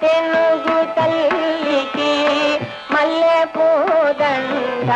తెలుగు తల్లికి మల్లె పూదండ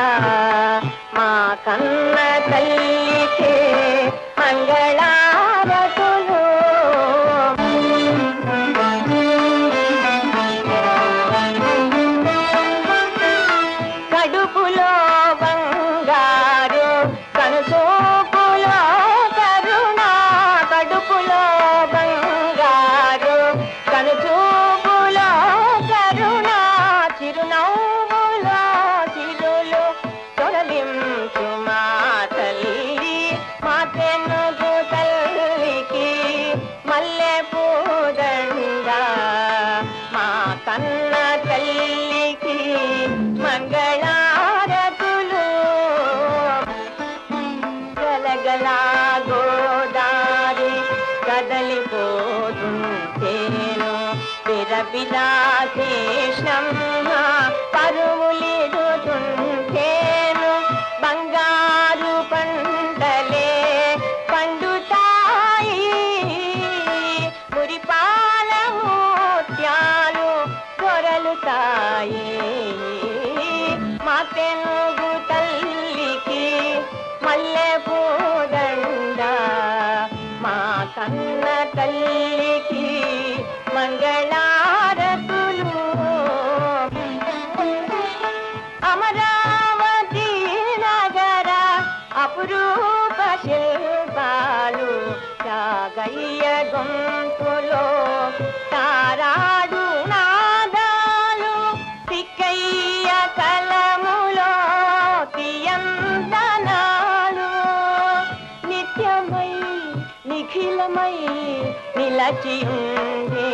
चिन्हे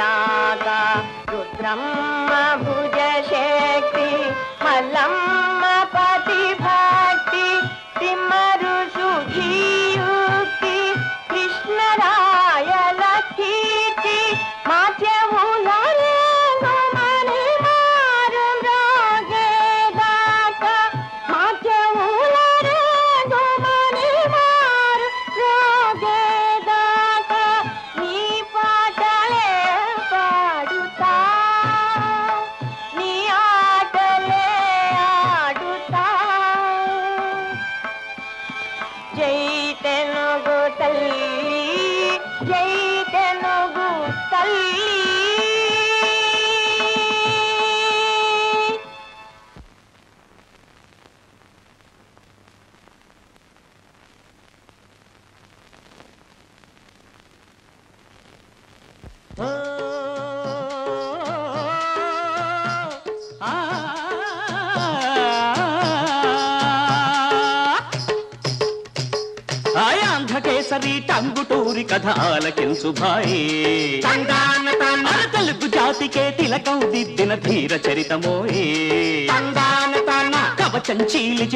दादा भुज भुजशक्ति मलम्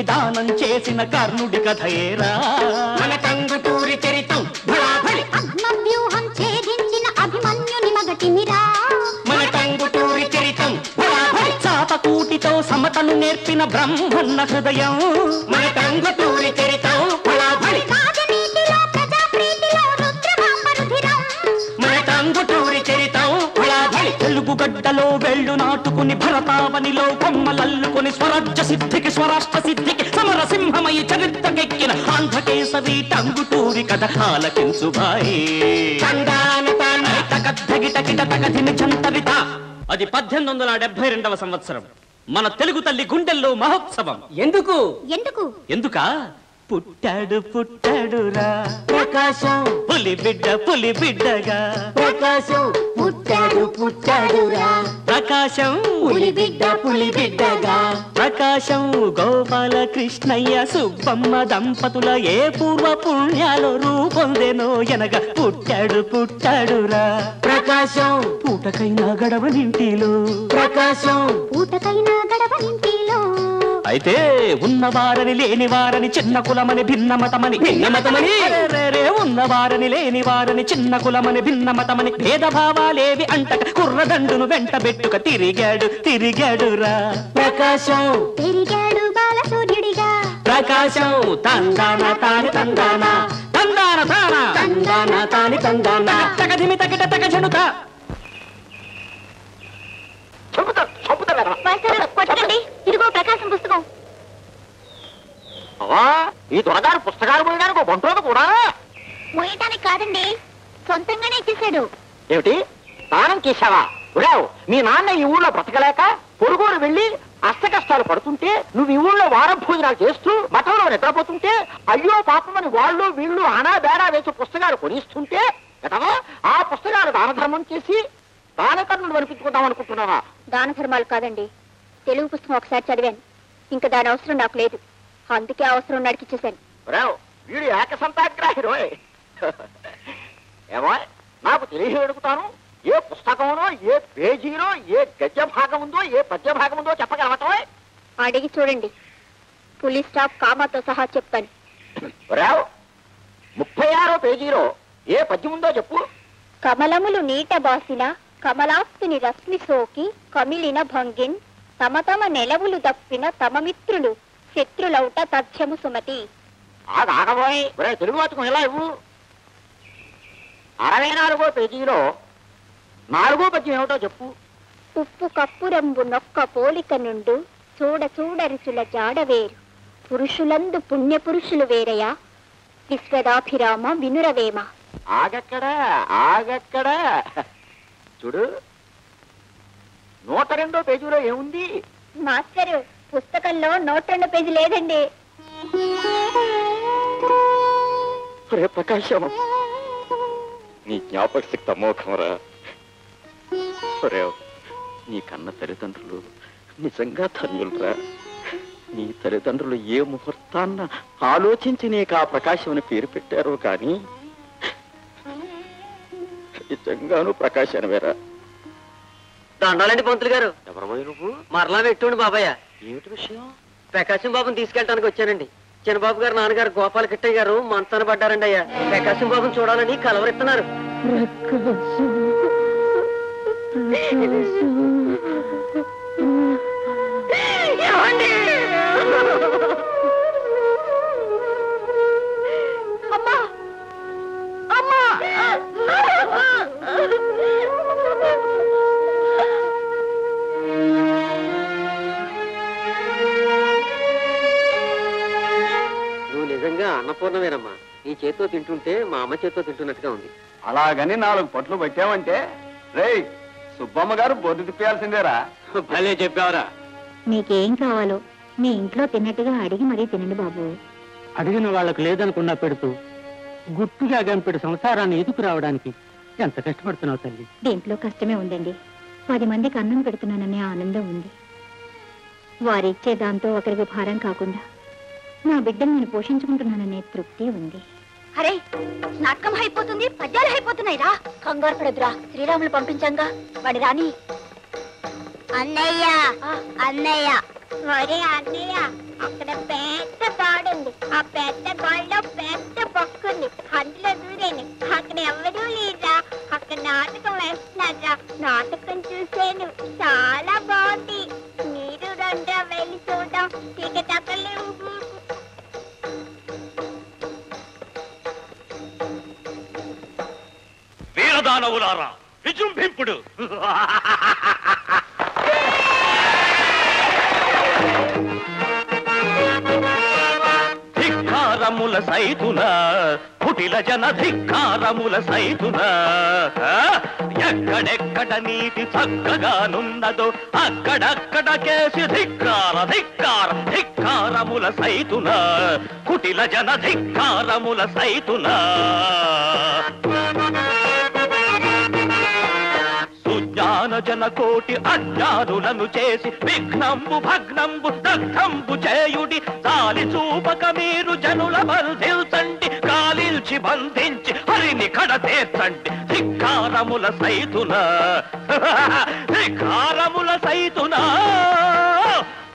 దానం చేసిన కర్ణుడి కథయేరా. మన టంగుటూరి చరితం భళాభళి. అగ్నవ్యూహం ఛేదించిన అభిమన్యుని మగటిమిరా. మన టంగుటూరి చరితం భళాభళి. చాపకూటితో సమతను నేర్పిన బ్రహ్మన్న హృదయం. మన టంగుటూరి చరితం భళాభళి. గడ్డలో వెళ్ళు నాటుకుని భరతావనిలో కొమ్మలల్లుకుని స్వరాజ్య సిద్ధికి స్వరాష్ట్ర సిద్ధికి సమరసింహమై చరిత్రకెక్కిన ఆంధ్రకేసరి టంగుటూరి కథ తగధిని చంతరిత. అది పద్దెనిమిది వందల డెబ్బై రెండవ సంవత్సరం. మన తెలుగు తల్లి గుండెల్లో మహోత్సవం. ఎందుకు? ఎందుకు? ఎందుకా? పుట్టాడు పుట్టాడురా. ప్రకాశం. పులి బిడ్డ పులి బిడ్డగా. ప్రకాశం. పుట్టాడు పుట్టాడురా. ప్రకాశం పులి బిడ్డ పులి బిడ్డగా. ప్రకాశం గోపాల కృష్ణయ్య సుబ్బమ్మ దంపతుల ఏ పూర్వ పుణ్యాలు రూపొందెనో ఎనగ పుట్టాడు పుట్టాడురా. ప్రకాశం. పూటకైనా గడవనింటిలో. ప్రకాశం. పూటకైనా గడవనింటిలో. అయితే ఉన్నవారని లేని వారని చిన్న కులమని భిన్న మతమని భిన్న మతమని? రే ఉన్న వారని లేని వారని చిన్న కులమని భిన్న మతమని భేదభావాలేవి అంటక కుర్రదండును వెంట పెట్టుక తిరిగాడు తిరిగాడురా. ప్రకాశం. పెరిగాడు బాలసూర్యుడిగా. ప్రకాశం. తందాన తాని తందాన. తందాన తాన? తందాన తాని తందాన. తగధిమి తగిట తగ జనుత. చంపుతా చంపుతా కదా మాస్టర్ కొట్టండి ఇదిగో ప్రకాశం పుస్తకం. అవా ఈ దొరగారు పుస్తకాలు పోయడానికి బంట్రోత కూడా మోయటానికి కాదండి సొంతంగానే ఇచ్చేసాడు ఏమిటి? దానం చేశావా? ఉడావు మీ నాన్న ఈ ఊళ్ళో బ్రతకలేక పొరుగురు వెళ్ళి అష్ట కష్టాలు పడుతుంటే నువ్వు ఈ ఊళ్ళో వారం భోజనాలు చేస్తూ మఠంలో నిద్రపోతుంటే అయ్యో పాపమని వాళ్ళు వీళ్ళు ఆనా బేడా వేసి పుస్తకాలు కొనిస్తుంటే ఆ పుస్తకాలు దాన ధర్మం చేసి దానకర్ణుడు అనిపించుకుందాం అనుకుంటున్నావా? దాన ధర్మాలు కాదండి. తెలుగు పుస్తకం ఒకసారి చదివాను. ఇంకా దాని అవసరం నాకు లేదు. అందుకే అవసరం రావు వీడు ఏకసంతాగ్రాహిరో. ఏమో నాకు తెలియ అడుగుతాను ఏ పుస్తకంలో ఏ పేజీలో ఏ గద్య భాగం ఉందో ఏ పద్య భాగం ఉందో చెప్పగలవటం అడిగి చూడండి. పోలీస్ స్టాఫ్ కామాతో సహా చెప్తాను. రావు ముప్పై ఆరో పేజీలో ఏ పద్యం ఉందో చెప్పు. కమలములు నీట బాసిన కమలాస్తుని రశ్మి సోకి కమిలిన భంగిన్ తమ తమ నెలవులు దప్పిన తమ మిత్రులు శత్రులౌట తథ్యము సుమతి. ఆగ ఆగబోయ్. ఒరే తెలుగు వాచకం ఎలా ఇవ్వు? అరవై నాలుగో పేజీలో నాలుగో పద్యం ఏమిటో చెప్పు. ఉప్పు కప్పురంబు నొక్క పోలిక నుండు చూడ చూడరుచుల జాడవేరు. పురుషులందు పుణ్య పురుషులు వేరయా? విశ్వదాభిరామ వినురవేమ? ఆగక్కడా ఆగక్కడా. చూడు. నూట రెండో పేజీలో ఏముంది? మాస్టరు పుస్తకంలో నూట రెండు పేజీ లేదండి. ఒరే ప్రకాశం నీ జ్ఞాపక శక్తి ఒరే నీ కన్న తల్లిదండ్రులు నిజంగా ధన్యులరా. నీ తల్లిదండ్రులు ఏ ముహూర్తాన్న ఆలోచించి నీకు ఆ ప్రకాశం అని పేరు పెట్టారో కానీ నిజంగాను ప్రకాశనవేరా దండాలండి పంతులు గారు. నువ్వు? మరలా పెట్టుండి బాబాయ్. ఏమిటి విషయం? ప్రకాశం బాబుని తీసుకెళ్ళడానికి వచ్చానండి. చిన్నబాబు గారు నాన్నగారు గోపాల కిట్టయ్య గారు మంచాన పడ్డారండి అయ్యా. ప్రకాశం బాబుని చూడాలని కలవరిస్తున్నారు. అమ్మా నువ్వు నిజంగా అన్నపూర్ణమేనమ్మా నీ చేత్తో తింటుంటే మా అమ్మ చేత్తో తింటున్నట్టుగా ఉంది. అలాగని నాలుగు పట్లు పెట్టామంటే రేయ్ సుబ్బమ్మ గారు బొద్దు తిప్పేయాల్సిందేరా. భలే చెప్పావరా. మీకేం కావాలో మీ ఇంట్లో తిన్నట్టుగా అడిగి మరీ తినండి బాబు. అడిగిన వాళ్ళకు లేదనుకున్నా పెడుతూ గుట్టుగా గంపెడు సంసారాన్ని ఎదుకు రావడానికి ఎంత కష్టపడుతున్నావు తల్లి? దీంట్లో కష్టమే ఉందండి. పది మందికి అన్నం పెడుతున్నాననే ఆనందం ఉంది. వారిచ్చే దాంతో ఒకరికి భారం కాకుండా నా బిడ్డను నేను పోషించుకుంటున్నాననే తృప్తి ఉంది. అరే నాటకం అయిపోతుంది పద్యాలు అయిపోతున్నాయి రా. కంగారు పడదురా శ్రీరాములు పంపించంగా. వాడి రాని. అన్నయ్య అన్నయ్య. ఒరే అన్నయ్య అక్కడ పెద్ద బాడుంది ఆ పెద్ద బాడలో పెద్ద బొక్కుంది. అందులో దూరేను. అక్కడ ఎవరూ లేరా అక్కడ నాటకం వేస్తున్నారా నాటకం చూసాను చాలా బాగుంది. మీరు రండ్రా వెళ్ళి చూద్దాం. టికెట్ అక్కడ వీరదానవులారా విజృంభింపుడు. ధిక్కారముల సైతున కుటిల జన ధిక్కారముల సైతున. ఎక్కడెక్కడ నీటి చక్కగానున్నదో అక్కడక్కడ కేసి ధిక్కార ధిక్కార ధిక్కారముల సైతున కుటిల జన ధిక్కారముల సైతున. జన కోటి అజ్ఞానులను చేసి విఘ్నంబు భగ్నంబు దగ్ధంబు చేయుడి తాలి చూపక మీరు జనుల బంధించండి కాలిల్చి బంధించి హరిని కడ తీర్చండి ధిక్కారముల సైతున. ధిక్కారముల సైతున.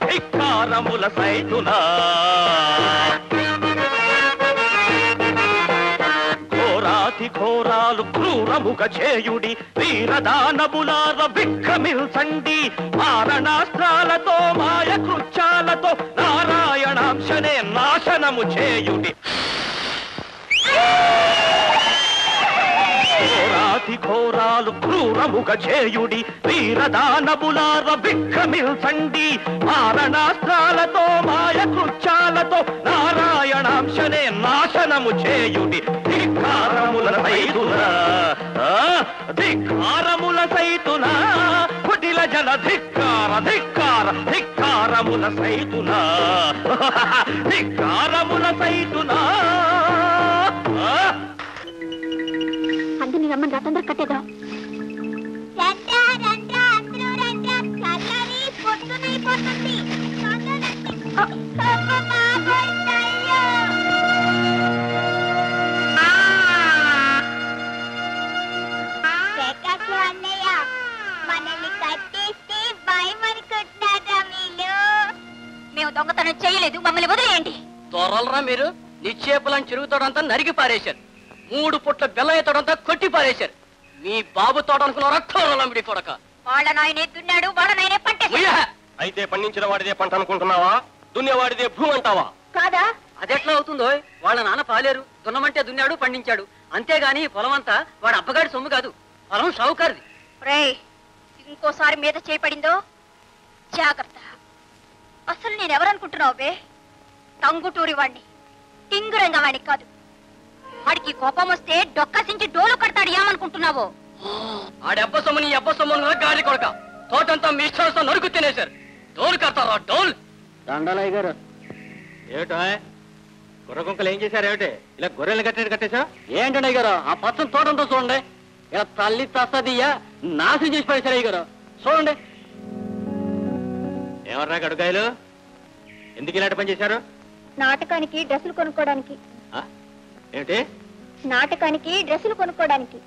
ధిక్కారముల సైతున. క్రూరముగ చేయుడి వీరదానబులార విక్రమిల్సండి మారణాస్త్రాలతో మాయ కృత్యాలతో నారాయణాంశనే నాశనము చేయుడి ఘోరాతి ఘోరాలు క్రూరముగ చేయుడి వీరదానబులార విక్రమిల్సండి మారణాస్త్రాలతో మాయ కృత్యాలతో నారాయణాంశనే నాశనము చేయుడి ధిక్కారముల సైతునా? ధిక్కారముల సైతునా? కుటిల జన ధిక్కార ధిక్కార ధిక్కారముల సైతునా? ధిక్కారముల సైతునా? అందరిని రమ్మని రా తొందర కట్టేదా మనల్ని కట్టేస్తే భయం అనుకుంటున్నారా మీరు మేము దొంగతనం చేయలేదు మమ్మల్ని వదిలేయండి. దొరలరా మీరు? నిక్షేపలను చెరుగుతోడంతా నరికి పారేశారు. మూడు పుట్ల బెల్ల తోడంతా కొట్టి పారేశారు. మీ బాబు తోట అనుకున్నారా తోరలంబడి కొడక. వాళ్ళ నాయనే దున్నాడు వాళ్ళ నాయనే పంట అయితే పండించిన వాడిదే పంట అనుకుంటున్నావా? దున్నేవాడిదే భూమి అంటావా? కాదా? అదెట్లా అవుతుందో? వాళ్ళ నాన్న పాలేరు దున్నమంటే దున్నాడు పండించాడు. అంతేగాని పొలం అంతా వాడు అబ్బగాడి సొమ్ము కాదు. పొలం షౌకర్ది రే ఇంకోసారి మీద చేపడిందో జాగ్రత్త. అసలు నేను ఎవరనుకుంటున్నావు బే? టంగుటూరి వాణ్ణి. టింగురంగ వాడికి కాదు. వాడికి కోపం వస్తే డొక్కసించి డోలు కడతాడు ఏమనుకుంటున్నావో? ఆడి అబ్బ సొమ్ము నీ అబ్బ సొమ్ము గాడి కొడక. తోటంతా మీ ఇష్టాలతో నరుకు తినేశారు. డోలు కడతారా? డోల్. దండలయ్య గారు. ఏమిటో గుర్రకుంకలు ఏం చేశారు ఏమిటి? ఇలా గొర్రెలు కట్టేది కట్టేశా ఏంటండి గారు ఆ పచ్చని తోటంతో చూడండి. ఇలా తల్లి తస్తదియ్యా నాశనం చేసి పడేశారు అయ్య గారు. చూడండి ఏమన్నా గడుకాయలు? ఎందుకు ఇలాంటి పని చేశారు? నాటకానికి డ్రెస్సులు కొనుక్కోవడానికి. ఆ? ఏమిటి? నాటకానికి డ్రెస్సులు కొనుక్కోవడానికి.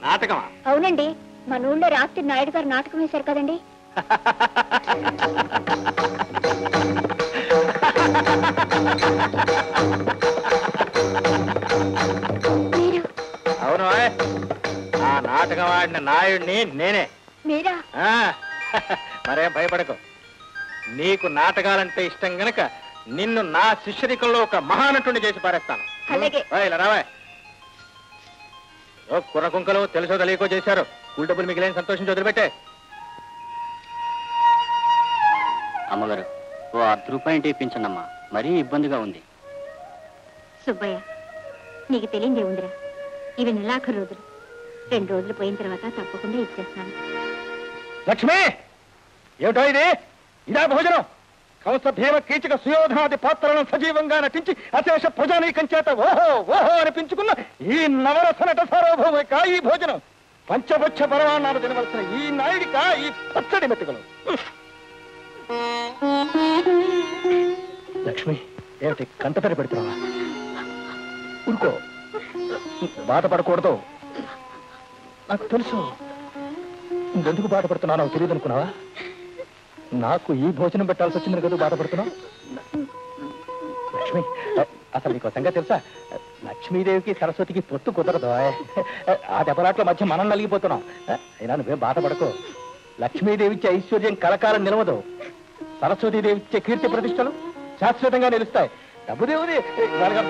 నాటకమా? అవునండి మన ఊళ్ళో రాత్రి నాయుడు గారు నాటకం వేశారు కదండి. మీరు? అవును ఓయ్. ఆ నాటకం ఆడిన నాయుడిని నేనే. మీరా? ఆ, మరేం భయపడకు. నీకు నాటకాలంటే ఇష్టం గనక నిన్ను నా శిష్యరికంలో ఒక మహానటుని చేసి పారేస్తాను. అలాగే. ఓయ్, ఇలా రావా ఓ కుర్ర కుంకలు తెలుసో తెలియకో చేశారు. కూల్ డబ్బులు మిగిలిన సంతోషం వదిలిపెట్టే. అమ్మగారు ఓ అర్ధ రూపాయి ఇప్పించండి అమ్మా మరీ ఇబ్బందిగా ఉంది. సుబ్బయ్య నీకు తెలియందే ఉందిరా. ఇవి నెలాఖరు రోజులు. రెండు రోజులు పోయిన తర్వాత తప్పకుండా ఇచ్చేస్తాను. లక్ష్మి! ఏమిటో ఇది? ఇదా భోజనం. కంస భీమ కీచక సుయోధనాది పాత్రలను సజీవంగా నటించి అశేష ప్రజానీకం చేత ఓహో ఓహో అనిపించుకున్న ఈ నవరస నట సార్వభౌమిక ఈ భోజనం. పంచపక్ష పరమాణాలు తినవలసిన ఈ నాయుడిక ఈ పచ్చడి మెతుకలు. లక్ష్మి ఏమిటి కంటతడి పెడుతున్నావా? ఊరుకో. బాధపడకూడదు నాకు తెలుసు. ఎందుకు బాధపడుతున్నానో తెలియదు అనుకున్నావా నాకు ఈ భోజనం పెట్టాల్సి వచ్చిందని కదా బాధపడుతున్నావు? లక్ష్మి అసలు నీకు సంగతి తెలుసా? లక్ష్మీదేవికి సరస్వతికి పొత్తు కుదరదు. ఆ దెబ్బలాట్ల మధ్య మనం నలిగిపోతున్నాం. అయినా నువ్వేం బాధపడకు. లక్ష్మీదేవి ఇచ్చే ఐశ్వర్యం కలకాలం నిలవదు. సరస్వతీదేవి ఇచ్చే కీర్తి ప్రతిష్టలు శాశ్వతంగా నిలుస్తాయి. డబ్బు దేవుది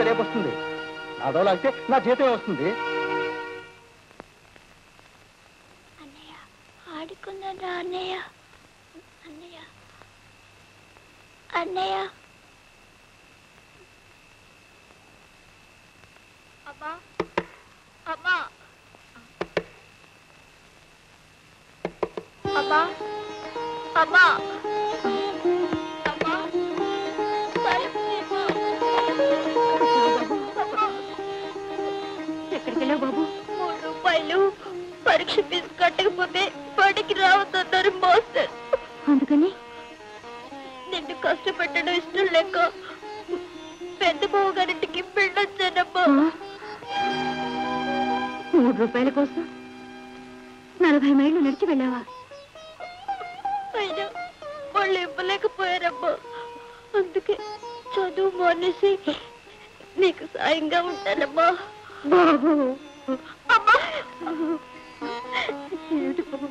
రేపు వస్తుంది. నా డోలాగితే నా జీతమే వస్తుంది. అన్నయ్య అన్నయ్య. అన్నయ్య. అమ్మా. అమ్మా. అమ్మా. అమ్మా. ఎక్కడికి వెళ్ళావు బాబు? మూడు రూపాయలు పరీక్ష ఫీజు కట్టకపోతే బడికి రావద్దన్నారు మాస్టర్. అందుకని? నిన్ను కష్టపెట్టడం ఇష్టం లేక పెద్ద బావ గారింటికి వెళ్ళొచ్చానమ్మా ఆ? మూడు రూపాయల కోసం నలభై మైళ్ళు నడిచి వెళ్ళావా? అయినా వాళ్ళు ఇవ్వలేకపోయారమ్మా అందుకే చదువు మానేసి నీకు సాయంగా ఉంటానమ్మా బాబు. అమ్మా ఏమిటి బాబు?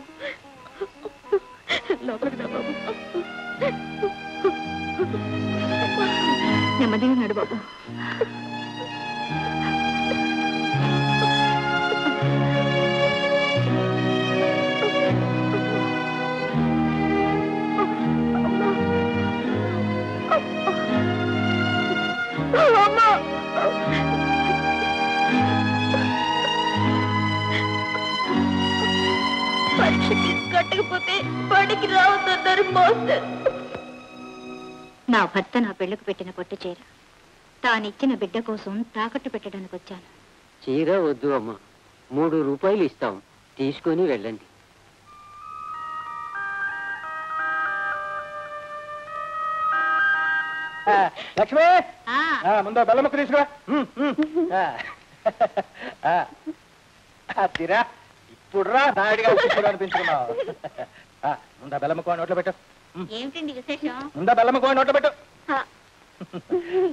లోపలికి బాబు. నెమ్మదిగా నడు బాబు పరీక్షకి కట్టకపోతే బడికి రావద్దన్నారు మాస్టర్ నా భర్త నా పెళ్ళికి పెట్టిన పట్టు చీర. తానిచ్చిన బిడ్డ కోసం తాకట్టు పెట్టడానికి వచ్చాను చీర వద్దు అమ్మా. మూడు రూపాయలు ఇస్తాం. తీసుకొని వెళ్ళండి. లక్ష్మి! ఆ, ముందు ఆ బెల్లం ముక్క తీసుకురా. ఉమ్, ఉమ్. ఆ. ఆ. నాయుడుగా అనిపించుకున్నావు ఆ, ముందు ఆ బెల్లం ముక్క నోట్లో పెట్టు. ఏమిటండి విశేషం? ముందు ఆ బెల్లం ముక్క నోట్లో పెట్టు.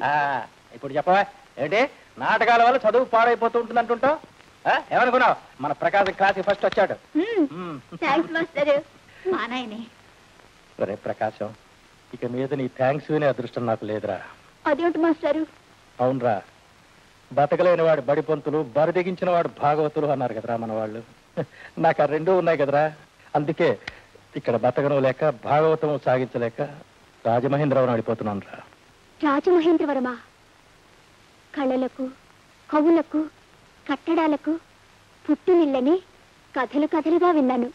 ఆ, ఇప్పుడు చెప్పవా? ఏంటి నాటకాల వల్ల చదువు పాడైపోతూ ఉంటుంది అంటుంటావు? ఆ, ఏమనుకున్నావు? మన ప్రకాశం క్లాస్ ఫస్ట్ వచ్చాడు. ఉమ్. Thanks master. మా నాయనే. ఒరే ప్రకాశం ఇక మీద నీ థ్యాంక్స్ వినే అదృష్టం నాకు లేదురా. అదేంటి మాస్టారు? అవునరా. బతకలేని వాడు బడి పొంతులు బరిదెగించిన వాడు భాగవతులు అన్నారు కదరా మన వాళ్ళు నాకు ఆ రెండూ ఉన్నాయి కదరా. అందుకే ఇక్కడ బతకడం లేక భాగవతం సాగించలేక రాజమహేంద్రవరం అడిపోతున్నాను రా. రాజమహేంద్రవరమా? కళలకు కవులకు కట్టడాలకు పుట్టినిల్లని కథలు కథలుగా విన్నాను.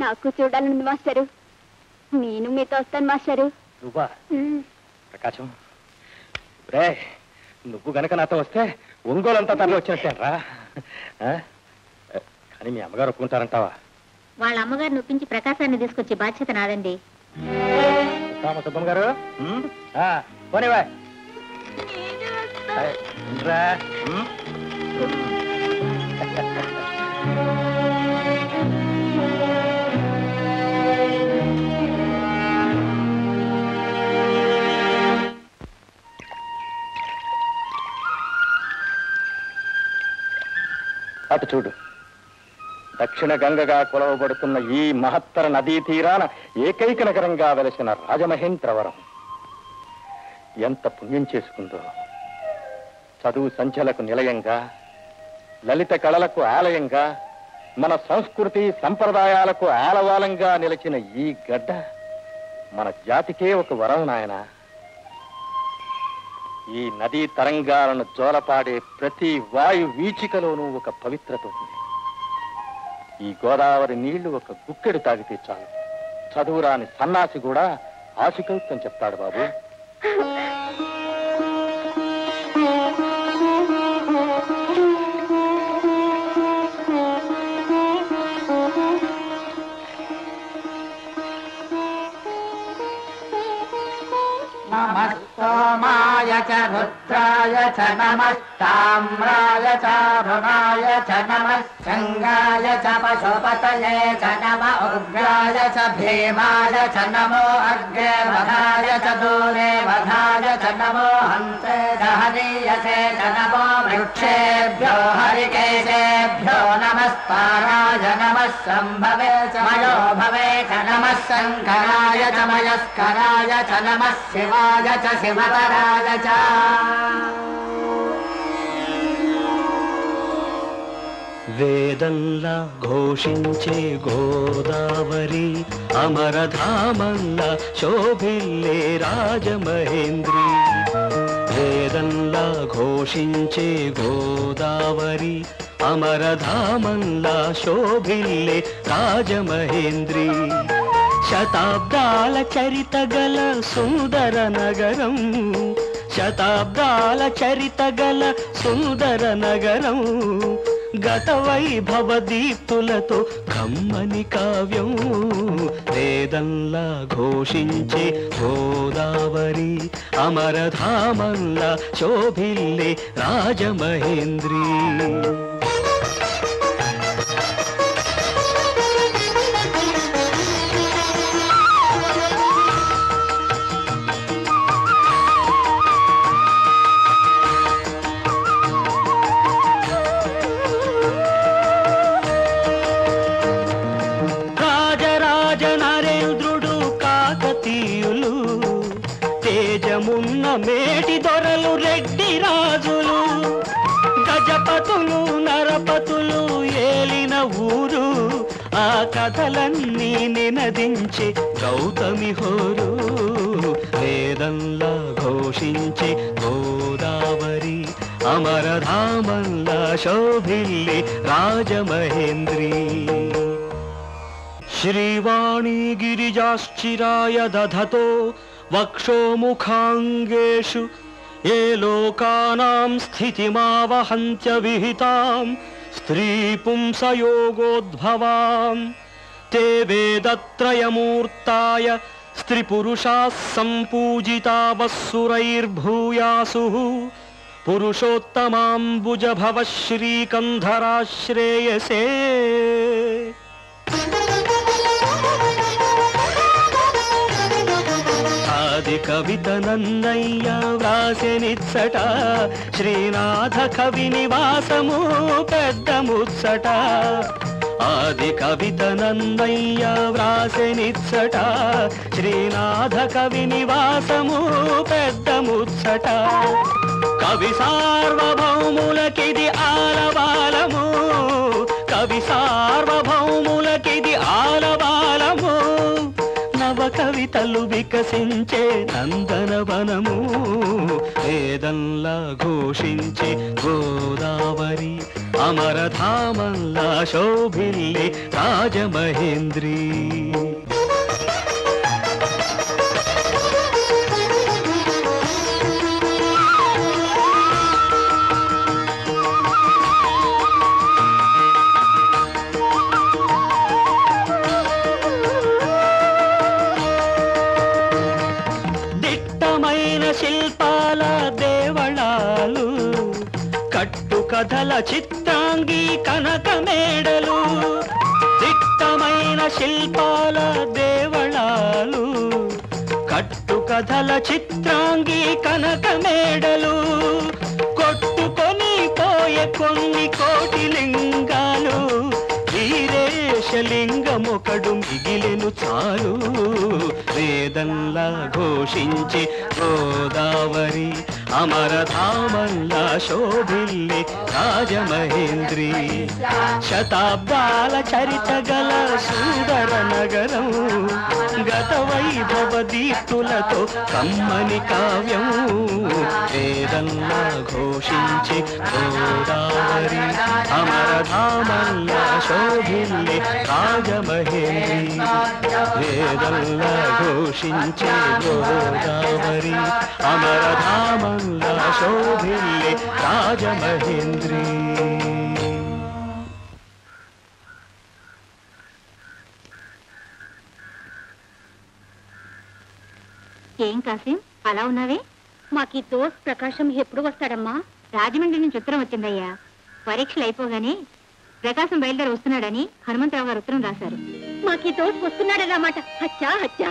నాకు చూడాలని మాస్టరు. నేను మీతో వస్తాను మాస్టరు. ఉమ్. ప్రకాశం. రే నువ్వు గనక నాతో వస్తే ఒంగోలు అంతా తరలి వచ్చినట్టేరా ఆ? కానీ మీ అమ్మగారు ఒప్పుకుంటారంటావా? వాళ్ళ అమ్మగారిని ఒప్పించి ప్రకాశాన్ని తీసుకొచ్చే బాధ్యత నాదండి. సుబ్బమ్మ గారు? పోనీవా? అటు చూడు. దక్షిణ గంగగా కొలవబడుతున్న ఈ మహత్తర నదీ తీరాన ఏకైక నగరంగా వెలసిన రాజమహేంద్రవరం. ఎంత పుణ్యం చేసుకుందో. చదువు సంచలకు నిలయంగా లలిత కళలకు ఆలయంగా మన సంస్కృతి సంప్రదాయాలకు ఆలవాలంగా నిలిచిన ఈ గడ్డ మన జాతికే ఒక వరం నాయన. ఈ నదీ తరంగాలను జోలపాడే ప్రతి వాయు వీచికలోనూ ఒక పవిత్రత ఉంది. ఈ గోదావరి నీళ్ళు ఒక గుక్కెడు తాగితే చాలు. చదువురాని సన్నాసి కూడా ఆశకల్పం చెప్తాడు బాబు. चुत्रा च पुत्राय च नमः ताम्राय च भृणाय च नमः च पशुपतये च नम उग्राय च भीमाय च नमो अग्रे वधाय च दूरे वधाय च नमो हन्ते हरीयसे च नमो वृक्षेभ्यो हरिकेशेभ्यो नमस्ताराय नमः संभव च मयो भवे च नमः शङ्कराय च मयस्कराय च नमः शिवाय च शिवपराय చ వేదంలా ఘోషించే గోదావరి అమరధామంలా శోభిల్లే రాజమహేంద్రి. వేదంలా ఘోషించే గోదావరి అమరధామంలా శోభిల్లే రాజమహేంద్రి. శతాబ్దాల చరిత గల సుందర నగరం శతాబ్దాల చరిత గల సుందర నగరం గత వైభవ దీప్తులతో కమ్మని కావ్యం వేదంలా ఘోషించే గోదావరి అమరధామంలా శోభిల్లే రాజమహేంద్రీ. నినదించే గౌతమి హోరు వేదంలా ఘోషించే గోదావరి అమరధామంలా శోభిల్లి రాజమహేంద్రి శ్రీవాణీ గిరిజాశ్చిరాయ దధతో వక్షోముఖాంగేషు ఏ లోకానాం స్థితిమావహంత్య విహితాం స్త్రీ పుంసయోగోద్భవాం తే వేదత్రయమూర్తాయ స్త్రీపురుషాः సంపూజితావస్సురైర్భూయాసు పురుషోత్తమాంబుజభవ శ్రీకంధరాశ్రేయసే ఆది కవిత నన్నయ్య వ్రాసెనిచ్చట శ్రీనాథ కవి నివాసము పెద్ద ముచ్చట ఆది కవిత నందయ్య వ్రాసెనిచ్చట శ్రీనాథ కవి నివాసము పెద్ద ముచ్చట. కవి సార్వభౌములకిది ఆలబాలము. కవి సార్వభౌములకిది ఆలబాలము. నవ కవితలు వికసించే నందనవనము వేదంలా ఘోషించే గోదావరి అమరధామంలా శోభిల్లి రాజమహేంద్రి. దిట్టమైన దేవళాలు కథల కథల చిత్రాంగి కనక మేడలు కొట్టుకొని పోయే కొన్ని కోటి లింగాలు వీరేశలింగమొకడు మిగిలెను చాలు. వేదంలా ఘోషించి గోదావరి అమరధామల్లా శోభిల్లి రాజమహేంద్రి శతాబ్దాల చరిత గల సుందర నగరం గత వైభవ దీప్తులతో కమ్మని కావ్యం వేదంలా ఘోషించి గోదావరి అమరధామల్లా శోభిల్లి రాజమహేంద్రి వేదంలా ఘోషించే గోదావరి అమరధామంలా శోభిల్లి రాజమహేంద్రి ఏం కాసిం? అలా ఉన్నావే? మాకు ఈ దోస్ ప్రకాశం ఎప్పుడు వస్తాడమ్మా? రాజమండ్రి నుంచి ఉత్తరం వచ్చిందయ్యా. పరీక్షలు అయిపోగానే ప్రకాశం బయలుదేరి వస్తున్నాడని హనుమంతరావు గారు ఉత్తరం రాశారు. మాకు ఈ దోస్ వస్తున్నాడన్నమాట. అచ్చా అచ్చా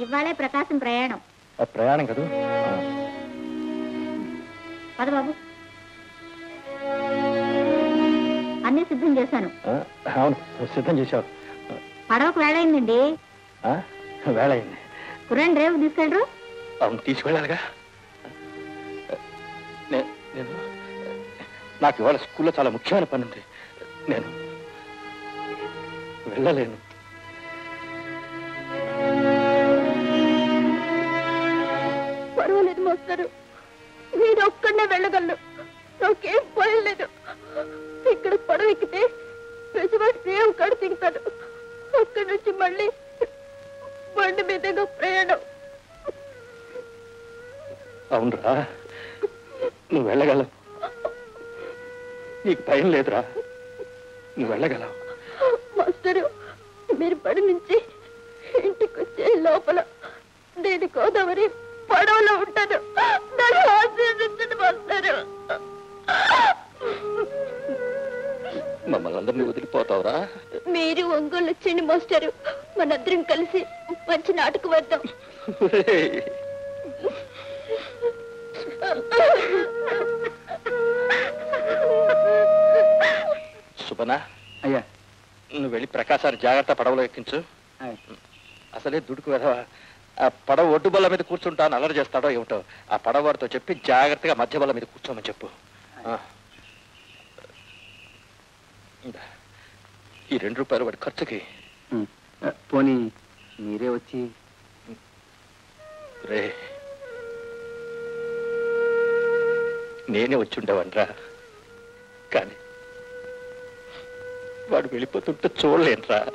ఇవాళే ప్రకాశం ప్రయాణం. ప్రయాణం కదా? పద బాబు. అన్నీ సిద్ధం చేశాను. అవును సిద్ధం చేశావు. పడవకు వేళయిందండి. వేళ అయింది కుర్రాన్ని రేపు తీసుకెళ్ళరు? అవును తీసుకెళ్ళాలిగా. నేను నాకు ఇవాళ స్కూల్లో చాలా ముఖ్యమైన పని ఉంది నేను వెళ్ళలేను. పర్వాలేదు మోస్తారు నేను ఒక్కడనే వెళ్ళగలను. నాకేం పోయలేదు ఇక్కడ పడవ ఎక్కితే విజయవాడ రేవు కాడ దిగుతాను అక్కడి నుంచి మళ్ళీ బండి మీదుగా ప్రయాణం. అవునరా నువ్వు వెళ్ళగలవు. నీకు భయం లేదురా. నువ్వు వెళ్ళగలవు. మాస్టరు మీరు బడి నుంచి ఇంటికి వచ్చే లోపల నేను గోదావరి పడవలో ఉంటాను నన్ను ఆశీర్వదించండి మాస్టరు మమ్మల్ని అందరినీ వదిలిపోతావురా? మీరు ఒంగోలు వచ్చండి మాస్టరు. మనందరం కలిసి మంచి నాటకం వేద్దాం. సుబన అయ్యా. నువ్వు వెళ్ళి ప్రకాశాన్ని జాగ్రత్త పడవలో ఎక్కించు. అసలే దుడుకు వెధవా. ఆ పడవ ఒడ్డు బల్ల మీద కూర్చుంటాను అలర్ చేస్తాడో ఏమిటో. ఆ పడవ వాడితో చెప్పి జాగ్రత్తగా మధ్య బల్ల మీద కూర్చోమని చెప్పు. ఆ. ఇందా. ఈ రెండు రూపాయలు వాడి ఖర్చుకి. పోనీ మీరే వచ్చి. రే. నేనే వచ్చి ఉండేవనరా కానీ వాడు వెళ్ళిపోతుంటే చూడలేనురా.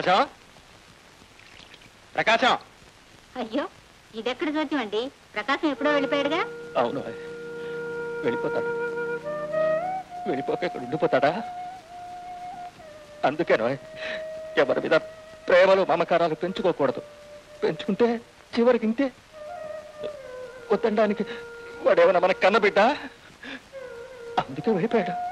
ప్రకాశం? ప్రకాశం? అయ్యో ఇదెక్కడ చూద్దాం అండి? ప్రకాశం ఎప్పుడో వెళ్ళిపోయాడుగా? అవును. వెళ్ళిపోతాడు. వెళ్ళిపోక ఇక్కడ ఉండిపోతాడా అందుకేనో ఎవరి మీద ప్రేమలు మమకారాలు పెంచుకోకూడదు. పెంచుకుంటే చివరికి ఇంతే. వద్దడానికి వాడేమైనా మన కన్నబిడ్డ? అందుకే వెళ్ళిపోయాడు.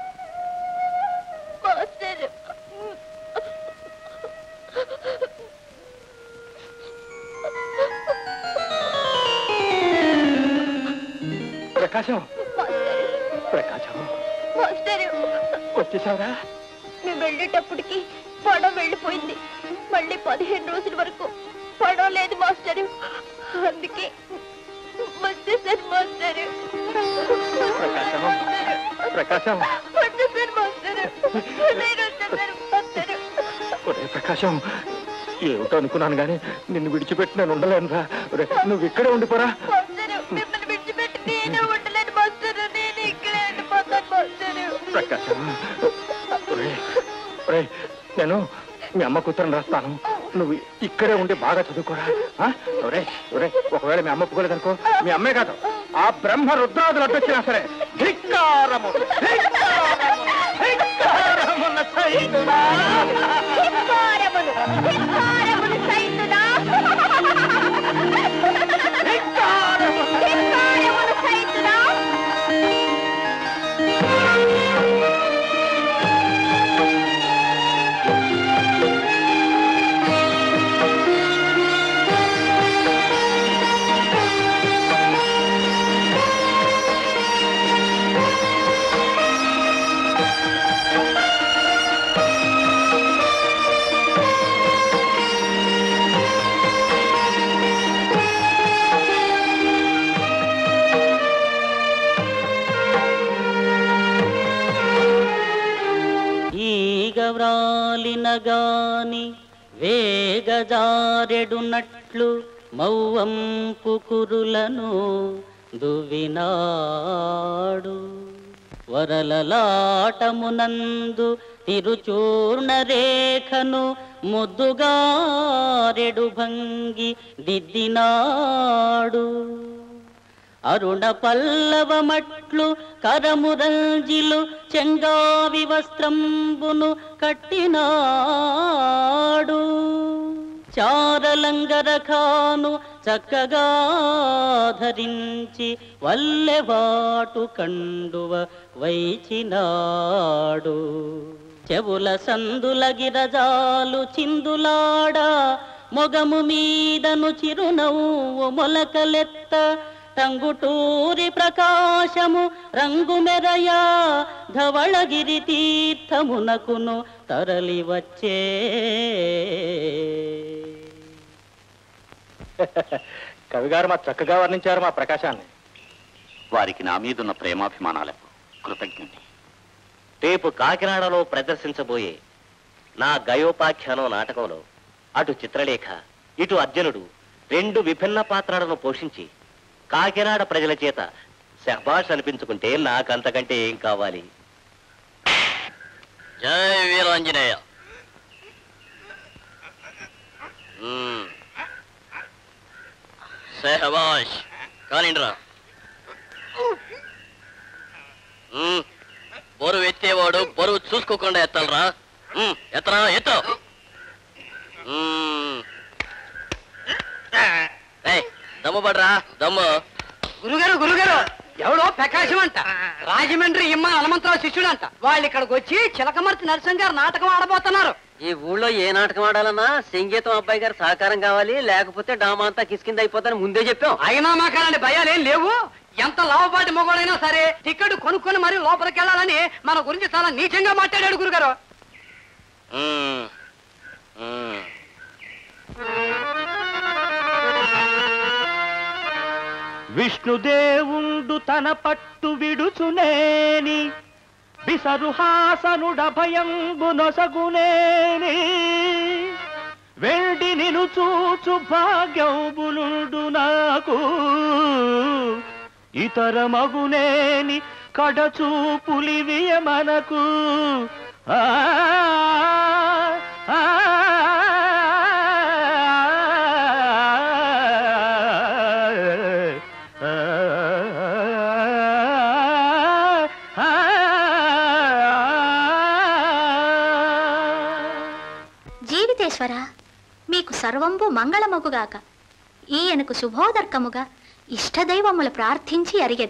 ప్రకాశం. ప్రకాశం. వచ్చేసావరా? మేము వెళ్ళేటప్పటికి పడవ వెళ్ళిపోయింది. మళ్ళీ పదిహేను రోజుల వరకు పడవ లేదు మాస్టరు. అందుకే వచ్చేసారు మాస్టరు. ప్రకాశం. ప్రకాశం. వచ్చేసారు మాస్టరు. నేను వచ్చేసారు మాస్టరు. ఒరే ప్రకాశం ఏమిటో అనుకున్నాను కానీ నిన్ను విడిచిపెట్టి నేను ఉండలేనురా. నువ్వు ఇక్కడే ఉండిపోరా. నేను మీ అమ్మ కూతురని రాస్తాను. నువ్వు ఇక్కడే ఉండి బాగా చదువుకోరా. ఆ? ఒరే ఒరే ఒకవేళ మీ అమ్మ ఒప్పుకోలేదనుకో మీ అమ్మే కాదు ఆ బ్రహ్మ రుద్రాదులు అడ్డొచ్చినా సరే ధిక్కారము ధిక్కారము వ్రాలిన వేగజారెడునట్లు మౌవంపు కురులను దువినాడు వరలలాటమునందు తిరుచూర్ణ రేఖను ముద్దుగారెడు భంగి దిద్దినాడు. అరుణ పల్లవమట్లు కరమురంజిలు చెంగావి వస్త్రంబును కట్టినాడు. చారలంగరఖాను చక్కగా ధరించి వల్లెవాటు కండువ వైచినాడు. చెవుల సందుల గిరజాలు చిందులాడ మొగము మీదను చిరునవ్వు మొలకలెత్త టంగుటూరి ప్రకాశము రంగు మెరయా ధవళగిరి తీర్థమునకును తరలి వచ్చే. కవిగారు మా చక్కగా వర్ణించారు మా ప్రకాశాన్ని. వారికి నా మీదున్న ప్రేమాభిమానాలకు కృతజ్ఞుని. రేపు కాకినాడలో ప్రదర్శించబోయే నా గయోపాఖ్యానం నాటకంలో అటు చిత్రలేఖ ఇటు అర్జునుడు రెండు విభిన్న పాత్రలను పోషించి కాకినాడ ప్రజల చేత శబాష్ అనిపించుకుంటే నాకంతకంటే ఏం కావాలి? జై వీరాంజనేయ. శహబాష్ కానిండ్రా. బరువు ఎత్తేవాడు బరువు చూసుకోకుండా ఎత్తాలరా? మ్మ్. ఎత్తరా? ఎత్తు మ్మ్. ఏయ్, దమ్ము పడరా దమ్ము. గురుగారు గురుగారు ఎవడో ప్రకాశం అంట. రాజమండ్రి ఇమ్మ హనుమంతరావు శిష్యుడంట. వాళ్ళు ఇక్కడికి వచ్చి చిలకమర్తి నరసింహ గారు నాటకం ఆడబోతున్నారు. ఈ ఊళ్ళో ఏ నాటకం ఆడాలన్నా సంగీతం అబ్బాయి గారి సహకారం కావాలి లేకపోతే డామా అంతా కిస్కింద అయిపోతాని ముందే చెప్పాం. అయినా మాకు అలాంటి భయాలేం లేవు. ఎంత లాభపాటి మొగోడైనా సరే టికెట్ కొనుక్కొని మరి లోపలికి వెళ్ళాలని మన గురించి చాలా నీచంగా మాట్లాడాడు గురుగారు. విష్ణుదేవుండు తన పట్టు విడుచునేని బిసరుహాసనుడ భయంబు వెండి నిను చూచు భాగ్యౌబులుడు నాకు. ఇతర మగునేని కడచూపులివియ మనకు ఆ, సర్వంబు మంగళమగుగాక. ఈయనకు శుభోదర్కముగా ఇష్టదైవములు ప్రార్థించి అరిగెద.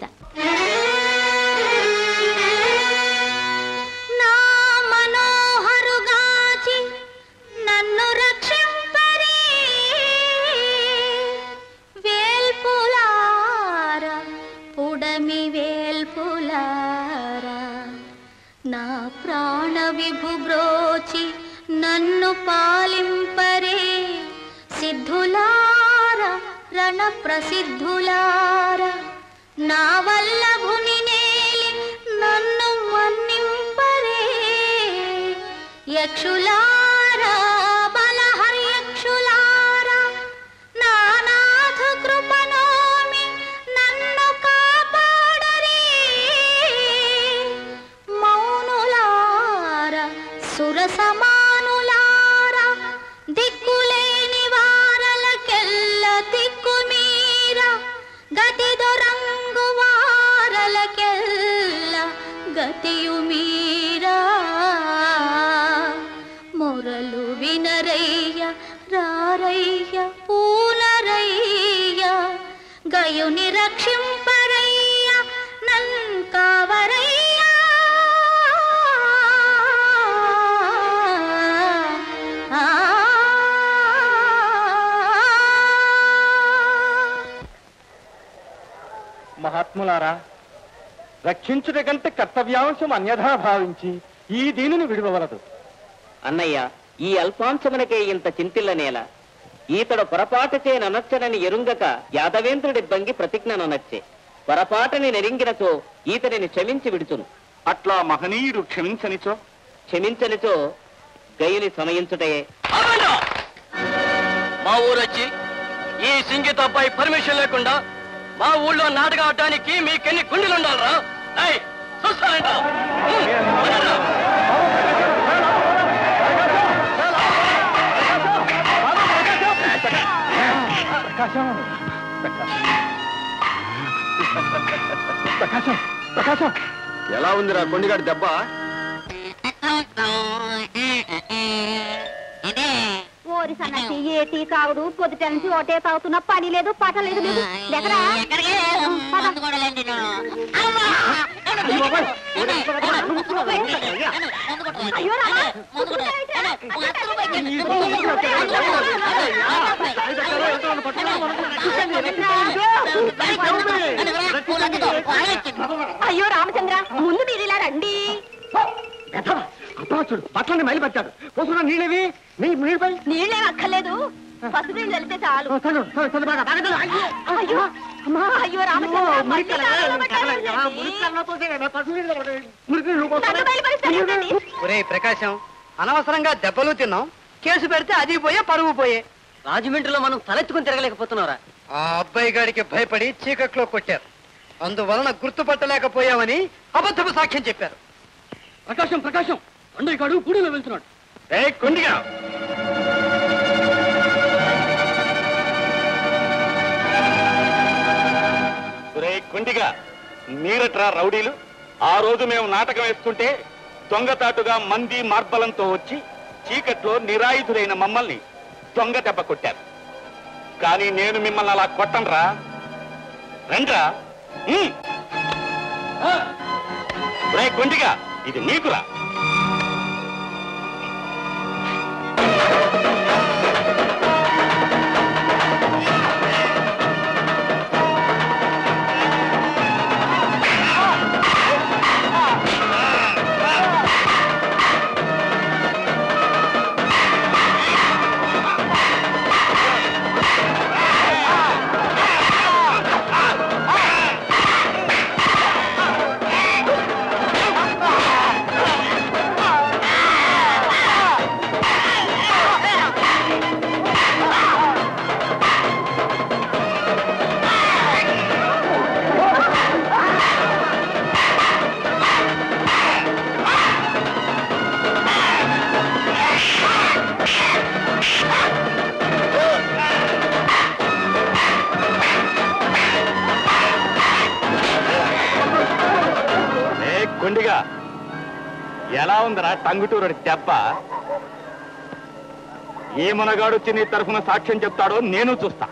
నా మనోహరుగాచి నన్ను వేల్పులార పుడమి నా ప్రాణ విభు బ్రోచి నన్ను పాలింప రణ ప్రసిద్ధులార నా వల్లభుని నేలి నన్ను మన్నింపరే యక్షులారా గతియు మీరా? మొరలు వినరయ్య రారయ్య పూనరయ్య గయుని రక్షింపరయ్య నన్ కావరయ్య ఆ. మహాత్ములారా రక్షించుట కంటే కర్తవ్యాంశం అన్యథా భావించి ఈ దీనిని విడవలదు అన్నయ్య ఈ అల్పాంశమునకే ఇంత చింతిల్ల నేల. ఈతడు పొరపాటుచే ననచ్చనని ఎరుంగక యాదవేంద్రుడి బంగి ప్రతిజ్ఞ నచ్చే పొరపాటుని నెరింగినచో ఈతడిని క్షమించి విడుచును. అట్లా మహనీయుడు క్షమించనిచో? క్షమించనిచో గయుని సమయించుటయే. ఆగండి! మా ఊరొచ్చి ఈ సింగితపై పర్మిషన్ లేకుండా మా ఊళ్ళో నాటకం ఆడటానికి మీకెన్ని కుండీలు ఉండాలరా చూస్తానంట ప్రకాశం. ప్రకాశం. ప్రకాశం. ఎలా ఉందిరా కొండిగాడి దెబ్బ? ఓరి సన్నసి ఏటి తాగుడు పొద్దుట నుంచి ఒకటే తాగుతున్నా పని లేదు పాట లేదు ఎక్కడా అయ్యో రామచంద్ర ముందు మీరు ఇలా రండి చూడు బట్టలని మైలు పెట్టాడు పోతున్నా నీళ్ళవి? నీ నీళ్ళపై నీళ్ళేం అక్కర్లేదు. పసుపు నీళ్ళు వెళ్తే చాలు అయ్యో అమ్మా. అయ్యో రామచంద్ర మళ్ళీ కాలంలో పడ్డాడండి. నన్ను బయలుపరిస్తారేంటండి? ఒరే ప్రకాశం అనవసరంగా దెబ్బలు తిన్నాం. కేసు పెడితే అది పోయే పరువు పోయే. రాజమండ్రిలో మనం తలెత్తుకుని తిరగలేకపోతున్నారా ఆ అబ్బాయి గాడికి భయపడి చీకట్లో కొట్టారు. అందువలన గుర్తుపట్టలేకపోయామని అబద్ధపు సాక్ష్యం చెప్పారు. ప్రకాశం ప్రకాశం. పండుగ కాడు పూడిలో వెళ్తున్నాడు. ఏ కొండిగా! కొండిగా! మీరట్రా రౌడీలు? ఆ రోజు మేము నాటకం వేస్తుంటే దొంగతాటుగా మంది మార్బలంతో వచ్చి చీకట్లో నిరాయుధులైన మమ్మల్ని దొంగ దెబ్బ కొట్టారు. కానీ నేను మిమ్మల్ని అలా కొట్టనురా. రండ్రా! కొండిగా! ఇది నీకురా. ఎలా ఉందిరా టంగుటూరు దెబ్బ. ఏ మునగాడు వచ్చి నీ తరఫున సాక్ష్యం చెప్తాడో నేను చూస్తా.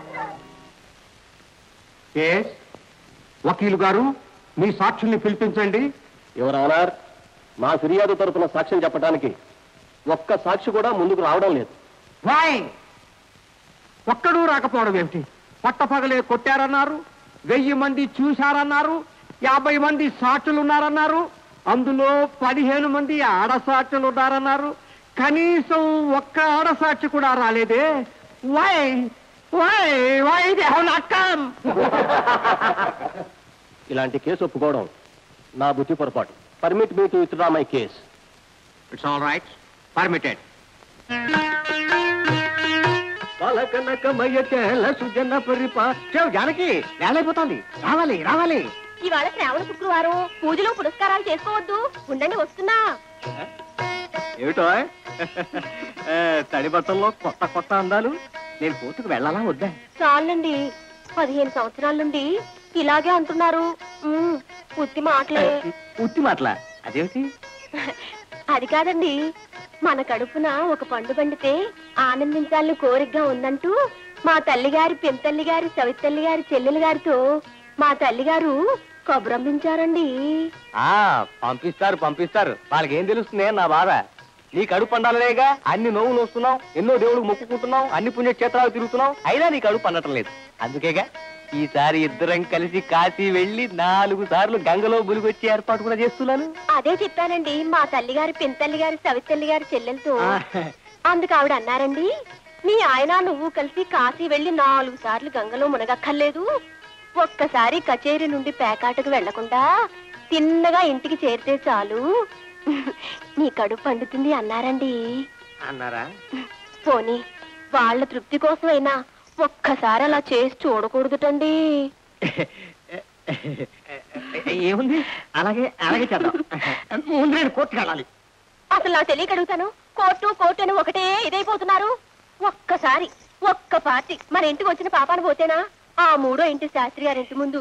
వకీలు గారు మీ సాక్షుల్ని పిలిపించండి. ఎవరన్నారు మా ఫిర్యాదు తరపున సాక్ష్యం చెప్పడానికి ఒక్క సాక్షి కూడా ముందుకు రావడం లేదు. ఒక్కడూ రాకపోవడం ఏమిటి? పట్టపగలే కొట్టారన్నారు వెయ్యి మంది చూశారన్నారు యాభై మంది సాక్షులు ఉన్నారన్నారు అందులో పదిహేను మంది ఆడసాక్షులు ఉన్నారన్నారు. కనీసం ఒక్క ఆడసాక్షి కూడా రాలేదే. వై వై వై అక్కం ఇలాంటి కేసు ఒప్పుకోవడం నా బుద్ధి పొరపాటు. Permit me to withdraw my case it's all right permitted సుజన పరిపా జానకి వేలైపోతుంది. రావాలి రావాలి. ఇవాళ శ్రావణ శుక్రవారం. పూజలు పురస్కారాలు చేసుకోవద్దు. ఉండండి వస్తున్నా. ఏమిటో? తడి బట్టల్లో కొత్త కొత్త అందాలు. నేను కోర్టుకు వెళ్ళాలా వద్దా? చాలండి. పదిహేను సంవత్సరాల నుండి ఇలాగే అంటున్నారు. ఉమ్, ఉత్తి మాటలే. ఉత్తి మాటలా? అదేమిటి? అది కాదండి. మన కడుపున ఒక పండు పండితే ఆనందించాలని కోరికగా ఉందంటూ మా తల్లిగారి పెంతల్లి గారి సవితల్లి గారి చెల్లెలు గారితో మా తల్లిగారు కబురంపించారండి ఆ పంపిస్తారు పంపిస్తారు. వాళ్ళకి ఏం తెలుస్తుంది? నా బాధ. నీ కడుపు పండాలనేగా? అన్ని నోవులు వస్తున్నావు ఎన్నో దేవుడికి మొక్కుకుంటున్నావు అన్ని పుణ్యక్షేత్రాలు తిరుగుతున్నావు అయినా నీ కడుపు పండటం లేదు. అందుకేగా ఈసారి ఇద్దరం కలిసి కాశీ వెళ్ళి నాలుగు సార్లు గంగలో బులిగొచ్చి ఏర్పాటు కూడా చేస్తున్నాను. అదే చెప్పానండి మా తల్లిగారి పెంతల్లి గారి సవితల్లి గారి చెల్లెలతో అందుకు ఆవిడ అన్నారండి మీ ఆయన నువ్వు కలిసి కాశీ వెళ్ళి నాలుగు సార్లు గంగలో మునగక్కర్లేదు. ఒక్కసారి కచేరీ నుండి పేకాటకు వెళ్ళకుండా తిన్నగా ఇంటికి చేరితే చాలు. నీ కడుపు పండుతుంది అన్నారండి. అన్నారా? పోనీ వాళ్ళ తృప్తి కోసమైనా ఒక్కసారి అలా చేసి చూడకూడదుటండి. ఏముంది? అలాగే అలాగే చేద్దాం. ముందు నేను కోర్టుకు వెళ్ళాలి. అసలు నాకు తెలియక అడుగుతాను. కోర్టు కోర్టు అని ఒకటే ఇదైపోతున్నారు. ఒక్కసారి ఒక్క పార్టీ మన ఇంటికి వచ్చిన పాపాను పోతేనా? ఆ మూడో ఇంటి శాస్త్రి గారి ఇంటి ముందు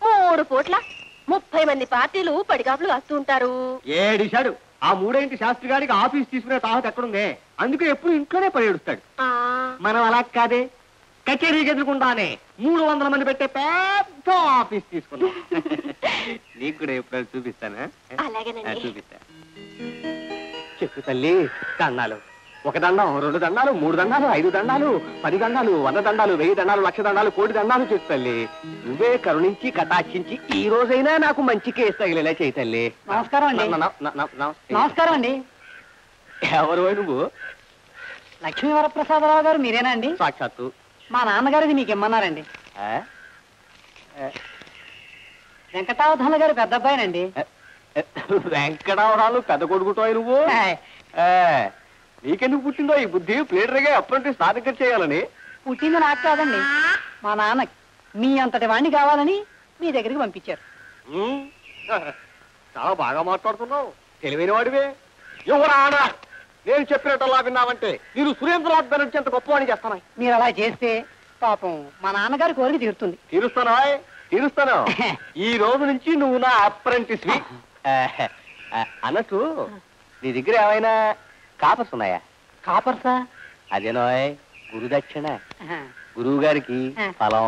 మూడు పూట్ల ముప్పై మంది పార్టీలు పడిగాపులు వస్తూ ఉంటారు. ఏడిశాడు ఆ మూడేంటి శాస్త్రి గారికి ఆఫీస్ తీసుకునే తాహత ఎక్కడుంది? అందుకే ఎప్పుడు ఇంట్లోనే పడేడుస్తాడు ఆ. మనం అలా కాదే. కచేరీకి ఎదురుకుండానే మూడు వందల మంది పెట్టే పెద్ద ఆఫీస్ తీసుకున్నాం. నీకు కూడా ఎప్పుడైనా చూపిస్తానా? ఆ, అలాగేనండి చూపిస్తా. చెప్పు తల్లి దండాలు ఒక దండం రెండు దండాలు మూడు దండాలు ఐదు దండాలు పది దండాలు వంద దండాలు వెయ్యి దండాలు లక్ష దండాలు కోటి దండాలు చెప్పు తల్లి. నువ్వే కరుణించి కటాక్షించి ఈ రోజైనా నాకు మంచి కేసు తగిలేలా చేయి తల్లి. నమస్కారం అండి. నమస్కారం అండి. ఎవరు నువ్వు? లక్ష్మీ వరప్రసాదరావు గారు మీరేనా అండి? సాక్షాత్తు. మా నాన్నగారిది మీకు ఇమ్మన్నారండి. ఆ? వెంకటావధాన గారు పెద్ద అబ్బాయినండి. వెంకటవరాలు పెద్ద కొడుకుతో నువ్వు? నీకెందుకు పుట్టిందో ఈ బుద్ధి? ప్లేటర్గా అప్రెంటిస్ నా దగ్గర చేయాలని. పుట్టింది నాకు కాదండి. మా నాన్న మీ అంతటి వాణ్ణి కావాలని మీ దగ్గరికి పంపించారు. చాలా బాగా మాట్లాడుతున్నావు. తెలివైన వాడివే. ఎవరా ఆనా నేను చెప్పినట్టల్లా విన్నావంటే నేను సురేంద్రనాథ్ బెనర్జీ అంత గొప్పవాడిని చేస్తాను. మీరు అలా చేస్తే పాపం మా నాన్నగారి కోరిక తీరుతుంది. తీరుస్తానా తీరుస్తాను. ఈ రోజు నుంచి నువ్వు నా అప్రెంటిస్ అన్నట్టు నీ దగ్గర ఏమైనా కాపర్స్ ఉన్నాయా కాపర్సా అదేనో గురుదక్షిణ. గురువు గారికి. ఫలం.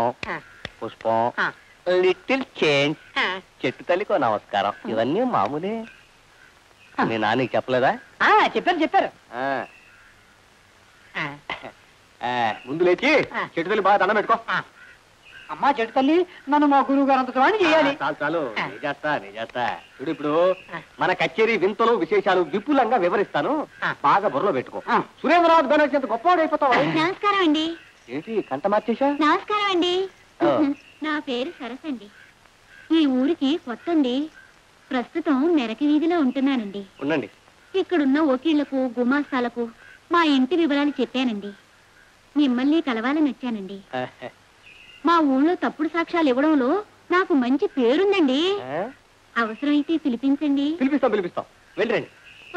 పుష్పం. Little change. చెట్టు తల్లికో నమస్కారం ఇవన్నీ మామూలే మీ నాన్నకి చెప్పలేదా చెప్పారు చెప్పారు ముందు లేచి. చెట్టు తల్లి బాగా దండం పెట్టుకో. అమ్మా చెట్టు తల్లి నన్ను మా గురువు గారు అంతటి చేయాలి. చాలు చాలు. ఆ. నీ చేస్తా నీ చేస్తా చూడు ఇప్పుడు. మన కచేరీ వింతలు విశేషాలు విపులంగా వివరిస్తాను. బాగా బుర్రలో పెట్టుకో. సురేంద్రనాథ్ బెనర్జీ అంత గొప్పవాడు అయిపోతావు? నమస్కారం అండి. ఏంటి కంట మార్చేశా? నమస్కారం అండి. నా పేరు సరస్ అండి. ఈ ఊరికి కొత్త అండి. ప్రస్తుతం మెరక వీధిలో ఉంటున్నానండి. ఉండండి. ఇక్కడున్న వకీళ్ళకు గుమాస్తాలకు మా ఇంటి వివరాలు చెప్పానండి. మిమ్మల్ని కలవాలని వచ్చానండి. మా ఊళ్ళో తప్పుడు సాక్ష్యాలు ఇవ్వడంలో నాకు మంచి పేరుందండి? అవసరమైతే పిలిపించండి. పిలిపిస్తాం పిలిపిస్తాం. వెళ్ళండి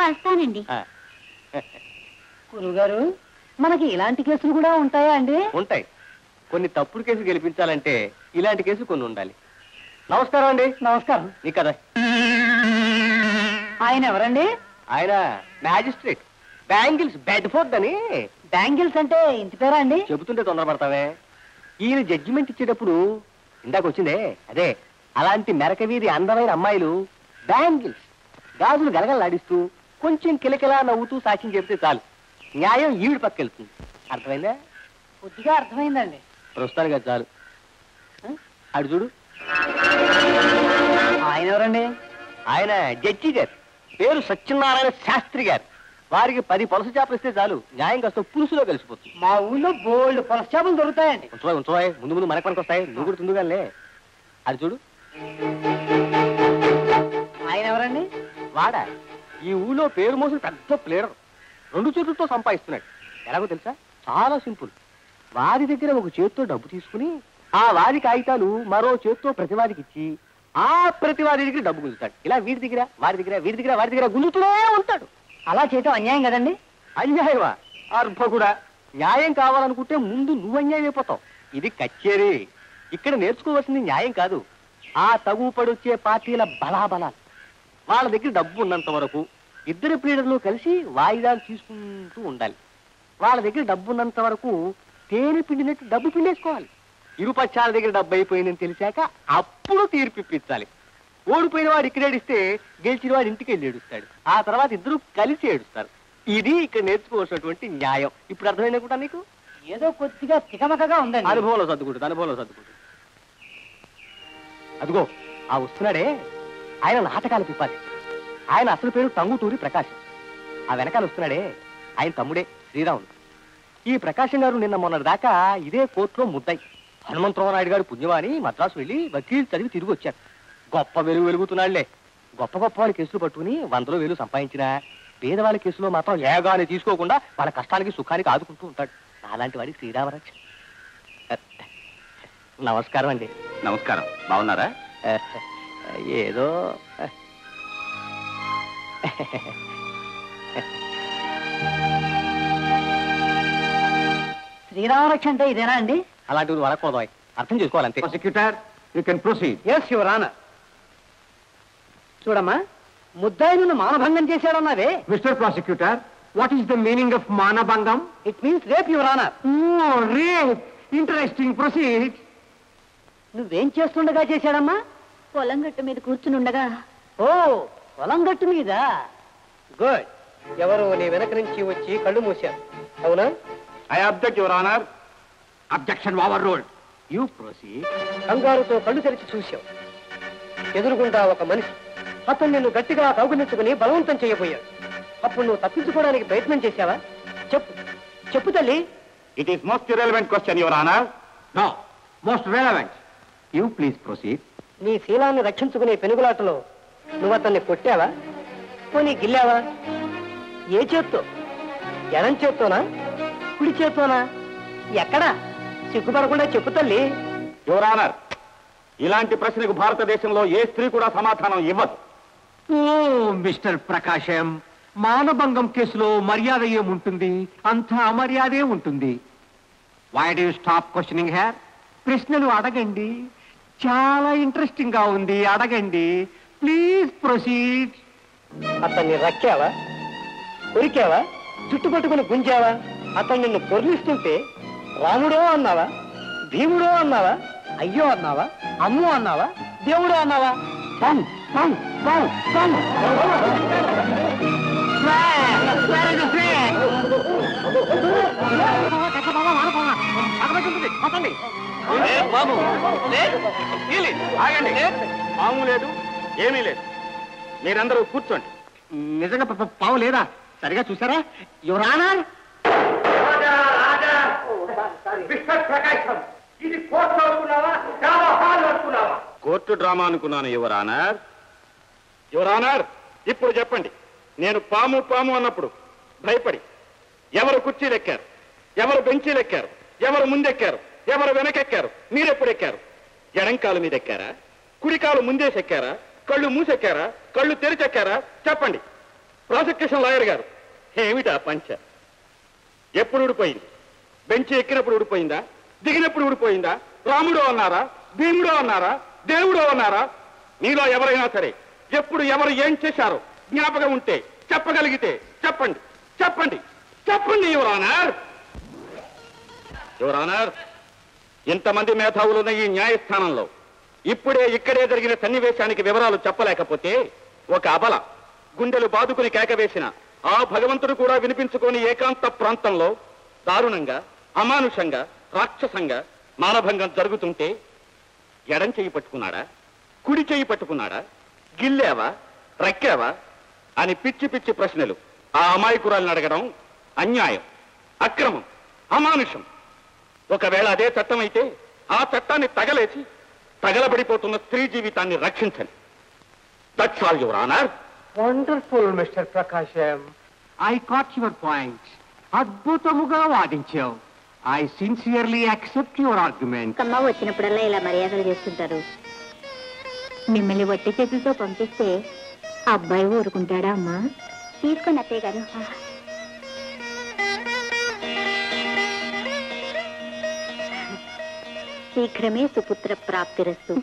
వస్తానండి. గురువు గారు మనకి ఇలాంటి కేసులు కూడా ఉంటాయా అండి? ఉంటాయి. కొన్ని తప్పుడు కేసు గెలిపించాలంటే ఇలాంటి కేసు కొన్ని ఉండాలి. నమస్కారం అండి. నమస్కారం. నీ కదా ఆయన ఎవరండి? ఆయన మ్యాజిస్ట్రేట్. బ్యాంగిల్స్ బెడ్ఫోర్డ్ అని. బ్యాంగిల్స్ అంటే ఇంటి పేరా అండి? చెబుతుంటే తొందరపడతావే. ఈయన జడ్జిమెంట్ ఇచ్చేటప్పుడు ఇందాక వచ్చిందే అదే అలాంటి మెరక వీధి అందమైన అమ్మాయిలు బ్యాంగిల్స్ గాజులు గలగలాడిస్తూ కొంచెం కిలకిలా నవ్వుతూ సాక్ష్యం చెబితే చాలు. న్యాయం ఈవిడ పక్కెళ్తుంది అర్థమైందా? కొద్దిగా అర్థమైందండి. ప్రస్తుతానికి చాలు? అటు చూడు. ఆయన ఎవరండి? ఆయన జడ్జి గారు. పేరు సత్యనారాయణ శాస్త్రి గారు. వారికి పది పొలస చేపలు ఇస్తే చాలు. న్యాయం కాస్త పులుసులో కలిసిపోతుంది. మా ఊళ్ళో బోల్డ్ పొలస చేపలు దొరుకుతాయండి. ఉంచువా ఉంచువా ముందు ముందు మనకు పనికి వస్తాయి. నువ్వు కూడా తుందుగానే. అది చూడు. ఆయన ఎవరండి? వాడా. ఈ ఊళ్ళో పేరు మోసిన పెద్ద ప్లేయర్. రెండు చేతులతో సంపాదిస్తున్నాడు. ఎలాగో తెలుసా? చాలా సింపుల్. వారి దగ్గర ఒక చేత్తో డబ్బు తీసుకుని ఆ వారి కాగితాలు మరో చేత్తో ప్రతివాదికి ఇచ్చి ఆ ప్రతివాది దగ్గర డబ్బు గుంజుతాడు. ఇలా వీడి దగ్గర వారి దగ్గర వీడి దగ్గర వారి దగ్గర గుంజుతూనే ఉంటాడు. అలా చేయటం అన్యాయం కదండి? అన్యాయమా? అర్భ కూడా న్యాయం కావాలనుకుంటే ముందు నువ్వు అన్యాయం అయిపోతావు. ఇది కచ్చేరి ఇక్కడ నేర్చుకోవాల్సింది న్యాయం కాదు. ఆ తగుపడొచ్చే పార్టీల బలాబలాలు. వాళ్ళ దగ్గర డబ్బు ఉన్నంత వరకు ఇద్దరు పీడర్లు కలిసి వాయిదాలు తీసుకుంటూ ఉండాలి. వాళ్ళ దగ్గర డబ్బు ఉన్నంత వరకు తేనె పిండినట్టు డబ్బు పిండేసుకోవాలి. ఇరుపక్షాల దగ్గర డబ్బు అయిపోయిందని తెలిసాక అప్పుడు తీర్పు ఇప్పించాలి ఓడిపోయిన వాడు ఇక్కడ ఏడిస్తే గెలిచిన వాడు ఇంటికి వెళ్ళి ఏడుస్తాడు. ఆ తర్వాత ఇద్దరు కలిసి ఏడుస్తారు. ఇది ఇక్కడ నేర్చుకోవాల్సినటువంటి న్యాయం. ఇప్పుడు అర్థమైనకుండా నీకు ఏదో కొద్దిగా తికమకగా ఉందండి. అనుభవంలో సర్దుకుంటుంది అనుభవంలో సర్దుకుంటుంది. అదిగో ఆ వస్తున్నాడే. ఆయన నాటకాలు తిప్పాలి. ఆయన అసలు పేరు టంగుటూరి ప్రకాశం. ఆ వెనకాల వస్తున్నాడే ఆయన తమ్ముడే శ్రీరాముడు. ఈ ప్రకాశం గారు నిన్న మొన్నటి దాకా ఇదే కోర్టులో ముద్దాయి. హనుమంతరావు నాయుడు గారు పుణ్యమాని మద్రాసు వెళ్ళి వకీల్ చదివి తిరిగి వచ్చారు. గొప్ప వెలుగు వెలుగుతున్నాడులే గొప్ప గొప్ప వాళ్ళ కేసులు పట్టుకుని వందలో వేలు సంపాదించిన పేదవాళ్ళ కేసులో మాత్రం ఏగాని తీసుకోకుండా వాళ్ళ కష్టానికి సుఖానికి ఆదుకుంటూ ఉంటాడు. అలాంటి వాడికి శ్రీరామరక్ష నమస్కారం అండి. నమస్కారం. బాగున్నారా? ఏదో శ్రీరామరక్ష అంటే ఇదేనా అండి? అలాంటివి వరకూడదు అర్థం చేసుకోవాలంతే. Prosecutor you can proceed yes your honour చూడమ్మా ముద్దాయిను మానభంగం చేశాడన్నావే. Mister prosecutor what is the meaning of మానభంగం? It means rape your honour rape interesting proceed నువ్వేం చేస్తుండగా చేశాడమ్మా? పొలం గట్టు మీద కూర్చుని ఉండగా. ఓ పొలం గట్టు మీద? గుడ్ ఎవరు నీ వెనక నుంచి వచ్చి కళ్ళు మూశారు. అవునా? I object your honour objection overruled you proceed కంగారుతో కళ్ళు తెరిచి చూశావు. ఎదురుగుండా ఒక మనిషి. అతను నిన్ను గట్టిగా కౌగులించుకుని బలవంతం చేయబోయాడు. అప్పుడు నువ్వు తప్పించుకోవడానికి ప్రయత్నం చేశావా? చెప్పు. చెప్పు తల్లి. It is most irrelevant question your honour no most relevant you please proceed నీ శీలాన్ని రక్షించుకునే పెనుగులాటలో నువ్వు అతన్ని కొట్టావా? పోనీ గిల్లావా? ఏ చేత్తో? ఎడం చేత్తోనా? కుడి చేత్తోనా? ఎక్కడా? సిగ్గుపడకుండా చెప్పు తల్లి. యువర్ ఆనర్ ఇలాంటి ప్రశ్నకు భారతదేశంలో ఏ స్త్రీ కూడా సమాధానం ఇవ్వదు. ఓ మిస్టర్ ప్రకాశం. మానభంగం కేసులో మర్యాద ఏముంటుంది? అంత అమర్యాదే ఉంటుంది. Why do stop questioning her ప్రశ్నలు అడగండి. చాలా ఇంట్రెస్టింగ్గా ఉంది. అడగండి. ప్లీజ్ ప్రొసీడ్ అతన్ని రక్కావా? కొరికావా? చుట్టుపట్టుకుని గుంజావా? అతను నిన్ను పొర్లిస్తుంటే రాముడో అన్నావా? భీముడో అన్నావా? అయ్యో అన్నావా? అమ్మో అన్నావా? దేవుడో అన్నావా? బాబు. ఆగండి. పాము లేదు ఏమీ లేదు. మీరందరూ కూర్చోండి. నిజంగా ప- ప- పావు లేదా? సరిగా చూసారా యువరానా ఇది కోర్టు డ్రామా అనుకున్నాను యువర్ ఆనర్ ఇప్పుడు చెప్పండి. నేను పాము పాము అన్నప్పుడు భయపడి ఎవరు కుర్చీలు ఎక్కారు? ఎవరు బెంచీలు ఎక్కారు? ఎవరు ముందెక్కారు? ఎవరు వెనకెక్కారు? మీరెప్పుడు ఎక్కారు? ఎడంకాలు మీద ఎక్కారా? కుడికాలు ముందేసెక్కారా కళ్ళు మూసెక్కారా? కళ్ళు తెరిచెక్కారా? చెప్పండి. ప్రాసిక్యూషన్ లాయర్ గారు ఏమిటా పంచ? ఎప్పుడు ఊడిపోయింది? బెంచి ఎక్కినప్పుడు ఊడిపోయిందా? దిగినప్పుడు ఊడిపోయిందా? రాముడో అన్నారా? భీముడో అన్నారా? దేవుడో అన్నారా? మీలో ఎవరైనా సరే ఎప్పుడు ఎవరు ఏం చేశారో జ్ఞాపకం ఉంటే చెప్పగలిగితే చెప్పండి చెప్పండి చెప్పండి యువరానర్ యువరానర్ ఇంతమంది మేధావులున్న ఈ న్యాయస్థానంలో ఇప్పుడే ఇక్కడే జరిగిన సన్నివేశానికి వివరాలు చెప్పలేకపోతే ఒక అబల గుండెలు బాదుకుని కేకవేసిన ఆ భగవంతుడు కూడా వినిపించుకొని ఏకాంత ప్రాంతంలో దారుణంగా అమానుషంగా రాక్షసంగా మానభంగం జరుగుతుంటే ఎడం చెయ్యి పట్టుకున్నాడా కుడి చెయ్యి పట్టుకున్నాడా గిల్లేవా? రక్కావా? అని పిచ్చి పిచ్చి ప్రశ్నలు ఆ అమాయకురాలను అడగడం అన్యాయం అక్రమం అమానుషం. ఒకవేళ అదే చట్టం అయితే ఆ చట్టాన్ని తగలేసి తగలబడిపోతున్న స్త్రీ జీవితాన్ని రక్షించండి. That's all your honour wonderful mister Prakasam I caught your point అద్భుతముగా వాదించావు. I sincerely accept your argument అమ్మ వచ్చినప్పుడల్లా ఇలా మర్యాదలు చేస్తుంటారు. మిమ్మల్ని వట్టి చేతులతో పంపిస్తే అబ్బాయి ఊరుకుంటాడా అమ్మా? తీసుకొని అత్తయ్య గారు. శీఘ్రమే సుపుత్ర ప్రాప్తిరస్తు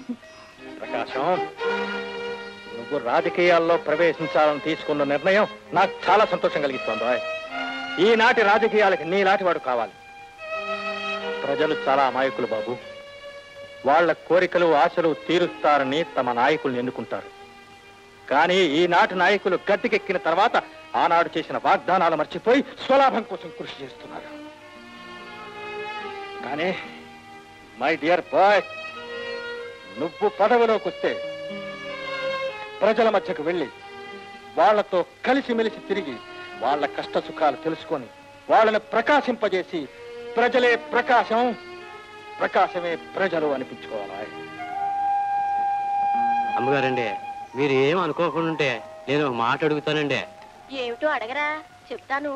ప్రకాశం నువ్వు రాజకీయాల్లో ప్రవేశించాలని తీసుకున్న నిర్ణయం నాకు చాలా సంతోషం కలిగిస్తోంది ఈనాటి రాజకీయాలకి నీలాంటి వాడు కావాలి. ప్రజలు చాలా అమాయకులు బాబు. వాళ్ళ కోరికలు ఆశలు తీరుస్తారని తమ నాయకుల్ని ఎన్నుకుంటారు. కానీ ఈనాటి నాయకులు గద్దెకెక్కిన తర్వాత ఆనాడు చేసిన వాగ్దానాలు మర్చిపోయి స్వలాభం కోసం కృషి చేస్తున్నారు. కానీ మై డియర్ బాయ్ నువ్వు పదవిలోకి వస్తే ప్రజల మధ్యకు వెళ్ళి వాళ్ళతో కలిసిమెలిసి తిరిగి వాళ్ళ కష్ట సుఖాలు తెలుసుకొని వాళ్ళని ప్రకాశింపజేసి ప్రజలే ప్రకాశం ప్రకాశమే ప్రజలు అనిపించుకోవాలి. అమ్మగారండి మీరు ఏం అనుకోకుండా నేను ఒక మాట అడుగుతానండి. ఏమిటో అడగరా చెప్తాను.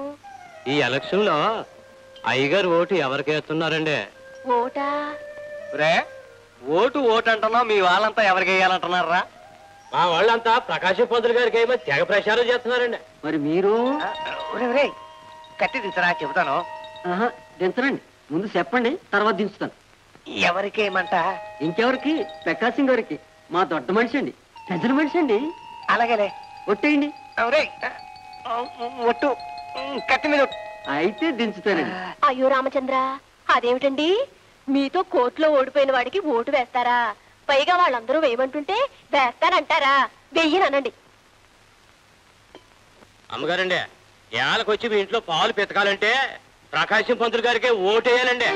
ఈ ఎలక్షన్లో అయ్యగారు ఓటు ఎవరికి వేస్తున్నారండి? ఓటా? రే ఓటు ఓటు అంటున్నావు మీ వాళ్ళంతా ఎవరికి వేయాలంటున్నారా? మా వాళ్ళంతా ప్రకాశం పంతులు గారికి ఏమో తెగ ప్రచారం చేస్తున్నారండి. మరి మీరు? కట్టి దించరా చెబుతాను. దించరండి ముందు చెప్పండి తర్వాత దించుతాను. ఎవరికేమంట? ఇంకెవరికి? ప్రకాశం గారికి. మా దొడ్డ మనిషి అండి. పెద్దల మనిషి అండి. అలాగేలే. ఒట్టేయండి. ఒట్టు కత్తి మీద. అయితే దించుతానండి. అయ్యో రామచంద్ర అదేమిటండి? మీతో కోర్టులో ఓడిపోయిన వాడికి ఓటు వేస్తారా? పైగా వాళ్ళందరూ వేయమంటుంటే వేస్తారంటారా వెయ్యననండి. అమ్మగారండి ఏళ్ళకి వచ్చి మీ ఇంట్లో పాలు పెతకాలంటే ప్రకాశం పంతులు గారికి ఓటేయాలండి.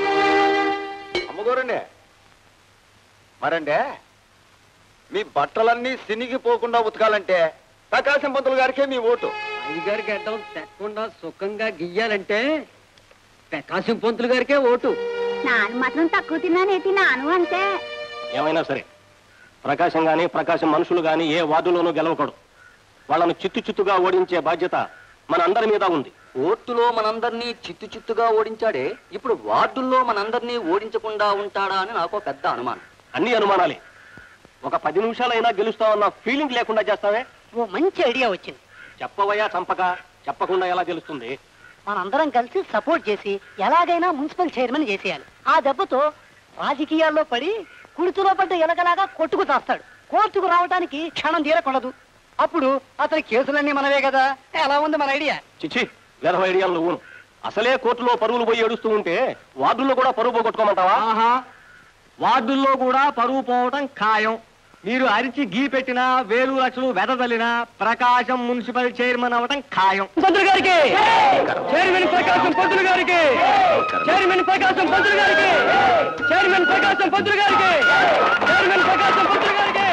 అమ్మగారండి మరండి మీ బట్టలన్నీ సినిగిపోకుండా ఉతకాలంటే ప్రకాశం పంతులు గారికే మీ ఓటు. అయ్యగారికి అడ్డం తెక్కకుండా సుఖంగా గియ్యాలంటే ప్రకాశం పంతులు గారికే ఓటు. నాను మాత్రం తక్కువ తిన్నానేటి నాను అంతే ఏమైనా సరే ప్రకాశం గాని ప్రకాశం మనుషులు గాని ఏ వార్డులోనూ గెలవకూడదు. వాళ్ళను చిత్తు చిత్తుగా ఓడించే బాధ్యత మన అందరి మీద ఉంది. కోర్టులో మనందరినీ చిత్తు చిత్తుగా ఓడించాడే ఇప్పుడు వార్డుల్లో మనందరినీ ఓడించకుండా ఉంటాడా అని నాకు పెద్ద అనుమానం. అన్ని అనుమానాలే. ఒక పది నిమిషాలైనా గెలుస్తామన్న ఫీలింగ్ లేకుండా చేస్తావే? ఓ మంచి ఐడియా వచ్చింది. చెప్పవయ్యా చంపక చెప్పకుండా ఎలా గెలుస్తుంది? మనందరం కలిసి సపోర్ట్ చేసి ఎలాగైనా మున్సిపల్ చైర్మన్ చేసేయాలి. ఆ దెబ్బతో రాజకీయాల్లో పడి కుడితులో పడ్డ ఎలకలాగా కొట్టుకు తాస్తాడు. కోర్టుకు రావడానికి క్షణం తీరకూడదు. అప్పుడు అతని కేసులన్నీ మనవే కదా? ఎలా ఉంది మన ఐడియా? చిచి వేద ఐడియాలు నువ్వును అసలే కోర్టులో పరువులు పోయి ఏడుస్తూ ఉంటే వార్డుల్లో కూడా పరువు పోగొట్టుకోమంటావా? వార్డుల్లో కూడా పరువు పోవటం ఖాయం. మీరు అరిచి గీ పెట్టినా వేలు లక్షలు వెదజల్లినా ప్రకాశం మున్సిపల్ చైర్మన్ అవటం ఖాయం. పంతులు గారికి! చైర్మన్ ప్రకాశం పంతులు గారికి! చైర్మన్ ప్రకాశం పంతులు గారికి! చైర్మన్ ప్రకాశం పంతులు గారికి! చైర్మన్ ప్రకాశం పంతులు గారికి!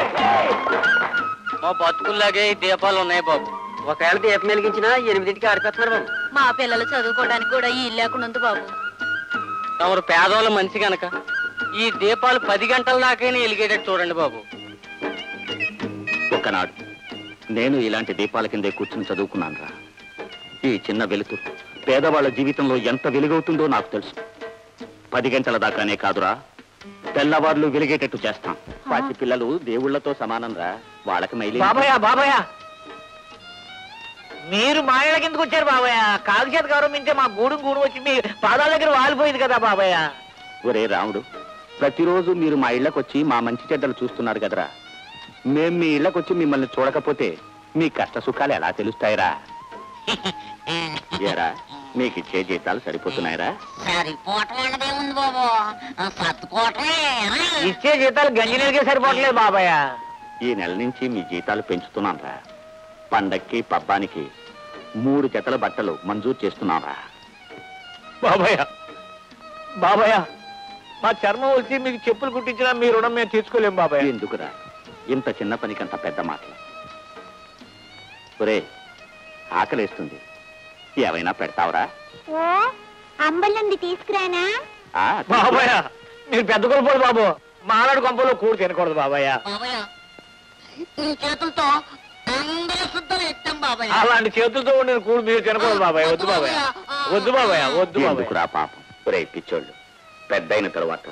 మా బతుకుల్లాగే దీపాలు ఉన్నాయి బాబు. ఒకవేళ దీపం వెలిగించినా ఎనిమిదింటికి ఆడిపోతున్నారు బాబు. మా పిల్లలు చదువుకోవడానికి కూడా ఈ ఇల్లు లేకుండా ఉంది బాబు? తమరు పేదవాళ్ళ మనిషి గనక ఈ దీపాలు పది గంటల దాకైనా వెలిగేటట్టు చూడండి బాబు. ఒకనాడు నేను ఇలాంటి దీపాల కిందే కూర్చుని చదువుకున్నాను రా ఈ చిన్న వెలుతురు పేదవాళ్ళ జీవితంలో ఎంత వెలుగవుతుందో నాకు తెలుసు. పది గంటల దాకానే కాదురా తెల్లవార్లు వెలిగేటట్టు చేస్తాం. పసి పిల్లలు దేవుళ్ళతో సమానం రా వాళ్ళకి మైలి బాబాయ్ బాబాయ్ మీరు మా ఇళ్ళకి ఎందుకు వచ్చారు బాబాయ్ కాలు చేత గౌరవించే మా గూడు గూడు వచ్చి మీ పాదాల దగ్గర వాలిపోయింది కదా బాబాయ్ ఒరే రాముడు ప్రతిరోజు మీరు మా ఇళ్ళకొచ్చి మా మంచి చెడ్డలు చూస్తున్నారు కదరా. మేం మీ ఇళ్ళకొచ్చి మిమ్మల్ని చూడకపోతే మీ కష్ట సుఖాలు ఎలా తెలుస్తాయిరా? ఏరా మీకు ఇచ్చే జీతాలు సరిపోతున్నాయరా? సరిపోవటం బాబు. ఇచ్చే జీతాలు గంజినీలకే సరిపోవట్లేదు బాబాయ్ ఈ నెల నుంచి మీ జీతాలు పెంచుతున్నాంరా. పండక్కి పబ్బానికి మూడు జతల బట్టలు మంజూరు చేస్తున్నారా బాబాయ్ బాబాయ్ మా చర్మం వచ్చి మీకు చెప్పులు కుట్టించినా మీ రుణం మేము తీర్చుకోలేం బాబాయ్ ఎందుకురా? ఇంత చిన్న పనికంత పెద్ద మాటలు. ఒరే ఆకలేస్తుంది. ఏమైనా పెడతావరా? ఓ అంబలంది తీసుకురానా? ఆ, బాబాయ్ మీరు పెద్ద బాబు. మాలాడు కొంపలో కూడు తినకూడదు బాబాయ్ బాబయ్య ఈ చేతులతో అందరూ అలాంటి చేతులతో ఉండిన కూడు మీరు తినకూడదు బాబాయ్. వద్దు బాబాయ్. వద్దు బాబాయ్ వద్దు బాబాయ్. ఎందుకురా పాపం? ఒరే పిచ్చోళ్ళు పెద్దయిన తరువాత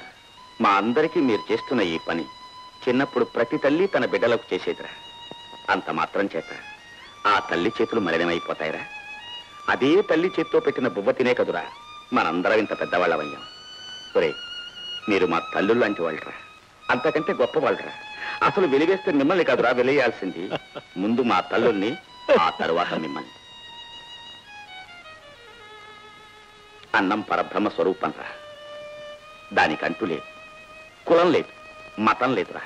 మా అందరికీ మీరు చేస్తున్న ఈ పని చిన్నప్పుడు ప్రతి తల్లి తన బిడ్డలకు చేసేదిరా. అంత మాత్రం చేత ఆ తల్లి చేతులు మలినమైపోతాయిరా. అదే తల్లి చేత్తో పెట్టిన బువ్వ తినే కదురా. మనందరం ఇంత పెద్దవాళ్ళమయ్యాం. ఒరే మీరు మా తల్లు లాంటి వాళ్ళరా. అంతకంటే గొప్ప వాళ్ళరా అసలు వెలివేస్తే మిమ్మల్ని కాదురా వెలియాల్సింది. ముందు మా తల్లుల్ని ఆ తర్వాత మిమ్మల్ని. అన్నం పరబ్రహ్మ స్వరూపం రా దానికంటూ లేదు. కులం లేదు మతం లేదురా.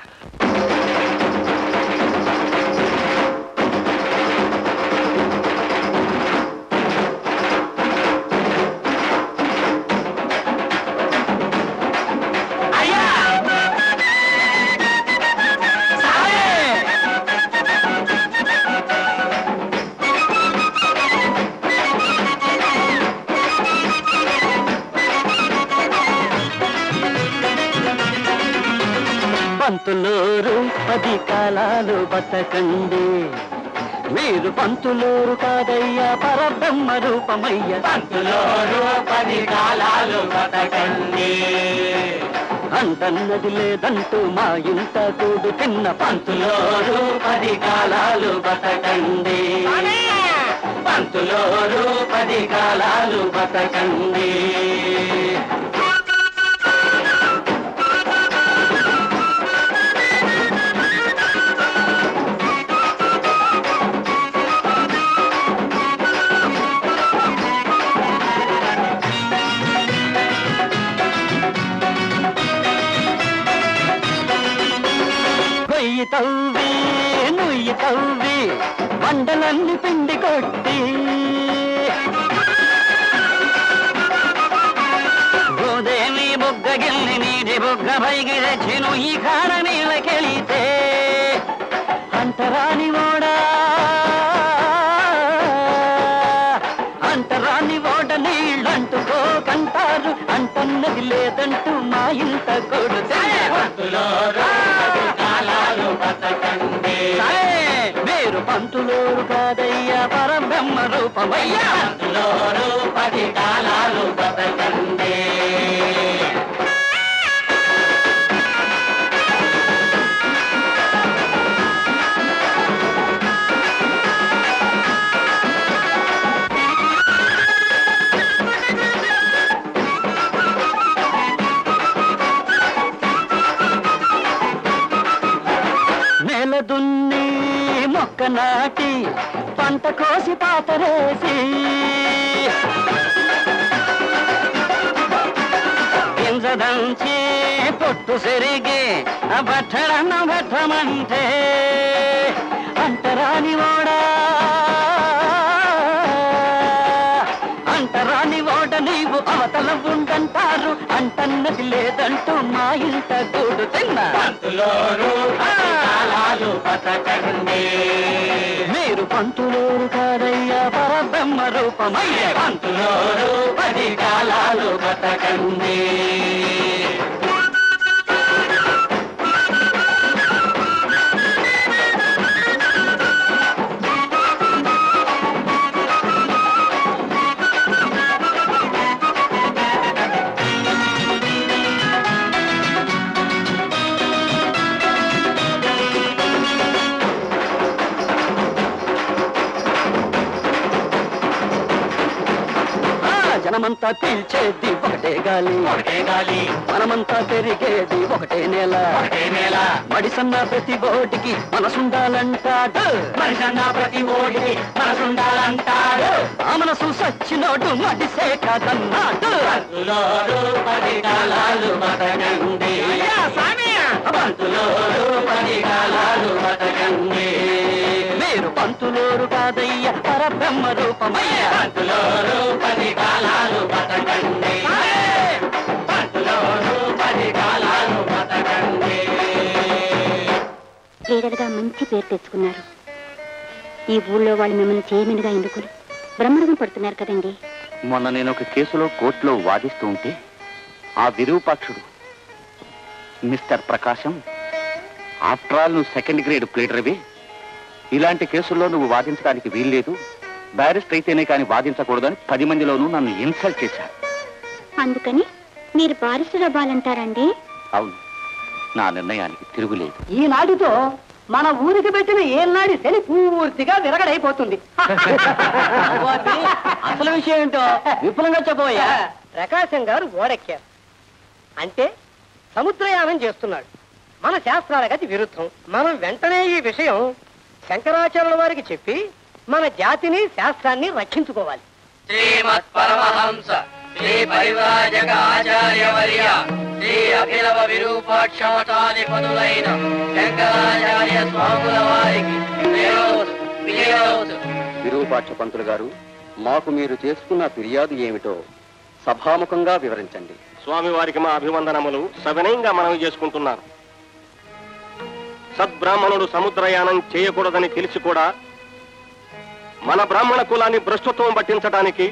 బతకండి మీరు పంతులోరు కాదయ్యా పరబ్రహ్మ రూపమయ్య. పంతులోరు పది కాలాలు బతకండి అంటన్నది లేదంటూ మా ఇంట కూడు తిన్న పంతులోరు. పది కాలాలు బతకండి పంతులోరు పది కాలాలు బతకండి తవ్వి నుయ్యి తవ్వి వండలన్నీ పిండి కొట్టి. గోదేమి బుగ్గ గిల్లి నీటి బుగ్గ పైకి తెచ్చి ఈ కాడ నీళ్ళకెళితే అంతరాని ఓడా. అంతరాని ఓడ నీళ్ళంటుకోకంటారు అంటన్నది లేదంటూ మా ఇంత కొడుతే. మీరు పంతులోరు కాదయ్యా పరబ్రహ్మ రూపమయ్యా. పంతులోరు పది కాలాలు బతకండి నేల దున్ని మొక్క నాటి పంట కోసి పాతరేసి. గింజదంచి పొట్టు సెరిగి బట్టడన్న బట్టమంటే అంటరాని ఓడా. అంటరాని ఓడ నీవు అవతల ఉండని అంటన్నది లేదంటూ మా ఇంట గూడు మీరు పంతులోరు కాదయ్యా పరబ్రహ్మ రూపమయ్య పంతులోరు పది కాలాలు బతకండి. మనమంతా పీల్చేది ఒకటే గాలి. ఒకటే గాలి. మనమంతా పెరిగేది ఒకటే నేల. ఒకటే నేల. మడిసన్న ప్రతి ఓటికి మనసుండాలంటాడు. మడిసన్న ప్రతి ఓటికి మనసుండాలంటాడు. ఆ మనసు సచ్చినోడు మడిసే కదన్నాడు పంతులోరు పది కాలాలు బతకండి. పంతులోరు పది కాలాలు బతకండి. మీరు పంతులోరు కాదయ్య పరబ్రహ్మ రూపమయ్య. పంతులోరు పది కాలాలు బతకండి పంతులోరు పది కాలాలు బతకండి. లీడర్గా మంచి పేరు తెచ్చుకున్నారు. ఈ ఊళ్ళో వాళ్ళు మిమ్మల్ని చేయమనిగా ఎందుకుని? బ్రహ్మరథం పడుతున్నారు కదండి. మొన్న నేను ఒక కేసులో కోర్టులో వాదిస్తూ ఉంటే ఆ విరూపాక్షుడు మిస్టర్ ప్రకాశం ఆఫ్టర్ ఆల్ నువ్వు సెకండ్ గ్రేడ్ ప్లేడర్వి ఇలాంటి కేసుల్లో నువ్వు వాదించడానికి వీల్లేదు. బ్యారిస్టర్ అయితేనే కానీ వాదించకూడదని పది మందిలోనూ నన్ను ఇన్సల్ట్ చేశారు. అందుకని మీరు బారిస్టర్ అవ్వాలంటారండి? అవును. నా నిర్ణయానికి తిరుగులేదు. ఈనాటితో మన ఊరికి పెట్టిన ఏనాడి శని పూర్తిగా విరగడైపోతుంది. అసలు విషయం ఏంటో విపులంగా చెప్పబోయా ప్రకాశం గారు ఓడెక్కారు. అంటే సముద్రయానం చేస్తున్నాడు. మన శాస్త్రాల గతి విరుద్ధం. మనం వెంటనే ఈ విషయం శంకరాచార్యుల వారికి చెప్పి మన జాతిని శాస్త్రాన్ని రక్షించుకోవాలి. శ్రీమత్ పరమహంస శ్రీ పరివ్రాజక ఆచార్యవర్య శ్రీ అభినవ విరూపాక్ష మఠాధిపతులైన శంకరాచార్య స్వాముల వారికి. విరూపాక్ష పంతులు గారు మాకు మీరు చేసుకున్న ఫిర్యాదు ఏమిటో సభాముఖంగా వివరించండి. స్వామివారికి మా అభివందనములు సవినయంగా మనవి చేసుకుంటున్నాను. సద్బ్రాహ్మణుడు సముద్రయానం చేయకూడదని తెలిసి కూడా మన బ్రాహ్మణ కులాన్ని భ్రష్టత్వం పట్టించడానికి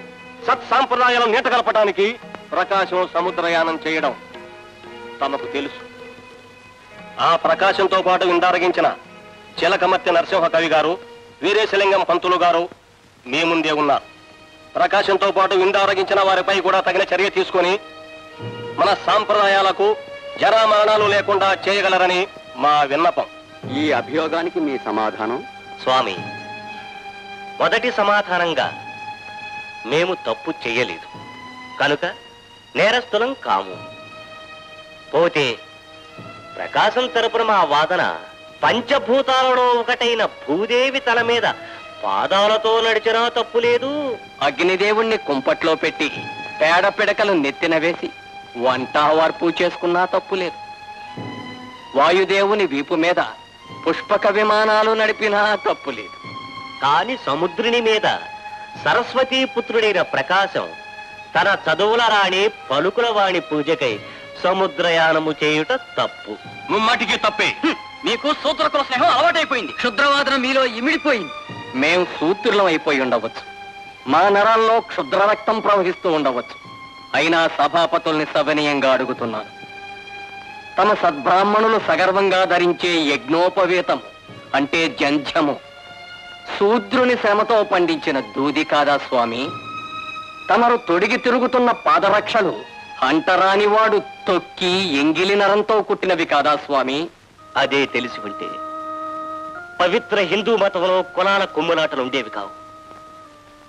సత్ సాంప్రదాయాలను నీటగలపడానికి ప్రకాశం సముద్రయానం చేయడం తమకు తెలుసు. ఆ ప్రకాశంతో పాటు ఇందారగించిన చిలకమర్తి నరసింహ కవి గారు వీరేశలింగం పంతులు గారు మీ ముందే ఉన్నారు. ప్రకాశంతో పాటు ఇందారగించిన వారిపై కూడా తగిన చర్య తీసుకొని మన సాంప్రదాయాలకు జరామరణాలు లేకుండా చేయగలరని మా విన్నపం. ఈ అభియోగానికి మీ సమాధానం? స్వామి మొదటి సమాధానంగా మేము తప్పు చెయ్యలేదు కనుక నేరస్తులం కాము. పోతే ప్రకాశం తరపున మా వాదన పంచభూతాలలో ఒకటైన భూదేవి తల మీద పాదాలతో నడిచినా తప్పు లేదు. అగ్నిదేవుణ్ణి కుంపట్లో పెట్టి పేడ పిడకలు నెత్తిన వేసి వంట వార్పు చేసుకున్నా తప్పు లేదు. వాయుదేవుని వీపు మీద పుష్పక విమానాలు నడిపినా తప్పు లేదు. కాని సముద్రుని మీద సరస్వతీ పుత్రుడైన ప్రకాశం తన చదువుల రాణి పలుకుల వాణి పూజకై సముద్రయానము చేయుట తప్పు. ముమ్మటికి తప్పే. మీకు సూత్రకుల స్నేహం అలవాటైపోయింది. క్షుద్రవాదన మీలో ఇమిడిపోయింది. మేం సూత్రులం అయిపోయి ఉండవచ్చు. మా నరాల్లో క్షుద్ర రక్తం ప్రవహిస్తూ ఉండవచ్చు. అయినా సభాపతుల్ని సవనీయంగా అడుగుతున్నాను. తమ సద్బ్రాహ్మణులు సగర్వంగా ధరించే యజ్ఞోపవేతం అంటే జంధ్యము. శూద్రుని శ్రమతో పండించిన దూది కాదా స్వామి? తమరు తొడిగి తిరుగుతున్న పాదరక్షలు అంటరానివాడు తొక్కి ఎంగిలి నరంతో కుట్టినవి కాదా స్వామి? అదే తెలిసి ఉంటే పవిత్ర హిందూ మతంలో కులాల కుమ్ములాటలు ఉండేవి కావు.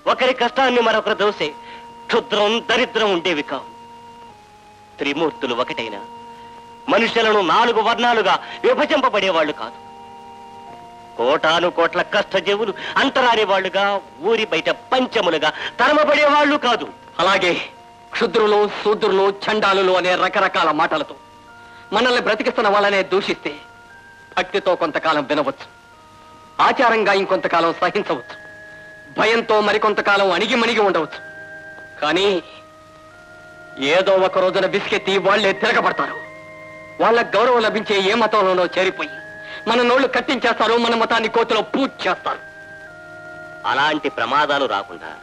ఒకరి కష్టాన్ని మరొకరు దోసే క్షుద్రం దరిద్రం ఉండేవి కావు. త్రిమూర్తులు ఒకటైన మనుషులను నాలుగు వర్ణాలుగా విభజింపబడేవాళ్ళు కాదు. కోటాను కోట్ల కష్టజీవులు అంతరాని వాళ్ళుగా ఊరి బయట పంచములుగా తరమబడేవాళ్ళు కాదు. అలాగే క్షుద్రులు శూద్రులు చండాలులు అనే రకరకాల మాటలతో మనల్ని బ్రతికిస్తున్న వాళ్ళనే దూషిస్తే భక్తితో కొంతకాలం వినవచ్చు. ఆచారంగా ఇంకొంతకాలం సహించవచ్చు. భయంతో మరికొంతకాలం అణిగి మణిగి ఉండవచ్చు. కానీ ఏదో ఒక రోజున బిస్కెత్తి వాళ్ళే తిరగబడతారు. వాళ్ళ గౌరవం లభించే ఏ మతంలోనో చేరిపోయి మన నోళ్ళు కట్టించేస్తారు మన మతాన్ని కోతిలో పూజ చేస్తారు. అలాంటి ప్రమాదాలు రాకుండా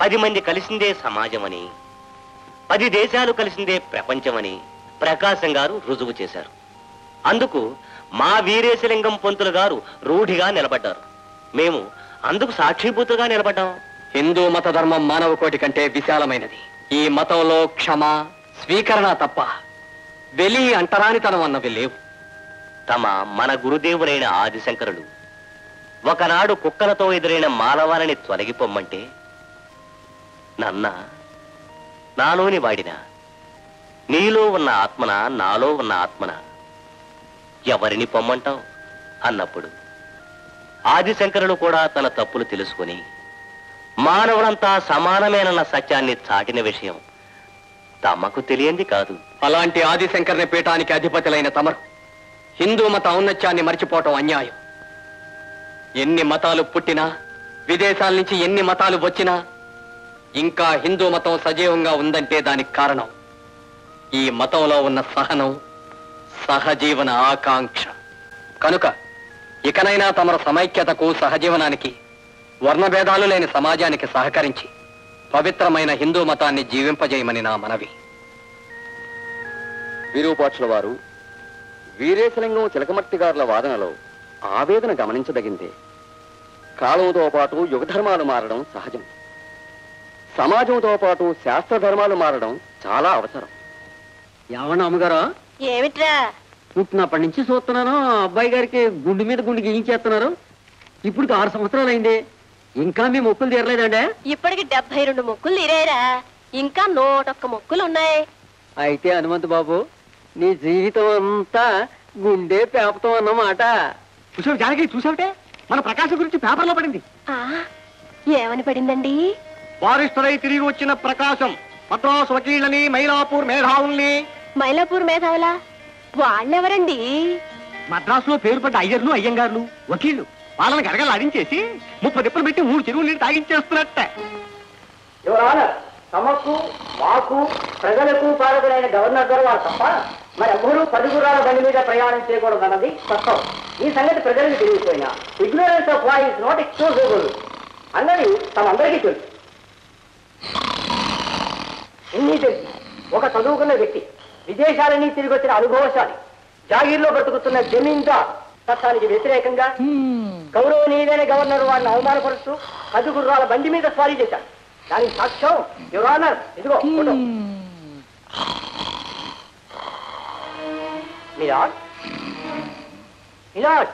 పది మంది కలిసిందే సమాజమని పది దేశాలు కలిసిందే ప్రపంచమని ప్రకాశం గారు రుజువు చేశారు. అందుకు మా వీరేశలింగం పంతులు గారు రూఢిగా నిలబడ్డారు. మేము అందుకు సాక్షిభూతుగా నిలబడ్డాం. హిందూ మత ధర్మం మానవ కోటి కంటే విశాలమైనది. ఈ మతంలో క్షమ స్వీకరణ తప్ప వెలి అంటరానితనం అన్నవి లేవు. తమ మన గురుదేవులైన ఆదిశంకరుడు ఒకనాడు కుక్కలతో ఎదురైన మానవాలని తొలగిపోమ్మంటే నన్న నాలోని వాడినా నీలో ఉన్న ఆత్మన నాలో ఉన్న ఆత్మన ఎవరిని పొమ్మంటావు? అన్నప్పుడు ఆదిశంకరుడు కూడా తన తప్పులు తెలుసుకుని మానవులంతా సమానమేనన్న సత్యాన్ని చాటిన విషయం. తమకు తెలియంది కాదు. అలాంటి ఆదిశంకర్ని పీఠానికి అధిపతులైన తమరు హిందూ మత ఔన్నత్యాన్ని మర్చిపోవటం అన్యాయం. ఎన్ని మతాలు పుట్టినా విదేశాల నుంచి ఎన్ని మతాలు వచ్చినా ఇంకా హిందూ మతం సజీవంగా ఉందంటే దానికి కారణం ఈ మతంలో ఉన్న సహనం సహజీవన ఆకాంక్ష. కనుక ఇకనైనా తమర సమైక్యతకు సహజీవనానికి వర్ణభేదాలు లేని సమాజానికి సహకరించి పవిత్రమైన హిందూ మతాన్ని జీవింపజేయమని నా మనవి. విరూపాక్షుల వారు వీరేశలింగం చిలకమర్తి గారుల వాదనలో ఆవేదన గమనించదగిందే. కాలంతో పాటు యుగధర్మాలు మారడం సహజం. సమాజంతో పాటు శాస్త్ర ధర్మాలు మారడం చాలా అవసరం. ఏమన్నా అమ్మగారా ఏమిట్రా? పుట్టినప్పటి నుంచి చూస్తున్నాను ఆ అబ్బాయి గారికి గుండు మీద గుండు గీయించేస్తున్నారు. ఇప్పుడు ఆరు సంవత్సరాలు అయింది ఇంకా మీ మొక్కులు తీరలేదండి? ఇప్పటికి డెబ్బై రెండు మొక్కులు తీరేరా ఇంకా నూటొక్క మొక్కులు ఉన్నాయి అయితే హనుమంత్ బాబు నీ జీవితం అంతా గుండె పేపతం అన్నమాట. చూసావు జానకి చూసావుటే? మన ప్రకాశం గురించి పేపర్లో పడింది. ఆ ఏమని పడిందండి? వారిస్తులై తిరిగి వచ్చిన ప్రకాశం. మద్రాసు వకీళ్ళని మైలాపూర్ మేధావుల్ని. మైలాపూర్ మేధావులా? వాళ్ళెవరండి? మద్రాసులో పేరు పడ్డ అయ్యర్లు అయ్యంగార్లు వకీళ్ళు. వాళ్ళని గడగలు అడించేసి ముప్పై తిప్పలు పెట్టి మూడు చెరువులు నీళ్ళు తాగించేస్తున్నట్ట. తమకు మాకు ప్రజలకు పాలకులైన గవర్నర్ గారు వారు తప్ప మరి ఎవరు పది బండి మీద ప్రయాణం చేయకూడదు అన్నది స్పష్టం ఈ సంగతి ప్రజలకు తెలియకపోయినా ignorance of law is not excusable అన్నది తమందరికీ తెలుసు. ఇన్ని తెలిసి. ఒక చదువుకున్న వ్యక్తి విదేశాలని తిరిగి వచ్చిన అనుభవశాలి జాగీర్లో బ్రతుకుతున్న జమీందార్ చట్టానికి వ్యతిరేకంగా గౌరవనీయులైన గవర్నర్ వారిని అవమానపరుస్తూ పది గుర్రాల బండి మీద స్వారీ చేశారు. దానికి సాక్ష్యం యువర్ ఆనర్ ఇదిగో ఫోటో. మిలాడ్ మిలాడ్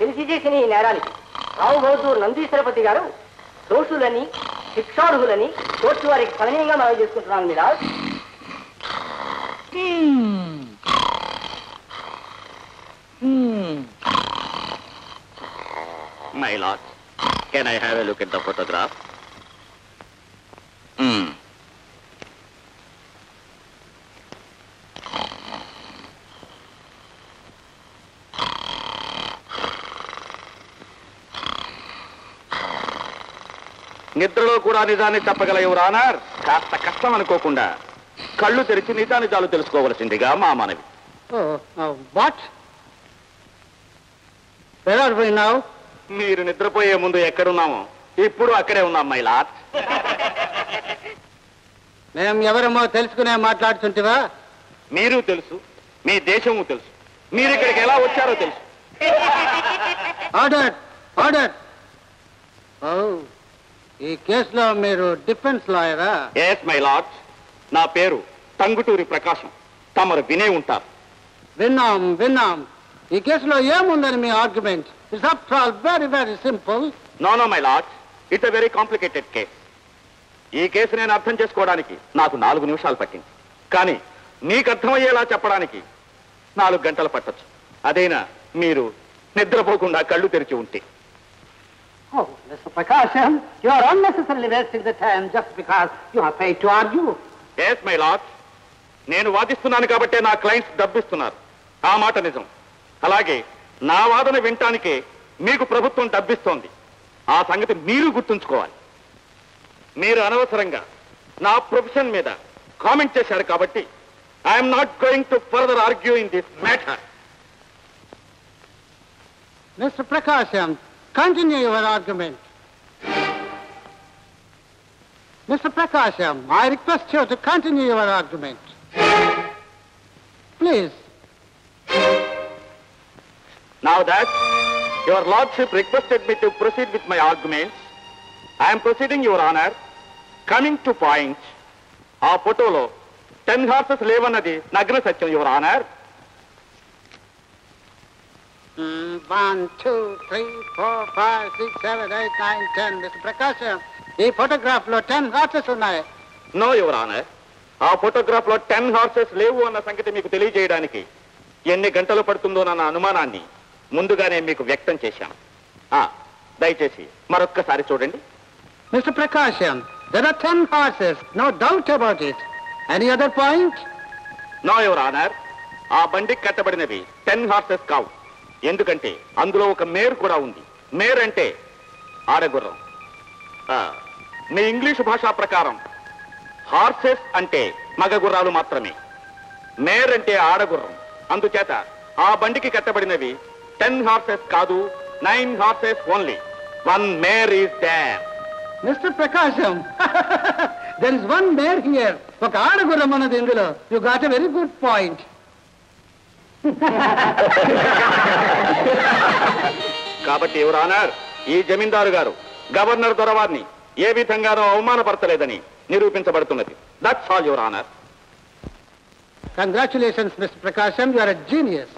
తెలిసి చేసిన ఈ నేరానికి రావు బహదూర్ నందీశ్వరపతి గారు దోషులని శిక్షార్హులని కోర్టు వారికి సవినయంగా మనం చేసుకుంటున్నాను milord my lord can I have a look at the photograph నిద్రలో కూడా నిజాన్ని చెప్పగల ఎవరానార్ కాస్త కష్టం అనుకోకుండా. కళ్ళు తెరిచి నిజానిజాలు తెలుసుకోవలసిందిగా మా మనవి. వాట్? పోయినావు? మీరు నిద్రపోయే ముందు ఎక్కడున్నామో? ఇప్పుడు అక్కడే ఉన్నాం మై లాట్ మేము ఎవరేమో తెలుసుకునే మాట్లాడుతుంటివా? మీరు తెలుసు మీ దేశము తెలుసు. మీరు ఇక్కడికి ఎలా వచ్చారో తెలుసు. Order order. ఓ. ఈ కేసులో మీరు డిఫెన్స్ లాయరా? ఎస్ మై లాట్ నా పేరు టంగుటూరి ప్రకాశం. తమరు వినే ఉంటారు. విన్నాం విన్నాం. ఈ కేసులో ఏముందని మీ argument? It's up all very very simple no no my lord it's very complicated case ఈ కేసు నేను అర్థం చేసుకోవడానికి నాకు నాలుగు నిమిషాలు పట్టింది. కానీ నీకు అర్థమయ్యేలా చెప్పడానికి నాలుగు గంటలు పట్టొచ్చు. అదైనా మీరు నిద్రపోకుండా కళ్ళు తెరిచి ఉంటే. Oh, Mr. Prakasham, you are unnecessarily wasting the time just because you are paid to argue. Yes my lord నేను వాదిస్తున్నాను కాబట్టే నా క్లయింట్స్ డబ్బిస్తున్నారు ఆ మాట నిజం అలాగే నా వాదన వినటానికే మీకు ప్రభుత్వం డబ్బిస్తోంది ఆ సంగతి మీరు గుర్తుంచుకోవాలి మీరు అనవసరంగా నా ప్రొఫెషన్ మీద కామెంట్ చేశారు కాబట్టి I'm not going to further argue in this matter Mr. Prakasham, continue your argument. Mr. Prakasham, I request you to continue your argument. Please. Now that your lordship requested me to proceed with my arguments, I am proceeding, your honor. Coming to point, ఆ ఫోటోలో ten horses లేవన్నది నగ్న సత్యం your honour one two three four five six seven eight nine ten mister Prakash ఈ ఫోటోగ్రాఫ్లో ten horses ఉన్నాయి. No your honour ఆ ఫోటోగ్రాఫ్లో ten horses లేవు అన్న సంగతి మీకు తెలియజేయడానికి ఎన్ని గంటలు పడుతుందోనన్న అనుమానాన్ని ముందుగానే మీకు వ్యక్తం చేశాం ఆ, దయచేసి మరొక్కసారి చూడండి. Mister Prakash there are ten horses no doubt about it any other point no your honour ఆ బండికి కట్టబడినవి టెన్ హార్సెస్ కావు. ఎందుకంటే అందులో ఒక మేర్ కూడా ఉంది. మేర్ అంటే ఆడగుర్రం. ఆ, మీ ఇంగ్లీషు భాషా ప్రకారం హార్సెస్ అంటే మగ గుర్రాలు మాత్రమే. మేర్ అంటే ఆడగుర్రం. అందుచేత ఆ బండికి కట్టబడినవి టెన్ హార్సెస్ కాదు nine horses only. One mare is dam. Mister Prakasam there is one mare here ఒక ఆడగుర్రం అన్నది ఇందులో. You got a very good point కాబట్టి ఎవరు ఆనర్ ఈ జమీందారు గారు గవర్నర్ దొరవారిని ఏ విధంగానూ అవమానపరచలేదని నిరూపించబడుతున్నది. That's all your honour congratulations mister Prakasam you are a genius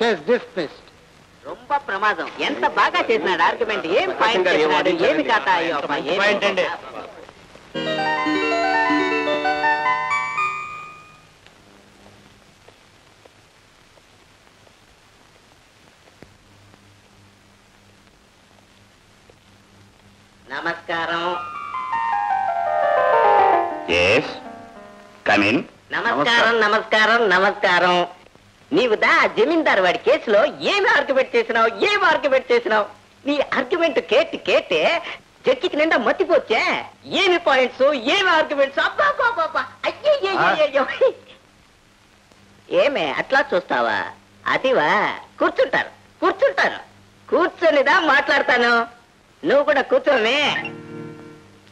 case dismissed రొంబ ప్రమాదం. ఎంత బాగా చేసినాడు ఆర్గ్యుమెంట్ ఏం పాయింట్ చేసినాడు? ఏమి మంచి ఏమి నమస్కారం. ఎస్ కమిన్ నమస్కారం నమస్కారం నమస్కారం. నీవు దా జమీందారు వాడి కేసులో ఏమి ఆర్గ్యుమెంట్ చేసినావు ఏమి ఆర్గ్యుమెంట్ చేసినావు? నీ ఆర్గ్యుమెంట్ కేటి కేటే జడ్జికి నిండా మతిపోచ్చే ఏమి పాయింట్స్ ఏమి ఆర్గ్యుమెంట్స్ అబ్బా ఏమే అట్లా చూస్తావా? అదివా కూర్చుంటారు కూర్చుంటారు. కూర్చొనిదా మాట్లాడతాను. నువ్వు కూడా కూర్చోమే.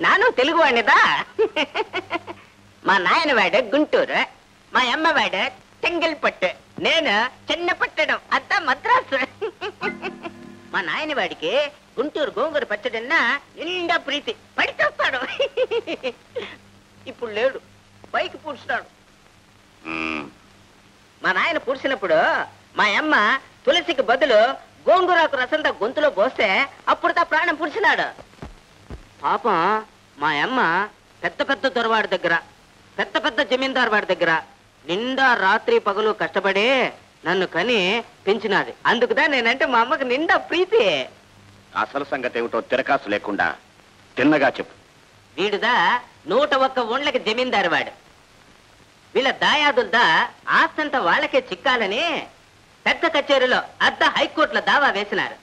నాను తెలుగు వాడినిదా మా నాయన వాడు గుంటూరు మా అమ్మ వాడు చెంగల్పట్టు నేను చిన్న పట్టణం అంత మద్రాసు. మా నాయన వాడికి గుంటూరు గోంగూర పచ్చడన్నా నిండా ప్రీతి. పడిచేస్తాడు. ఇప్పుడు లేడు. పైకి పూడ్చుతాడు మా నాయన పూడ్చినప్పుడు మా అమ్మ తులసికి బదులు గోంగూరాకు రసంతా గొంతులో పోస్తే అప్పుడు తా ప్రాణం పూడ్చినాడు. పాపం మా అమ్మ పెద్ద పెద్ద దొరవాడి దగ్గర పెద్ద పెద్ద జమీందారు వాడి దగ్గర నిండా రాత్రి పగలు కష్టపడి నన్ను కని పెంచినాది. అందుకుదా నేనంటే మా అమ్మకు నిండా ప్రీతి. అసలు సంగతి ఏమిటో తిరకాసు లేకుండా తిన్నగా చెప్పు. వీడుదా నూట ఒక్క ఒండ్లకి జమీందారు వాడు. వీళ్ళ దాయాదులదా ఆస్తంతా వాళ్ళకే చిక్కాలని పెద్ద కచేరీలో అర్ధ హైకోర్టులో దావా వేసినారు.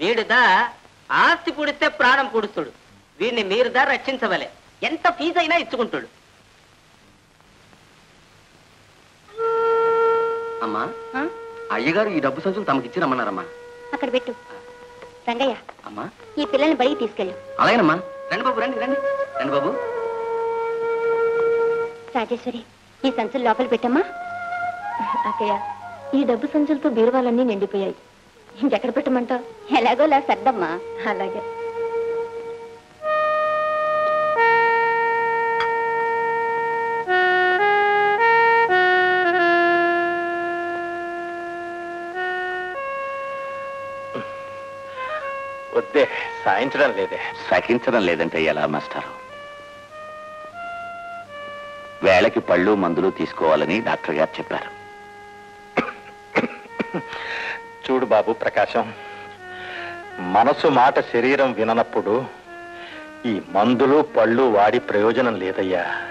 వీడుదా ఆస్తి పుడిస్తే ప్రాణం పుడుస్తుడు వీడిని మీరుదా రక్షించవలే. ఎంత ఫీజు అయినా ఇచ్చుకుంటాడు. అమ్మా అయ్యగారు ఈ డబ్బు సంచులు తమకిచ్చి రమ్మన్నారమ్మా. అక్కడ పెట్టు. రంగయ్య అమ్మా. ఈ పిల్లల్ని బడికి తీసుకెళ్ళు. అలాగేనమ్మా. రండి బాబు రండి రండి. రండి బాబు. రాజేశ్వరి ఈ సంచులు లోపల పెట్టమ్మా. అక్కయ్య ఈ డబ్బు సంచులతో బీరువాలన్నీ నిండిపోయాయి. ఇంకెక్కడ పెట్టమంటావు? ఎలాగోలా సర్దమ్మా. అలాగే. వద్దే సాయించడం లేదే. సహించడం లేదంటే ఎలా మాస్టారు? వేళకి పళ్ళు మందులు తీసుకోవాలని డాక్టర్ గారు చెప్పారు. చూడు బాబు ప్రకాశం. మనసు మాట శరీరం విననప్పుడు ఈ మందులు పళ్ళు వాడి ప్రయోజనం లేదయ్యా.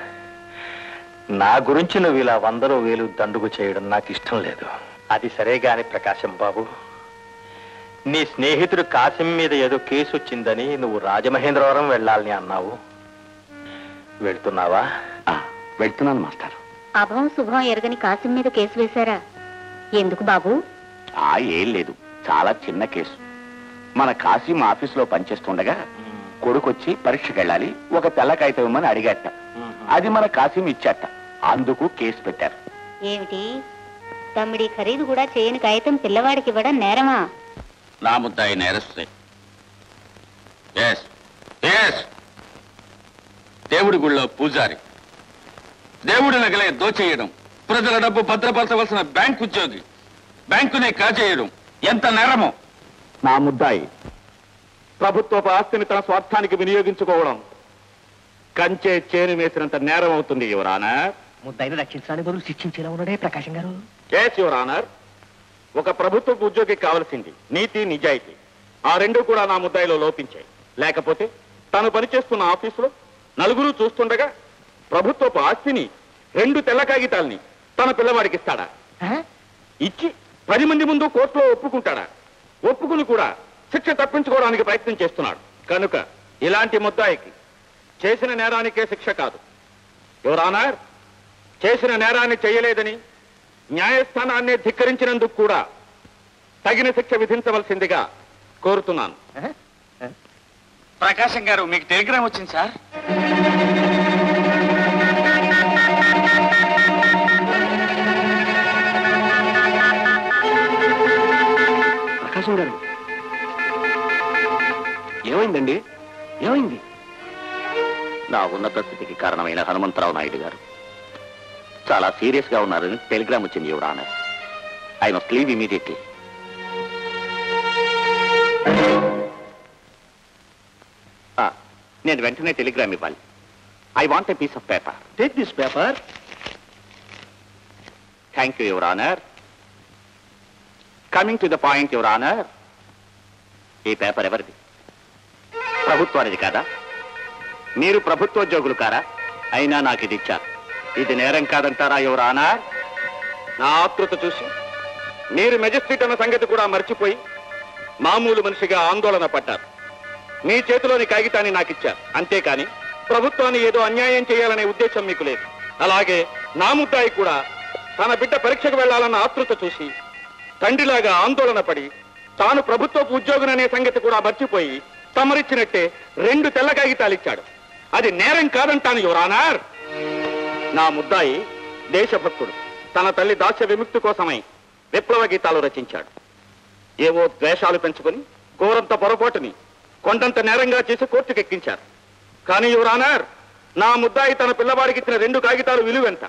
నా గురించి నువ్వు ఇలా వందలు వేలు దండుగు చేయడం నాకు ఇష్టం లేదు. అది సరే గాని ప్రకాశం బాబు. నీ స్నేహితుడు కాసిం మీద ఏదో కేసు వచ్చిందని నువ్వు రాజమహేంద్రవరం వెళ్ళాలని అన్నావు. వెళ్తున్నావా? వెళ్తున్నాను మాస్టర్. అభం శుభం ఎరగని కాసిం మీద కేసు వేశారా? ఎందుకు బాబు? ఆ ఏం లేదు. చాలా చిన్న కేసు. మన కాశీం ఆఫీసులో పనిచేస్తుండగా కొడుకొచ్చి పరీక్షకి వెళ్ళాలి ఒక తెల్ల కాగితం ఇమ్మని అడిగట. అది మన కాశీం ఇచ్చట. అందుకు కేసు పెట్టారు. ఏమిటి? తమ్మిడి ఖరీదు కూడా చేయని కాగితం పిల్లవాడికి ఇవ్వడం నేరమా? నా ముద్దాయి నేరస్తే. ఎస్ ఎస్ దేవుడి గుళ్ళో పూజారి. దేవుడి నగలే దోచేయడం. ప్రజల డబ్బు భద్రపరచవలసిన బ్యాంక్ ఉద్యోగి. బ్యాంకునే కాజేయడం. ఎంత నేరమో. నా ముద్దాయి. ప్రభుత్వపు ఆస్తిని తన స్వార్థానికి వినియోగించుకోవడం. కంచే చేను వేసినంత నేరం అవుతుంది యువరానర్ ముద్దైన రక్షించడానికి బదులు శిక్షించేలా ఉన్నాడే ప్రకాశం గారు. Yes your honour. ఒక ప్రభుత్వపు ఉద్యోగికి కావలసింది. నీతి నిజాయితీ. ఆ రెండు కూడా నా ముద్దాయిలో లోపించాయి. లేకపోతే తాను పనిచేస్తున్న ఆఫీసులో నలుగురు చూస్తుండగా ప్రభుత్వపు ఆస్తిని రెండు తెల్ల కాగితాల్ని తన పిల్లవాడికి ఇస్తాడా? ఇచ్చి పది మంది ముందు కోర్టులో ఒప్పుకుంటాడా? ఒప్పుకుని కూడా శిక్ష తప్పించుకోవడానికి ప్రయత్నం చేస్తున్నాడు. కనుక ఇలాంటి ముద్దాయికి చేసిన నేరానికే శిక్ష కాదు. యువర్ ఆనర్ చేసిన నేరాన్ని చేయలేదని న్యాయస్థానాన్ని ధిక్కరించినందుకు కూడా తగిన శిక్ష విధించవలసిందిగా కోరుతున్నాను. ప్రకాశం గారు మీకు టెలిగ్రామ్ వచ్చింది సార్. ప్రకాశం గారు. ఏమైందండి? ఏమైంది? నా ఉన్నత స్థితికి కారణమైన హనుమంతరావు నాయుడు గారు. చాలా సీరియస్గా ఉన్నారని టెలిగ్రామ్ వచ్చింది your honour. I must leave immediately నేను వెంటనే టెలిగ్రామ్ ఇవ్వాలి. I want a piece of paper. Take this paper thank you your honour coming to the point your honour ఈ పేపర్ ఎవరిది? ప్రభుత్వానిది కాదా? మీరు ప్రభుత్వోద్యోగులు కారా? అయినా నాకు ఇది ఇచ్చారు. ఇది నేరం కాదంటారా యువర్ ఆనర్ నా ఆతృత చూసి మీరు మెజిస్ట్రేట్ అన్న సంగతి కూడా మర్చిపోయి మామూలు మనిషిగా ఆందోళన పడ్డారు. మీ చేతిలోని కాగితాన్ని నాకు ఇచ్చారు. అంతేకాని ప్రభుత్వాన్ని ఏదో అన్యాయం చేయాలనే ఉద్దేశం మీకు లేదు. అలాగే నా ముద్దాయి కూడా తన బిడ్డ పరీక్షకు వెళ్ళాలన్న ఆతృత చూసి తండ్రిలాగా ఆందోళన పడి తాను ప్రభుత్వపు ఉద్యోగుననే సంగతి కూడా మర్చిపోయి తమరిచ్చినట్టే రెండు తెల్ల కాగితాలు ఇచ్చాడు. అది నేరం కాదంటాను యువరానార్ నా ముద్దాయి దేశభక్తుడు. తన తల్లి దాస్య విముక్తి కోసమై విప్లవ గీతాలు రచించాడు. ఏవో ద్వేషాలు పెంచుకొని ఘోరంత పొరపాటుని కొండంత నేరంగా చేసి కోర్టుకెక్కించారు. కానీ యువరానార్ నా ముద్దాయి తన పిల్లవాడికి ఇచ్చిన రెండు కాగితాలు విలువెంత?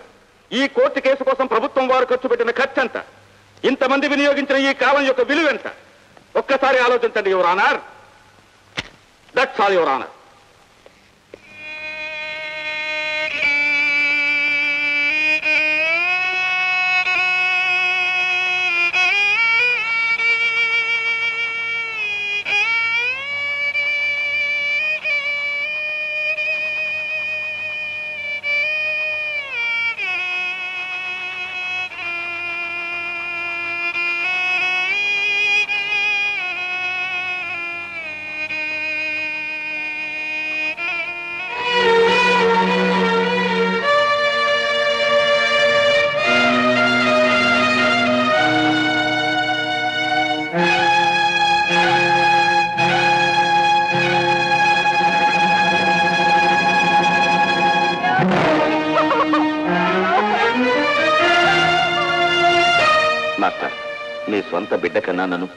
ఈ కోర్టు కేసు కోసం ప్రభుత్వం వారు ఖర్చు పెట్టిన ఖర్చంత? ఇంతమంది వినియోగించిన ఈ కాలం యొక్క విలువెంత? ఒక్కసారి ఆలోచించండి యువరానర్ దట్స్ ఆల్ యువరానర్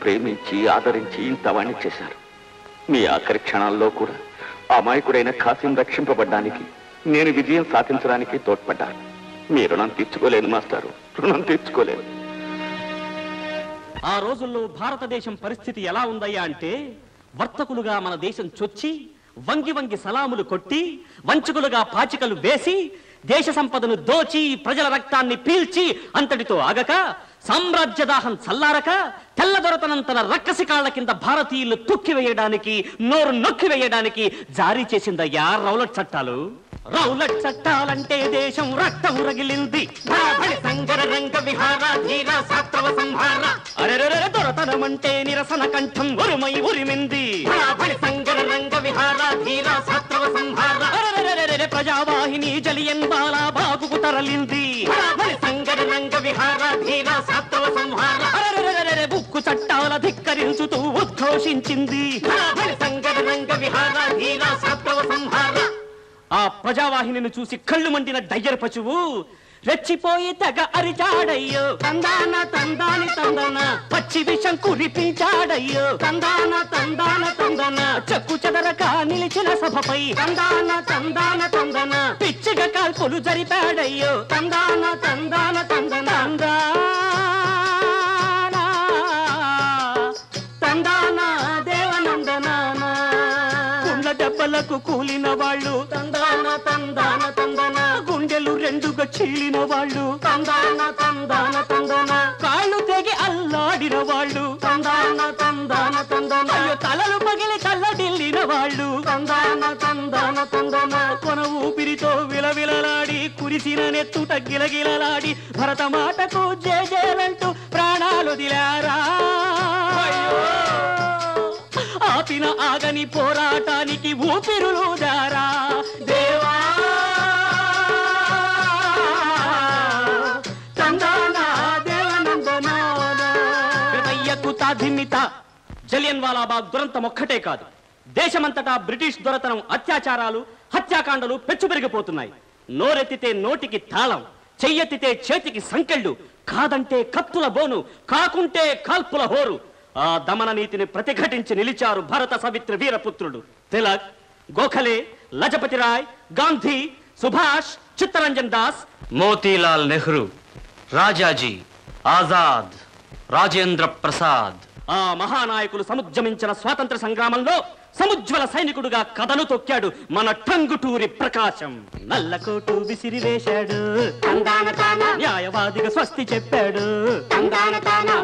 ప్రేమించి ఆదరించి ఇంతవాణ్ణి చేశారు. మీ ఆఖరి క్షణాల్లో కూడా అమాయకుడైన కాసిం రక్షింపబడ్డానికి నేను విజయం సాధించడానికి తోడ్పడ్డాను మీ రుణం తీర్చుకోలేను మాస్టారు. రుణం తీర్చుకోలేను. ఆ రోజుల్లో భారతదేశం పరిస్థితి ఎలా ఉందయ్యా అంటే వర్తకులుగా మన దేశం చొచ్చి వంగి వంగి సలాములు కొట్టి వంచకులుగా పాచికలు వేసి దేశ సంపదను దోచి ప్రజల రక్తాన్ని పీల్చి అంతటితో ఆగక సామ్రాజ్య దాహం చల్లారక తెల్లదొరతనంతన రక్కసి కాళ్ళ కింద భారతీయులు తొక్కివేయడానికి నోరు నొక్కివేయడానికి జారీ చేసిందయ్యా రౌలట్ చట్టాలు. రౌల చట్టాలంటే దేశం రక్తం రగిలింది. సంగర రంగ విహార ధీర సాత్రవ సంహార. అరెరెరె దొరతనమంటే నిరసన కంఠం ఉరుమై ఉరిమింది సంగర రంగ విహార ధీర సాత్రవ సంహార. ప్రజావాహిని జలియన్ బాలా బాగుకు తరలింది. సంగర రంగ విహార ధీర సాత్రవ సంహార. అరెరెరెరెరె బుక్కు చట్టాల ధిక్కరించుతూ ఉద్ఘోషించింది. రాబడి సంగర రంగ విహార ధీర సాత్రవ సంహార. ఆ ప్రజావాహినిని చూసి కళ్ళు మండిన డయ్యర్ పశువు రెచ్చిపోయి తెగ అరిచాడయ్యో. తందాన తందాని తందన. పచ్చి విషం కురిపించాడయ్యో. తందాన తందాన తందన. చెక్కు చెదరక నిలిచిన సభపై తందాన తందాన తందన. పిచ్చిగా కాల్పులు జరిపాడయ్యో. తందాన తందాన తందన. తందానా దెబ్బలకు కూలిన వాళ్ళు. తందాన తందాన తందన. గుండెలు రెండుగా చీలిన వాళ్ళు. తందాన తందాన తందన. కాళ్ళు తెగి అల్లాడిన వాళ్ళు. తందాన తందాన తందన. అయ్యో తలలు పగిలి కళ్ళడిల్లిన వాళ్ళు. తందాన తందాన తందన. కొన ఊపిరితో విలవిలలాడి కురిసిన నెత్తుట గిలగిలలాడి భరత మాటకు జేజేలంటూ ప్రాణాలు దిలారా ఆపిన పోరాటానికి ఊపిరులు దారా. దేవా! జలియన్ వాలాబాగ్ దురంతం ఒక్కటే కాదు. దేశమంతటా బ్రిటిష్ దొరతనం అత్యాచారాలు హత్యాకాండలు పెచ్చు పెరిగిపోతున్నాయి నోరెత్తితే నోటికి తాళం చెయ్యెత్తితే చేతికి సంకెళ్ళు కాదంటే కత్తుల బోను కాకుంటే కాల్పుల హోరు. ఆ దమన నీతిని ప్రతిఘటించి నిలిచారు భరత సవిత్ర వీరపుత్రుడు. తిలక్ గోఖలే లజపతి రాయ్ గాంధీ సుభాష్ చిత్తరంజన్ దాస్ మోతీలాల్ నెహ్రూ రాజాజీ ఆజాద్ రాజేంద్ర ప్రసాద్. ఆ మహానాయకులు సముద్యమించిన స్వాతంత్ర సంగ్రామంలో సముజ్వల సైనికుడుగా కథను తొక్కాడు మన టంగుటూరి ప్రకాశం. నల్లకోటు విసిరి వేశాడు. న్యాయవాదిగా స్వస్తి చెప్పాడు.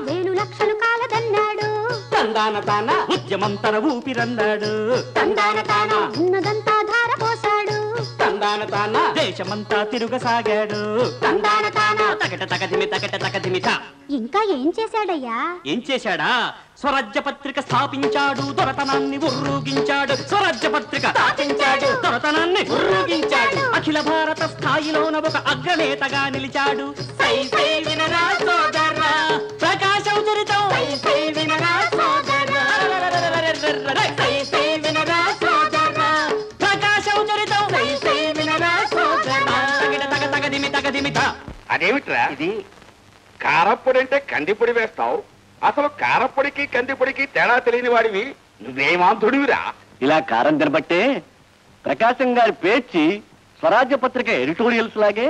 వేలు లక్షలు కాలదన్నాడు. తందాన తాన. ఉద్యమం తన ఊపిరన్నాడు ఉన్నదంతా ధార తందాన తాన దేశమంతా తిరుగసాగాడు తందాన తాన తగట తగదిమి తగట తగదిమిట ఇంకా ఏం చేశాడయ్యా ఏం చేశాడా స్వరాజ్య పత్రిక స్థాపించాడు దొరతనాన్ని ఉర్రూగించాడు స్వరాజ్య పత్రిక స్థాపించాడు దొరతనాన్ని ఉర్రూగించాడు అఖిల భారత స్థాయిలోన ఒక అగ్రనేతగా నిలిచాడు ప్రకాశం చరితం అదేమిట్రా? ఇది? కారప్పొడి అంటే కందిపొడి వేస్తావు. అసలు కారప్పొడికి కందిపొడికి తేడా తెలియని వాడివి. నువ్వేమాంతుడివిరా ఇలా కారం తినబట్టే ప్రకాశం గారి పేర్చి స్వరాజ్య పత్రిక ఎడిటోరియల్స్ లాగే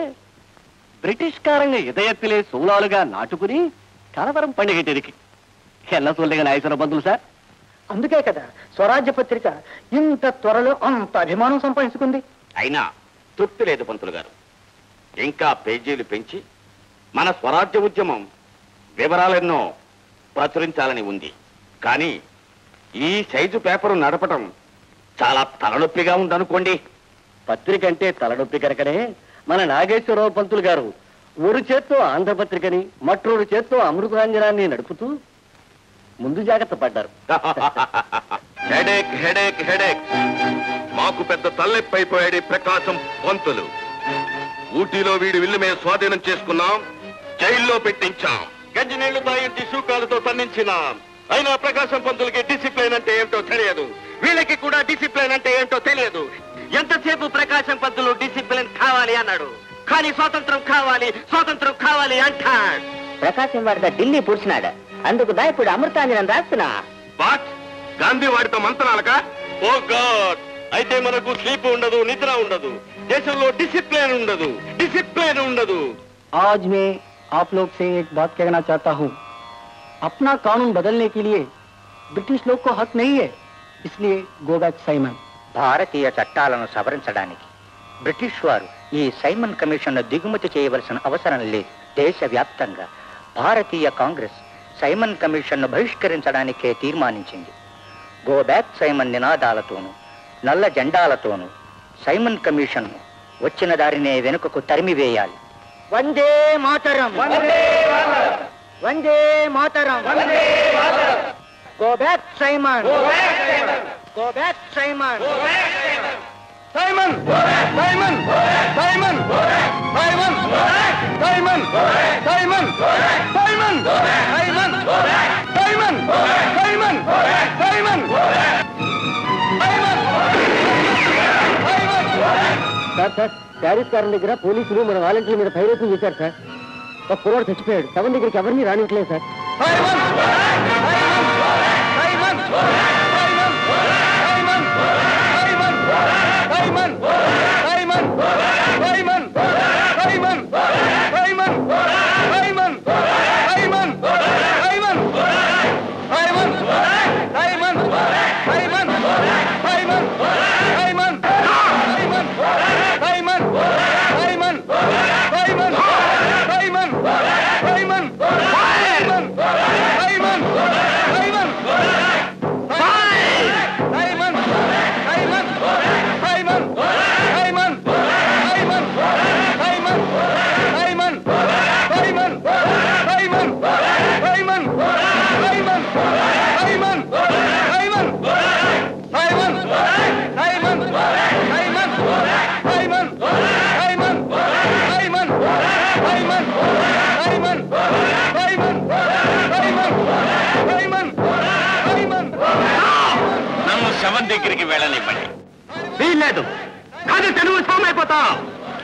బ్రిటిష్ కారంగా ఇదయత్తులే సోలాలుగా నాటుకుని కలవరం పండుగటిరికి. ఎన్న సొల్లిగా నాయసర బంధువులు సార్? అందుకే కదా స్వరాజ్య పత్రిక ఇంత త్వరలో అంత అభిమానం సంపాదించుకుంది. అయినా తృప్తి లేదు పంతులు గారు. ఇంకా పేజీలు పెంచి మన స్వరాజ్య ఉద్యమం వివరాలెన్నో ప్రచురించాలని ఉంది. కానీ ఈ సైజు పేపరు నడపటం చాలా తలనొప్పిగా ఉందనుకోండి. పత్రిక అంటే తలనొప్పి కనుకనే మన నాగేశ్వరరావు పంతులు గారు ఒక చేత్తో ఆంధ్రపత్రికని మற்றొరు చేత్తో అమృతాంజనాన్ని నడుపుతూ ముందు జాగ్రత్త పడ్డారు. Headache headache headache. మాకు పెద్ద తల్లెప్పైపోయాడు ఈ ప్రకాశం పంతులు. ఊటీలో వీడి విల్లు మేము స్వాధీనం చేసుకున్నాం. జైల్లో పెట్టించాం. గంజి నీళ్ళు తాగించి శూకాలతో తన్నించినాం. అయినా ప్రకాశం పంతులకి డిసిప్లిన్ అంటే ఏంటో తెలియదు. వీళ్ళకి కూడా డిసిప్లిన్ అంటే ఏంటో తెలియదు. ఎంతసేపు ప్రకాశం పంతులు డిసిప్లిన్ కావాలి అన్నాడు. కానీ స్వాతంత్రం కావాలి స్వాతంత్రం కావాలి అంటాడు. ప్రకాశం వాడిగా ఢిల్లీ పూడ్చినాడు. అందుకు దా ఇప్పుడు అమృతాంజనం రాస్తున్నా. వాట్? గాంధీ వాడితో మంత్రాలక ఓ గాడ్! అయితే మనకు స్లీప్ ఉండదు నిద్ర ఉండదు. దేశంలో డిసిప్లిన్ ఉండదు డిసిప్లిన్ ఉండదు आज मैं आप लोग से एक बात कहना चाहता हूँ अपना कानून बदलने के लिए ब्रिटिश लोग को हक नहीं है इसलिए गो बैक साइमन భారతీయ చట్టాలను సవరించడానికి బ్రిటిష్ వారు ఈ సైమన్ కమిషన్ దిగుమతి చేయవలసిన అవసరం లేదు దేశవ్యాప్తంగా భారతీయ కాంగ్రెస్ సైమన్ కమిషన్ బహిష్కరించడానికే తీర్మానించింది గో బ్యాక్ సైమన్ నినాదాలతోనూ నల్ల జెండాలతోనూ సైమన్ కమిషన్ వచ్చిన దారినే వెనుకకు తరిమివేయాలి Vande Mataram Vande Mataram go back Simon go back Simon Simon Simon Simon Simon Simon Simon Simon Simon Simon Simon Simon sir sir Paris కారం దగ్గర పోలీసులు మన వాలంటీర్ల మీద పైరేషన్ చేశారు సార్. ఒక కుర్రాడు చచ్చిపోయాడు. శవం దగ్గరికి ఎవరిని రానివ్వట్లేదు సార్.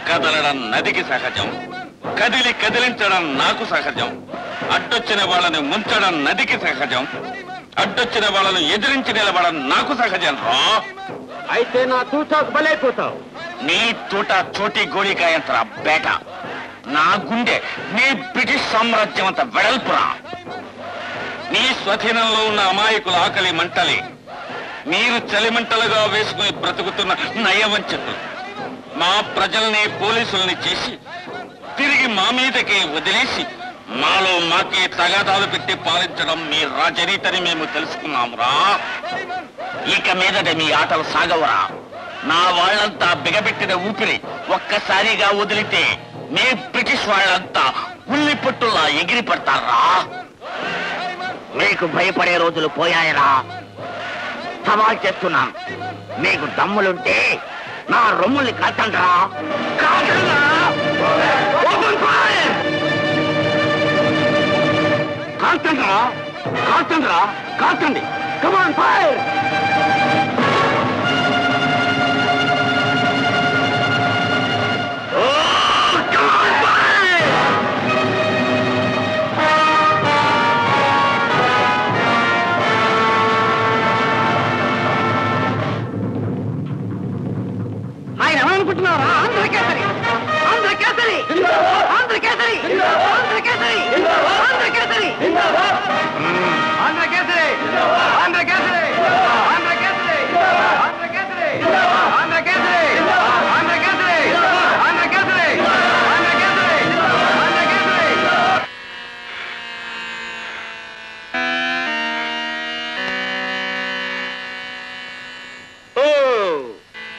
కదలడం నదికి సహజం. కదిలి కదిలించడం నాకు సహజం. అడ్డొచ్చిన వాళ్ళని ముంచడం నదికి సహజం. అడ్డొచ్చిన వాళ్ళను ఎదిరించి నిలబడడం నాకు సహజం. రా అయితే నా తూటాకు బలైపోతావు నీ తోట చోటి గోళికాయంత్ర బేట. నా గుండె నీ బ్రిటిష్ సామ్రాజ్యం అంత వెడల్పురా. నీ స్వధీనంలో ఉన్న అమాయకుల ఆకలి మంటలే. మీరు చలిమంటలుగా వేసుకుని బ్రతుకుతున్న నయవంచకులు. మా ప్రజల్ని పోలీసుల్ని చేసి తిరిగి మా మీదకే వదిలేసి మాలో మాకే తగాదాలు పెట్టి పాలించడం మీ రాజనీతని మేము తెలుసుకున్నామురా ఇక మీదట మీ ఆటలు సాగవరా. నా వాళ్ళంతా బిగబెట్టిన ఊపిరి ఒక్కసారిగా వదిలితే మీ బ్రిటిష్ వాళ్ళంతా ఉల్లి పట్టులా ఎగిరి పడతారా? మీకు భయపడే రోజులు పోయాయరా. సవాల్ చేస్తున్నాం. మీకు దమ్ములుంటే నా రొమ్ముల్ని కాల్చండ్రా. కాల్చండ్రా? ఓపెన్ కాల్చండ్రా? కాల్చండ్రా? కాల్చండి. కమాన్ ఫైర్ ఆయన ఆంధ్రకేసరి ఆంధ్రకేసరి ఆంధ్రకేసరి ఆంధ్రకేసరి ఆంధ్రకేసరి ఆంధ్రకేసరి ఆంధ్రకేసరి ఆంధ్రకేసరి ఆంధ్రకేసరి ఆంధ్రకేసరి ఆంధ్రకేసరి ఆంధ్రకేసరి ఓ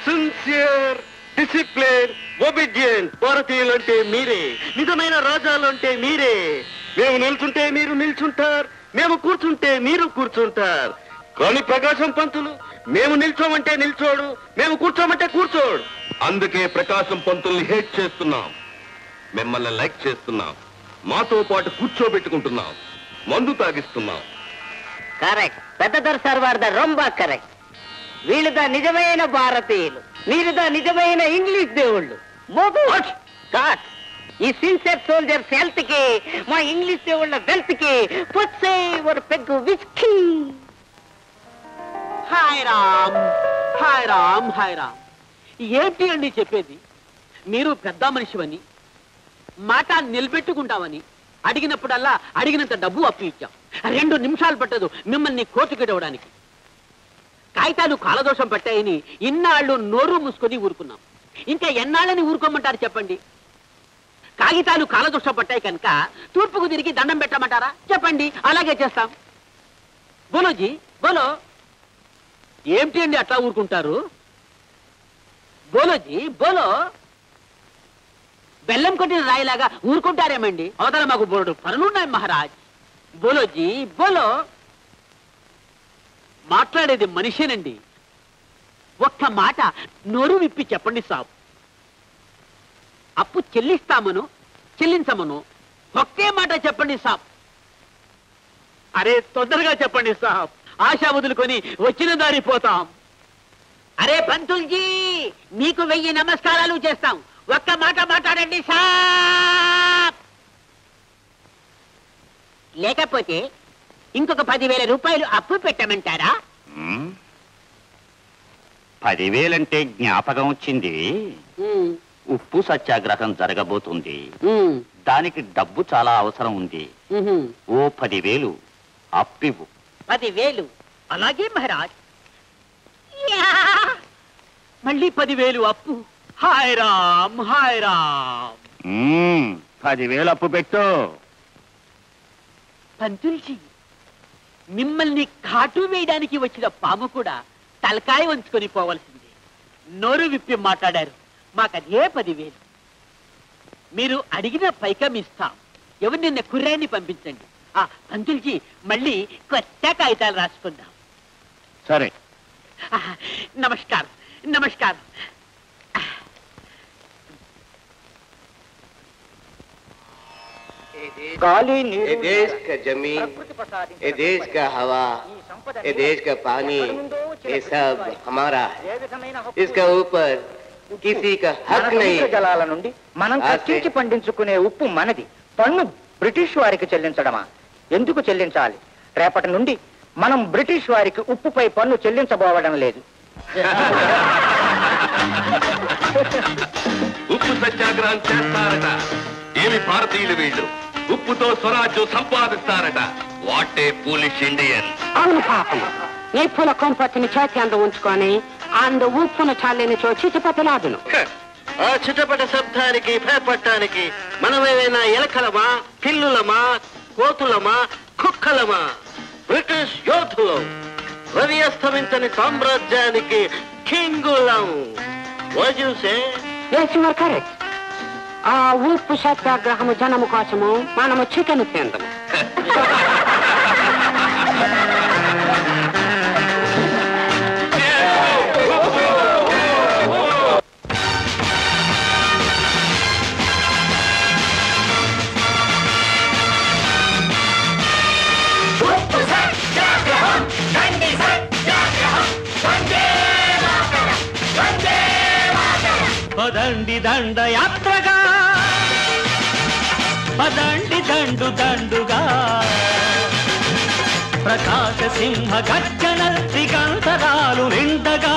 సిన్సియర్ డిసిప్లిన్ ఒబిడియన్ భారతీయులంటే మీరే నిజమైన రాజాలంటే మీరే. మేము నిల్చుంటే మీరు నిల్చుంటారు మేము కూర్చుంటే మీరు కూర్చుంటారు. కానీ ప్రకాశం పంతులు మేము నిల్చోమంటే నిల్చోడు మేము కూర్చోమంటే కూర్చోడు. అందుకే ప్రకాశం పంతుల్ని హేట్ చేస్తున్నాం మిమ్మల్ని లైక్ చేస్తున్నాం మాతో పాటు కూర్చోబెట్టుకుంటున్నాం మందు తాగిస్తున్నాం. కరెక్ట్. పెద్ద దొరసార్ వారిద రొంబ కరెక్ట్. వీళ్ళుదా నిజమైన భారతీయులు మీరుదా నిజమైన ఇంగ్లీష్ దేవుళ్ళు. ఈ సిన్సియర్ సోల్జర్స్ హెల్త్కి మా ఇంగ్లీష్ దేవుళ్ళ వెల్త్కి పొచ్చే ఒక పెగ్గు విస్కీ హాయ్ రామ్. హాయ్ రామ్ హాయ్ రామ్. ఏంటి అండి చెప్పేది? మీరు పెద్ద మనిషివని మాట నిలబెట్టుకుంటామని అడిగినప్పుడల్లా అడిగినంత డబ్బు అప్పు ఇచ్చాం. రెండు నిమిషాలు పట్టదు మిమ్మల్ని కోర్టుకి కాగితాలు కాలదోషం పట్టాయని ఇన్నాళ్ళు నోరు మూసుకొని ఊరుకున్నాం. ఇంకా ఎన్నాళ్ళని ఊరుకోమంటారు చెప్పండి? కాగితాలు కాలదోషం పట్టాయి కనుక తూర్పుకు తిరిగి దండం పెట్టమంటారా? చెప్పండి అలాగే చేస్తాం. బోలోజీ బోలో. ఏమిటి అండి అట్లా ఊరుకుంటారు? బోలోజీ బోలో. బెల్లం కొట్టిన రాయిలాగా ఊరుకుంటారేమండి? అవతల మాకు బోలుడు పనులున్నాయి మహారాజ్. బోలోజీ బోలో. మాట్లాడేది మనిషేనండి. ఒక్క మాట నోరు విప్పి చెప్పండి సాబ్. అప్పు చెల్లిస్తామను చెల్లించమను ఒకే మాట చెప్పండి సాబ్. అరే తొందరగా చెప్పండి సాబ్. ఆశ వదులుకొని వచ్చిన దారి పోతాం. అరే పంతుల్జీ మీకు వెయ్యి నమస్కారాలు చేస్తాం. ఒక్క మాట మాట్లాడండి సాబ్. లేకపోతే ఇంకొక పదివేల రూపాయలు అప్పు పెట్టమంటారా. పదివేలంటే జ్ఞాపకం వచ్చింది. ఉప్పు సత్యాగ్రహం జరగబోతుంది. దానికి డబ్బు చాలా అవసరం ఉంది. ఓ పదివేలు అప్పివు పదివేలు. అలాగే మహారాజ్! మళ్ళీ పదివేలు అప్పు. హాయ్ రామ్ హాయ్ రామ్. పదివేలు అప్పు పెట్టు. పంతుల్జీ మిమ్మల్ని కాటు వేయడానికి వచ్చిన పాము కూడా తలకాయ వంచుకొని పోవలసింది నోరు విప్పి మాట్లాడారు మాకదే పదివేలు మీరు అడిగిన పైకం ఇస్తాం ఎవరు నిన్న కుర్రాన్ని పంపించండి ఆ పంతుల్జీ మళ్ళీ కొత్త కాగితాలు రాసుకుందాం సరే ఆ, నమస్కారం నమస్కారం काली ये देश का जमीन ये देश का हवा ये देश का पानी ये सब हमारा है इसका ऊपर किसी का हक नहीं है జలాల నుండి మనం కష్టించి పండించుకునే ఉప్పు మనది పన్ను బ్రిటిష్ వారికి చెల్లించడమా ఎందుకు చెల్లించాలి రేపటి నుండి మనం బ్రిటిష్ వారికి ఉప్పుపై పన్ను చెల్లించబోవడం లేదు ఉప్పు సత్యాగ్రహం చేస్తారట ఏమి భారతీయులు వీళ్ళు ఉప్పుతో స్వరాజ్యం సంపాదిస్తారట. వాటే పూలిష్ ఇండియన్ అవును పాపం. నిప్పుల కొంపతిని చేతి అందు ఉంచుకొని అందు ఉప్పును చల్లినచో చిటిపతలాదును ఆ చిటపట శబ్దానికి భయపడటానికి మనమేమైనా ఎలకలమా పిల్లులమా కోతులమా కుక్కలమా? బ్రిటిష్ యోధులు రవి అస్తమించని సామ్రాజ్యానికి కింగులం. వజూసే ఎస్ యువర్ కరెక్ట్ ఆ ఉప్పు సత్యాగ్రహము జనము కోసము మనము చికెన్ తిందము. పదండి దండ యాత్రగా దండుగా. ప్రకాశ సింహ గర్జన దిగంతరాలు నిండగా.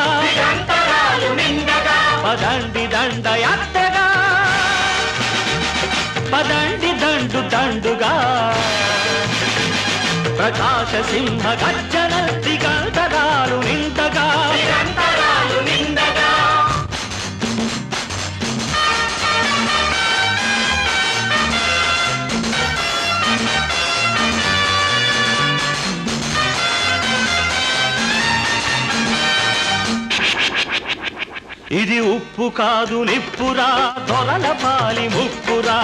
పదండి దండ యాత్రగా పదండి దండు దండుగా. ప్రకాశ సింహ గర్జన దిగంతరాలు నిండగా. నిండగా ఇది ఉప్పు కాదు నిప్పురా దొరల పాలి ముప్పురా.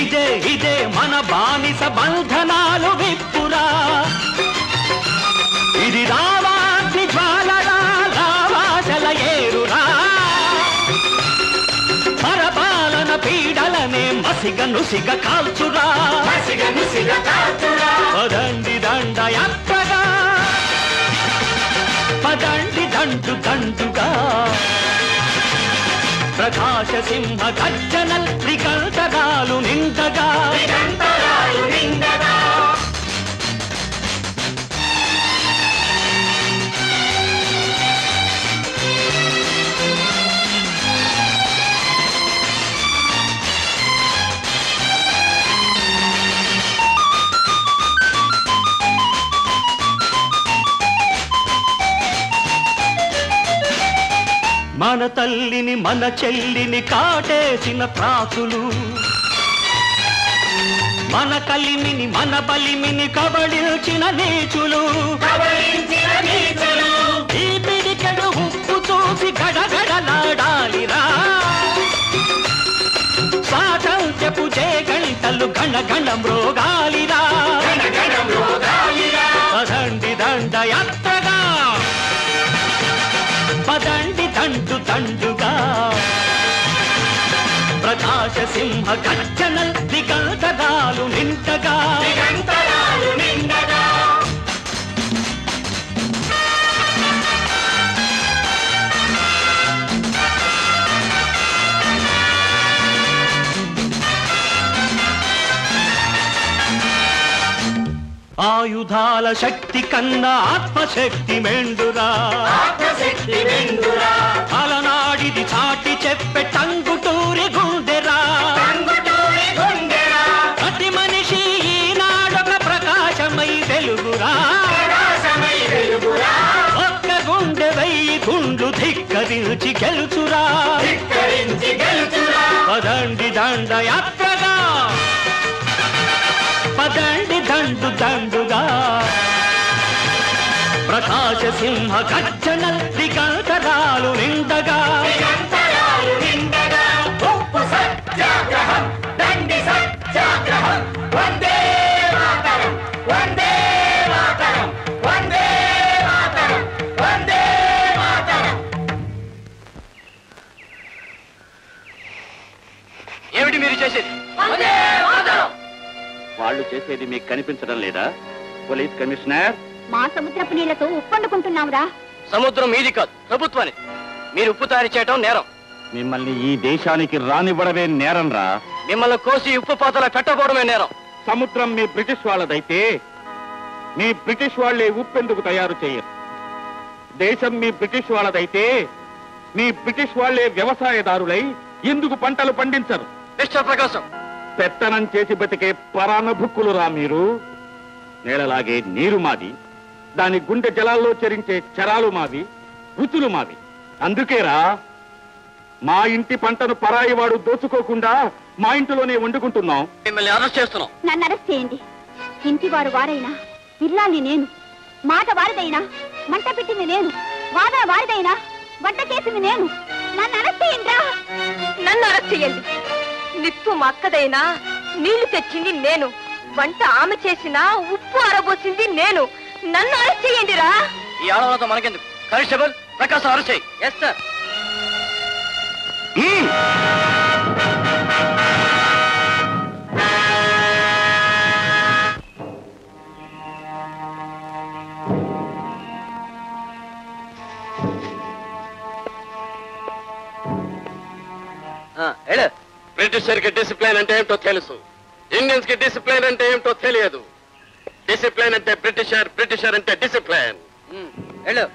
ఇదే ఇదే మన బానిస బంధనాలు విప్పురా. ఇది రావాగ్ని జ్వాలరా రావాచల ఏరురా. పరపాలన పీడలనే మసిగ నుసిగ కాల్చురా. పదండి దండ దండు దండుగా ప్రకాశ సింహ గర్జనల్ త్రికంతరాలు నిండగా తల్లిని మన చెల్లిని కాటేసిన త్రాసులు. మన కలిమిని మన బలిమిని కబళించిన నీచులు. ఈ పిడికెడు ఉప్పు చూసి గడగడలాడాలిరా. స్వాతంత్ర్యపు జయగంటలు గణ గణ మృగాలిరా. దండి దండ యాత్రగా పదండి దండు దండుగా. ప్రకాశ సింహ గర్జన దిగంతరాలు నింతగా నిండగా ఆయుధాల శక్తి కన్నా ఆత్మశక్తి మెండురా. అలనాడిది చాటి చెప్పే టంగుటూరి గుండెరా. ప్రతి మనిషి ఈనాడొక ప్రకాశమై వెలుగురా. ఒక్క గుండె వెయ్యి గుండ్లు ధిక్కరించి గెలుచురా. పదండి దండ యాత్రగా పదండి దండు దండుగా. ప్రకాశ సింహ గర్జన దిగంతరాలు నిండగా. దండి ఏమిటి మీరు చేసేది? వాళ్ళు చేసేది మీకు కనిపించడం లేదా? Police commissioner? మా సముద్రపు నీళ్ళతో ఉప్పండుకుంటున్నాంరా సముద్రం మీది కాదు ప్రభుత్వాన్ని మీరు ఉప్పు తయారు చేయటం నేరం. మిమ్మల్ని ఈ దేశానికి రానివ్వడమే నేరం రా మిమ్మల్ని కోసి ఉప్పు పాతల పెట్టకపోవడమే నేరం. సముద్రం మీ బ్రిటిష్ వాళ్ళదైతే మీ బ్రిటిష్ వాళ్ళే ఉప్పెందుకు తయారు చేయరు. దేశం మీ బ్రిటిష్ వాళ్ళదైతే మీ బ్రిటిష్ వాళ్ళే వ్యవసాయదారులై ఎందుకు పంటలు పండించరు. మిస్టర్ ప్రకాశం పెత్తనం చేసి బతికే పరానభుక్కులు రా మీరు. నేలలాగే నీరు మాది. దాని గుండె జలాల్లో చరించే చరాలు మావి రుచులు మావి. అందుకేరా మా ఇంటి పంటను పరాయివాడు దోచుకోకుండా మా ఇంటిలోనే వండుకుంటున్నాం. మిమ్మల్ని అరెస్ట్ చేస్తున్నాం. నన్ను అరెస్ట్ చేయండి. ఇంటి వారు వారైనా ఇల్లాలి నేను. మాట వారిదైనా మంట పెట్టింది నేను. వాదన వారిదైనా వంట చేసింది నేను. నన్ను అరెస్ట్ చేయండి నన్ను అరెస్ట్ చేయండి. నిప్పు మా అక్కదైనా నీళ్ళు తెచ్చింది నేను. వంట ఆమె చేసినా ఉప్పు అరబోసింది నేను. నన్ను అరెస్ట్ చేయండి రా ఈ ఆడవాళ్ళతో మనకెందుకు? కానిస్టేబుల్ ప్రకాశం అరెస్ట్ చేయి. ఎస్ సార్ బ్రిటిషర్ కి డిసిప్లైన్ అంటే ఏమిటో తెలుసు. ఇండియన్స్కి డిసిప్లైన్ అంటే ఏమిటో తెలియదు. డిసిప్లైన్ అంటే బ్రిటిషర్ బ్రిటిషర్ అంటే డిసిప్లైన్. వెళ్ళు.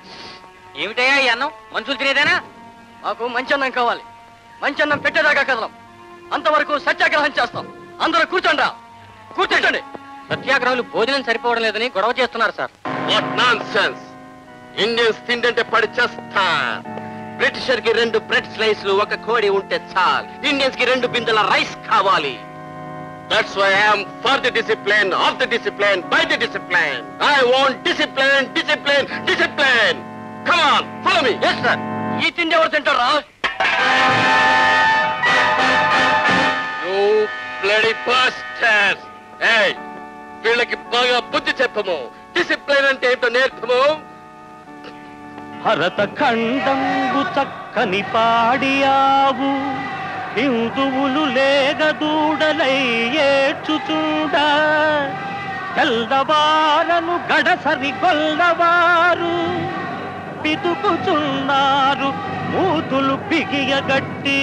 ఏమిటయ్యా ఈ అన్నం? మనుషులు తినేదేనా? మాకు మంచి అన్నం కావాలి. మంచి అన్నం పెట్టేదాకా కదలం. అంతవరకు సత్యాగ్రహం చేస్తాం. అందరూ కూర్చోండి కూర్చోండి. సత్యాగ్రహాలు భోజనం సరిపోవడం లేదని గొడవ చేస్తున్నారు sir. What nonsense Indians తిండంటే పడి చేస్తా బ్రిటిషర్కి రెండు బ్రెడ్ స్లైస్లు ఒక కోడి ఉంటే చాలు. ఇండియన్స్కి రెండు బిందెల రైస్ కావాలి. That's why I'm for the discipline of the discipline by the discipline I want discipline discipline discipline come on follow me yes sir ఈ తిండి ఎవరు తింటారా యూ బ్లడీ బాస్టర్స్ ఏయ్ వీళ్ళకి బాగా బుద్ధి చెప్పము. డిసిప్లిన్ అంటే ఏంటో నేర్పము? భరత ఖండంబు చక్కని పాడియావు. హిందువులు లేగదూడలై ఏడ్చుచుండ. తెల్లవారను గడసరి గొల్లవారు. పితుకుచున్నారు మూతులు బిగియగట్టి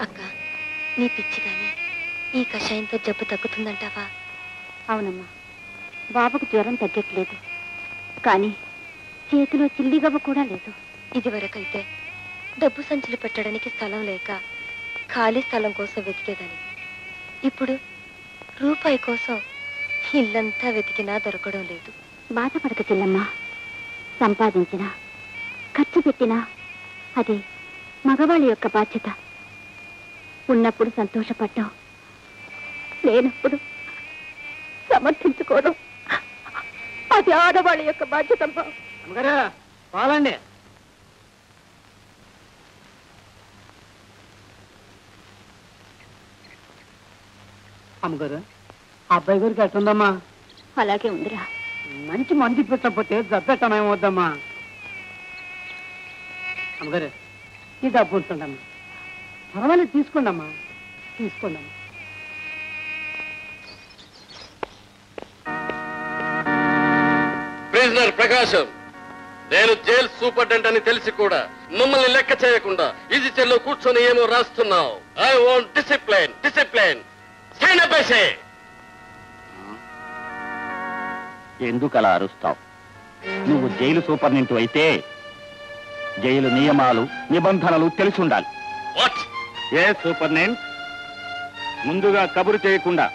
అక్క నీ పిచ్చి గాని ఈ కషాయంతో జబ్బు తగ్గుతుందంటావా? అవునమ్మా. బాబుకు జ్వరం తగ్గట్లేదు. కానీ చేతిలో చిల్లిగవ్వ కూడా లేదు. ఇది వరకైతే డబ్బు సంచులు పెట్టడానికి స్థలం లేక ఖాళీ స్థలం కోసం వెతికేదని ఇప్పుడు రూపాయి కోసం ఇల్లంతా వెతికినా దొరకడం లేదు. బాధపడక చెల్లమ్మా. సంపాదించినా ఖర్చు పెట్టినా అది మగవాళ్ళ యొక్క బాధ్యత. ఉన్నప్పుడు సంతోషపడ్డాం లేనప్పుడు సమర్థించుకోవడం అది ఆడవాళ్ళ యొక్క బాధ్యత అమ్మగారు పాలండి. అమ్మగారు అబ్బాయి గారికి ఎట్టుందమ్మా అలాగే ఉందిరా. మంచి మంది పెట్టకపోతే జబ్బెట్టమేమవుద్దమ్మా అమ్మగారు ఈ డబ్బు ఉంటుందమ్మా పర్వాలేదు తీసుకోండి అమ్మా ప్రిజనర్ ప్రకాశం నేను జైల్ సూపరింటెండెంట్ అని తెలిసి కూడా మమ్మల్ని లెక్క చేయకుండా ఈజీ చెల్లో కూర్చొని ఏమో రాస్తున్నావు. ఐ వాంట్ డిసిప్లైన్ డిసిప్లైన్ ఎందుకు అలా అరుస్తావు? నువ్వు జైలు సూపర్నెంట్ అయితే జైలు నియమాలు నిబంధనలు తెలిసి ఉండాలి. ఏ సూపర్నెంట్ ముందుగా కబురు చేయకుండా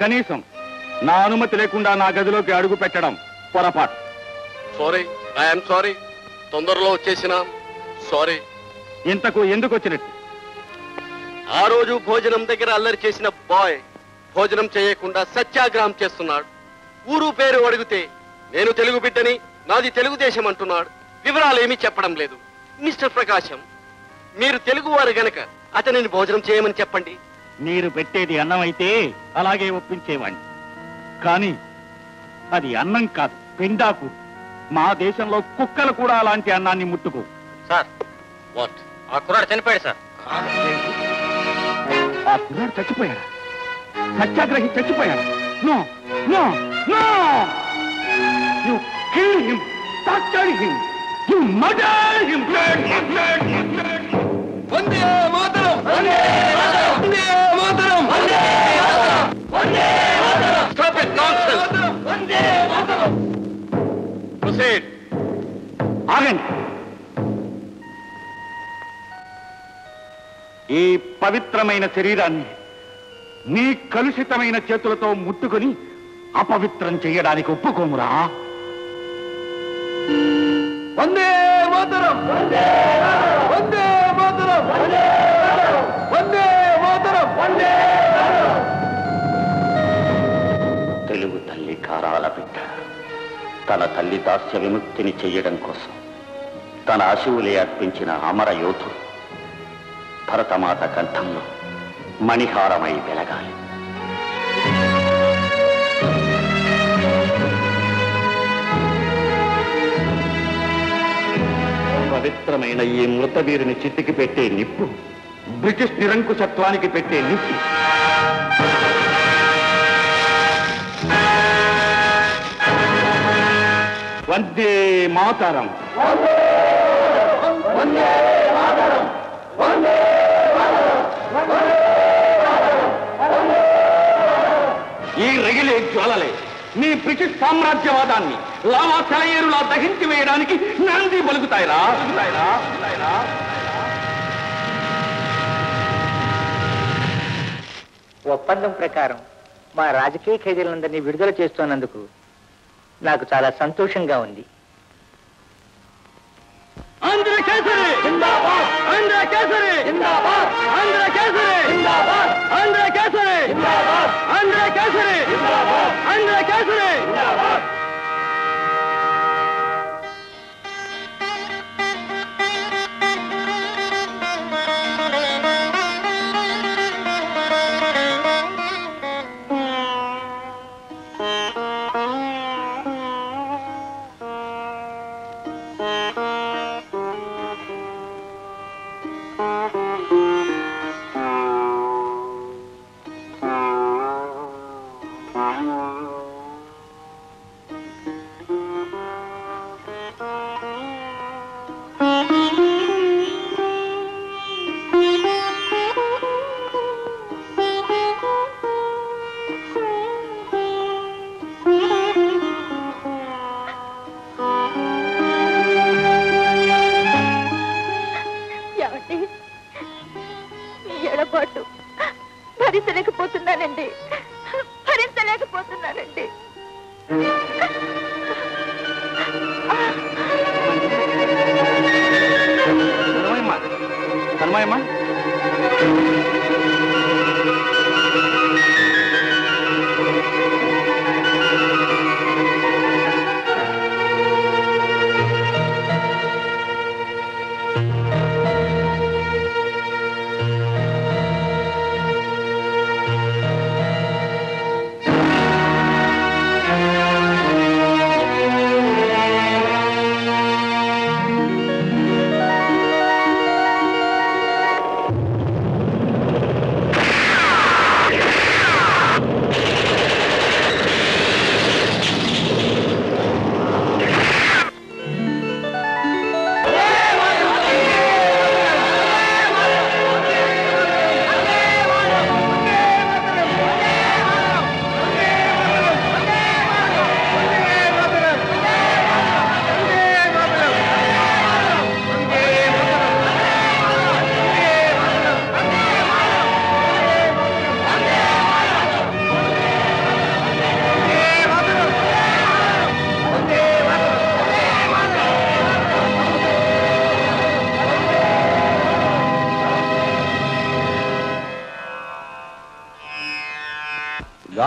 కనీసం నా అనుమతి లేకుండా నా గదిలోకి అడుగు పెట్టడం పొరపాటు. సారీ ఐఎమ్ సారీ తొందరలో వచ్చేసిన సారీ ఇంతకు ఎందుకు వచ్చినట్టు? ఆ రోజు భోజనం దగ్గర అల్లరి చేసిన బాయ్ భోజనం చేయకుండా సత్యాగ్రహం చేస్తున్నాడు. ఊరు పేరు అడిగితే నేను తెలుగు బిడ్డని నాది తెలుగుదేశం అంటున్నాడు. వివరాలు ఏమీ చెప్పడం లేదు. మిస్టర్ ప్రకాశం మీరు తెలుగువారు గనక అతనిని భోజనం చేయమని చెప్పండి. మీరు పెట్టేది అన్నం అయితే అలాగే ఒప్పించేవాణ్ణి. కానీ అది అన్నం కాదు. పిండాకు మా దేశంలో కుక్కలు కూడా అలాంటి అన్నాన్ని ముట్టుకో. Sir what? ఆ కుర్రాడు చనిపోయాడు సార్. ఆ కుర్రాడు చచ్చిపోయాడా? సత్యాగ్రహి చచ్చిపోయాడు? No no no! You kill him torture him you murder him Vande Mataram! Vande Vande Mataram! Vande Vande stop it nonsense Vande Mataram! Proceed ఆగండి. ఈ పవిత్రమైన శరీరాన్ని నీ కలుషితమైన చేతులతో ముట్టుకొని అపవిత్రం చేయడానికి ఒప్పుకోమురా. వందే మాతరం. వందే వందే మాతరం. వందే మాతరం. వందే తన తల్లి దాస్య విముక్తిని చెయ్యడం కోసం తన అశువులే అర్పించిన అమర యోధుడు భరతమాత కంఠంలో మణిహారమై వెలగాలి. పవిత్రమైన ఈ మృతవీరుని చితికి పెట్టే నిప్పు బ్రిటిష్ నిరంకుశత్వానికి పెట్టే నిప్పు. వందే మాతరం. ఈ రగిలే జ్వాలలే మీ బ్రిటిష్ సామ్రాజ్యవాదాన్ని లావా సెలయేరులా దహించి వేయడానికి నాంది పలుకుతాయిరా పలుకుతాయిరా ఒప్పందం ప్రకారం మా రాజకీయ ఖైదీలందరినీ విడుదల చేస్తున్నందుకు నాకు చాలా సంతోషంగా ఉంది. ఆంధ్ర కేసరి!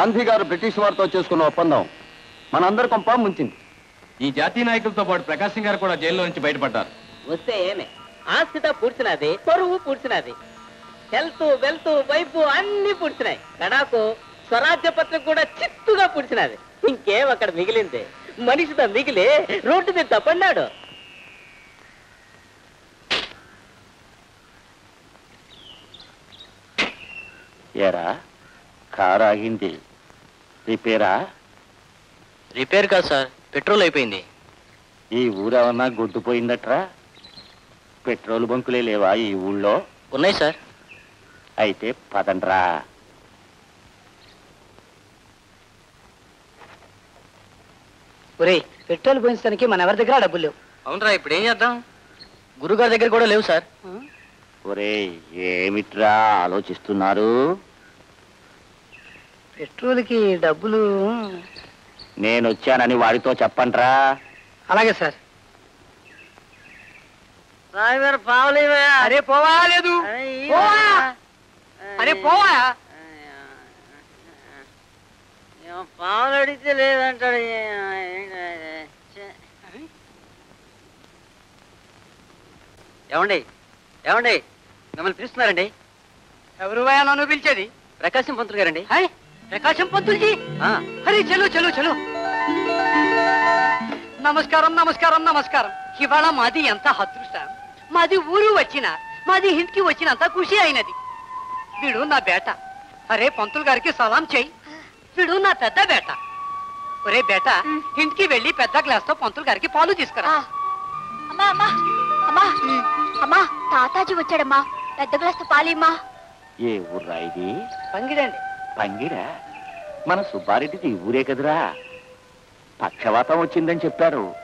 గాంధీ గారు బ్రిటిష్ వారితో చేసుకున్న ఒప్పందం మనందరి కొంప ముంచింది. ఈ జాతీయ నాయకులతో పాటు ప్రకాశ్ గారు కూడా జైల్లో నుంచి బయటపడ్డారు. వస్తే ఏమే? ఆస్తితో పూడ్చినది పరువు పూడ్చినది. హెల్త్ వెల్త్ వైపు అన్ని పూడ్చినాయి. కడాకు స్వరాజ్య పత్రిక కూడా చిత్తుగా పూడ్చినది. ఇంకేం అక్కడ మిగిలింది? మనిషితో మిగిలి రోడ్డు మీద తప్పన్నాడు. ఏరా? కారు ఆగింది రిపేరా రిపేర్ కాదు సార్ పెట్రోల్ అయిపోయింది. ఈ ఊరేమన్నా గొడ్డుపోయిందట్రా? పెట్రోల్ బంకులే లేవా ఈ ఊళ్ళో? ఉన్నాయి సార్. అయితే పదండ్రా. ఒరేయ్ పెట్రోల్ పోయించడానికి మన ఎవరి దగ్గర డబ్బులు లేవు? అవునరా ఇప్పుడు ఏం చేద్దాం? గురుగారి దగ్గర కూడా లేవు సార్. ఒరేయ్ ఏమిట్రా ఆలోచిస్తున్నారు? పెట్రోల్కి డబ్బులు? నేను వచ్చానని వాడితో చెప్పండ్రా. అలాగే సార్. డ్రైవర్ పావలేవా అరే పోవా లేదు. పోవా. అరే పోవా. పావులు అడిగితే లేదంటాడు ఏమండి? ఏమండి? మిమ్మల్ని పిలుస్తున్నారండి? ఎవరు నన్ను పిలిచేది? ప్రకాశం పంతులు గారండి. హాయ్ ప్రకాశం పంతుల్జీ. ఆ, అరే చలో చలో చలో. నమస్కారం నమస్కారం నమస్కారం. ఇవాళ మాది ఎంత అదృష్టం. మాది ఊరు వచ్చిన మాది ఇంటికి వచ్చినంత ఖుషి అయినది. వీడు నా బేట. అరే పంతులు గారికి సలాం చెయ్యి. వీడు నా పెద్ద బేట. ఒరే బేట ఇంటికి వెళ్ళి పెద్ద గ్లాస్తో పంతులు గారికి పాలు తీసుకురా. అమ్మా అమ్మా అమ్మా. అమ్మా తాతాజీ వచ్చాడమ్మా. పెద్ద గ్లాస్ పాలిమ్మా ఏ ఊర్రా ఇది? పంగిడండి పంగిరా? మన సుబ్బారెడ్డిది ఊరే కదురా. పక్షవాతం వచ్చిందని చెప్పారు.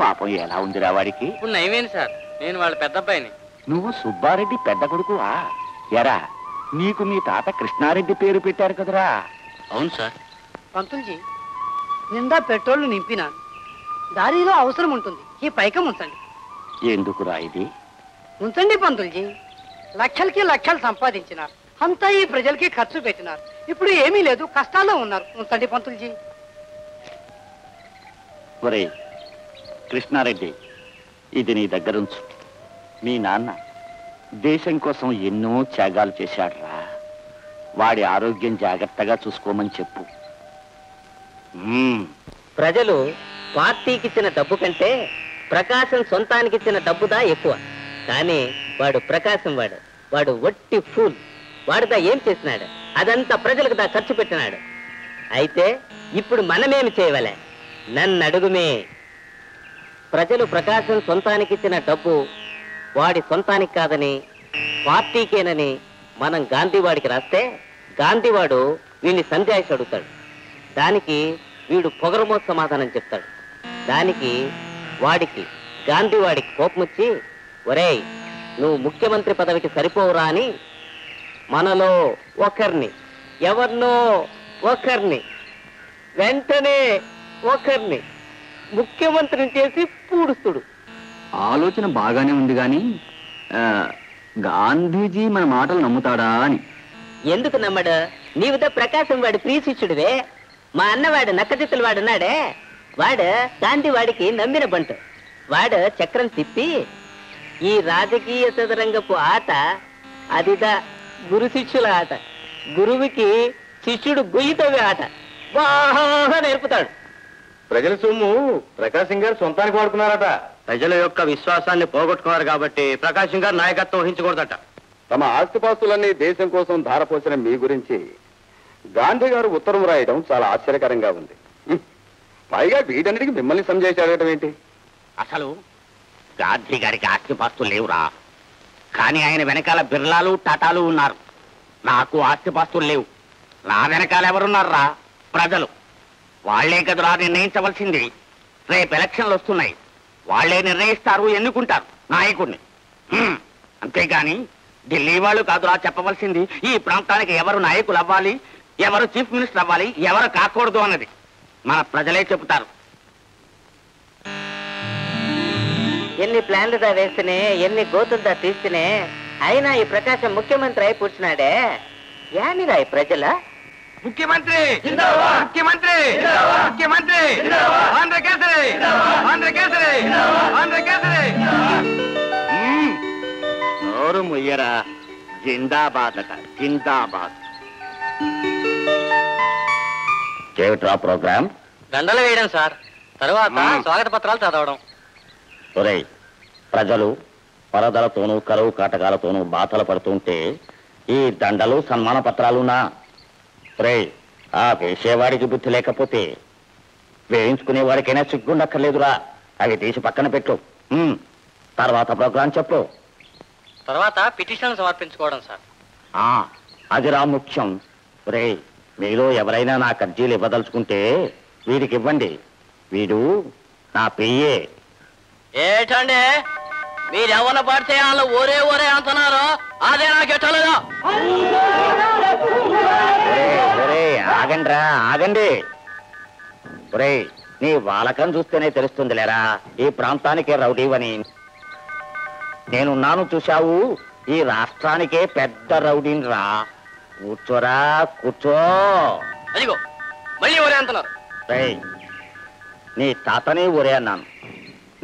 పాపం ఎలా ఉందిరా వాడికి? ఇప్పుడు నయమేంది సార్ నేను వాళ్ళ పెద్ద అబ్బాయిని నువ్వు సుబ్బారెడ్డి పెద్ద కొడుకువా? ఎరా నీకు మీ తాత కృష్ణారెడ్డి పేరు పెట్టారు కదరా. అవును సార్. పంతుల్జీ నిండా పెట్రోల్ నింపినాను. దారిలో అవసరం ఉంటుంది. ఈ పైకం ఉంచండి. ఎందుకురా ఇది? ఉంచండి పంతుల్జీ. లక్షలకి లక్షలు సంపాదించినారు. అంతా ఈ ప్రజలకి ఖర్చు పెట్టినారు. ఇప్పుడు ఏమీ లేదు కష్టాల్లో ఉన్నారు. ఉంచండి పంతుల్జీ. ఒరే కృష్ణారెడ్డి ఇది నీ దగ్గరుంచు. మీ నాన్న దేశం కోసం ఎన్నో త్యాగాలు చేశాడురా. వాడి ఆరోగ్యం జాగ్రత్తగా చూసుకోమని చెప్పు. ప్రజలు పార్టీకి ఇచ్చిన డబ్బు కంటే ప్రకాశం సొంతానికి ఇచ్చిన డబ్బుదా ఎక్కువ. కానీ వాడు ప్రకాశం వాడు. వాడు వట్టి ఫూల్. వాడుదా ఏం చేసినాడు అదంతా ప్రజలకు దా ఖర్చు పెట్టినాడు. అయితే ఇప్పుడు మనమేమి చేయవలే? నన్ను అడుగుమే. ప్రజలు ప్రకాశం సొంతానికి ఇచ్చిన డబ్బు వాడి సొంతానికి కాదని పార్టీకేనని మనం గాంధీవాడికి రాస్తే గాంధీవాడు వీడిని సంజాయిషి అడుగుతాడు. దానికి వీడు పొగరమో సమాధానం చెప్తాడు. దానికి వాడికి గాంధీవాడికి కోపం ఒరేయ్ నువ్వు ముఖ్యమంత్రి పదవికి సరిపోవురా అని మనలో ఒకరిని. ఎవరినో ఒకరిని. వెంటనే ఒకరిని. ముఖ్యమంత్రిని చేసి పూడుస్తుడు. ఆలోచన బాగానే ఉంది గాని ఆ, గాంధీజీ మన మాటలు నమ్ముతాడా అని. ఎందుకు నమ్మడు? నీవుతో ప్రకాశం వాడి ప్రియశిష్యుడివే. మా అన్నవాడు నక్కజిత్తులు వాడున్నాడే. వాడు గాంధీ వాడికి నమ్మిన బంటు. వాడు చక్రం తిప్పి ఈ రాజకీయ చదరంగపు ఆట అదిదా గురు శిష్యుల ఆట. గురువుకి శిష్యుడు గొయ్యితోవే ఆట. బాగా నేర్పుతాడు. ప్రజల సొమ్ము ప్రకాశం గారు సొంతానికి వాడుకున్నారట. ప్రజల యొక్క విశ్వాసాన్ని పోగొట్టుకున్నారు కాబట్టి ప్రకాశం గారు నాయకత్వం వహించకూడదట. తమ ఆస్తిపాస్తులన్నీ దేశం కోసం ధారపోసిన మీ గురించి గాంధీ గారు ఉత్తరం రాయడం చాలా ఆశ్చర్యకరంగా ఉంది. పైగా వీటన్నిటికి మిమ్మల్ని సంజయ్ అడగటం ఏంటి? అసలు గాంధీ గారికి ఆస్తిపాస్తులు లేవురా. కానీ ఆయన వెనకాల బిర్లాలు టాటాలు ఉన్నారు. నాకు ఆస్తిపాస్తులు లేవు. నా వెనకాల ఎవరున్నారా? ప్రజలు. వాళ్ళే కదురా నిర్ణయించవలసింది. రేపు ఎలక్షన్లు వస్తున్నాయి. వాళ్ళే నిర్ణయిస్తారు ఎన్నుకుంటారు నాయకుడిని. అంతేగాని ఢిల్లీ వాళ్ళు కాదురా చెప్పవలసింది. ఈ ప్రాంతానికి ఎవరు నాయకులు అవ్వాలి? ఎవరు చీఫ్ మినిస్టర్ అవ్వాలి? ఎవరు కాకూడదు అన్నది. మన ప్రజలే చెబుతారు. ఎన్ని ప్లాన్లు దా వేస్తేనే ఎన్ని గోతులు దా తీస్తేనే అయినా ఈ ప్రకాశం ముఖ్యమంత్రి అయి కూర్చున్నాడే ఏమిరా ఈ ప్రజల? ముఖ్యమంత్రి! ముఖ్యమంత్రి! ముఖ్యమంత్రి! ఆంధ్రకేసరి ఆంధ్రకేసరి ఆంధ్రకేసరి నోరు ముయ్యరా. జిందాబాద్ అట జిందాబాద్. ఏమిట్రా ప్రోగ్రామ్? దండలు వేయడం సార్. తర్వాత. స్వాగత పత్రాలు చదవడం. ఒరేయ్ ప్రజలు పరదలతోనూ కరువు కాటకాలతోనూ బాధలు పడుతుంటే ఈ దండలు సన్మాన పత్రాలునా? రే ఆ వేసేవాడికి బుద్ధి లేకపోతే వేయించుకునే వాడికైనా సిగ్గుండక్కర్లేదురా. అవి తీసి పక్కన పెట్టు. తర్వాత ప్రోగ్రాం చెప్పు. తర్వాత పిటిషన్ సమర్పించుకోవడం సార్. ఆ అదిరా ముఖ్యం. రే మీలో ఎవరైనా నా కర్జీలు ఇవ్వదలుచుకుంటే వీడికి ఇవ్వండి. వీడు నా పెయ్యే ఏటండి? మీరు ఎవరిని పడితే వాళ్ళు ఒరే ఒరే అంటున్నారు అదే నాకు ఎట్టలేదా. ఒరే ఆగండ్రా ఆగండి. ఒరే నీ వాలకం చూస్తేనే తెలుస్తుంది లేరా ఈ ప్రాంతానికే రౌడీవని. నేనున్నాను చూశావు ఈ రాష్ట్రానికే పెద్ద రౌడీని రా కూర్చోరా కూర్చో. అదిగో మళ్ళీ ఒరే అంటున్నారు. రేయ్ నీ తాతని ఊరే అన్నాను.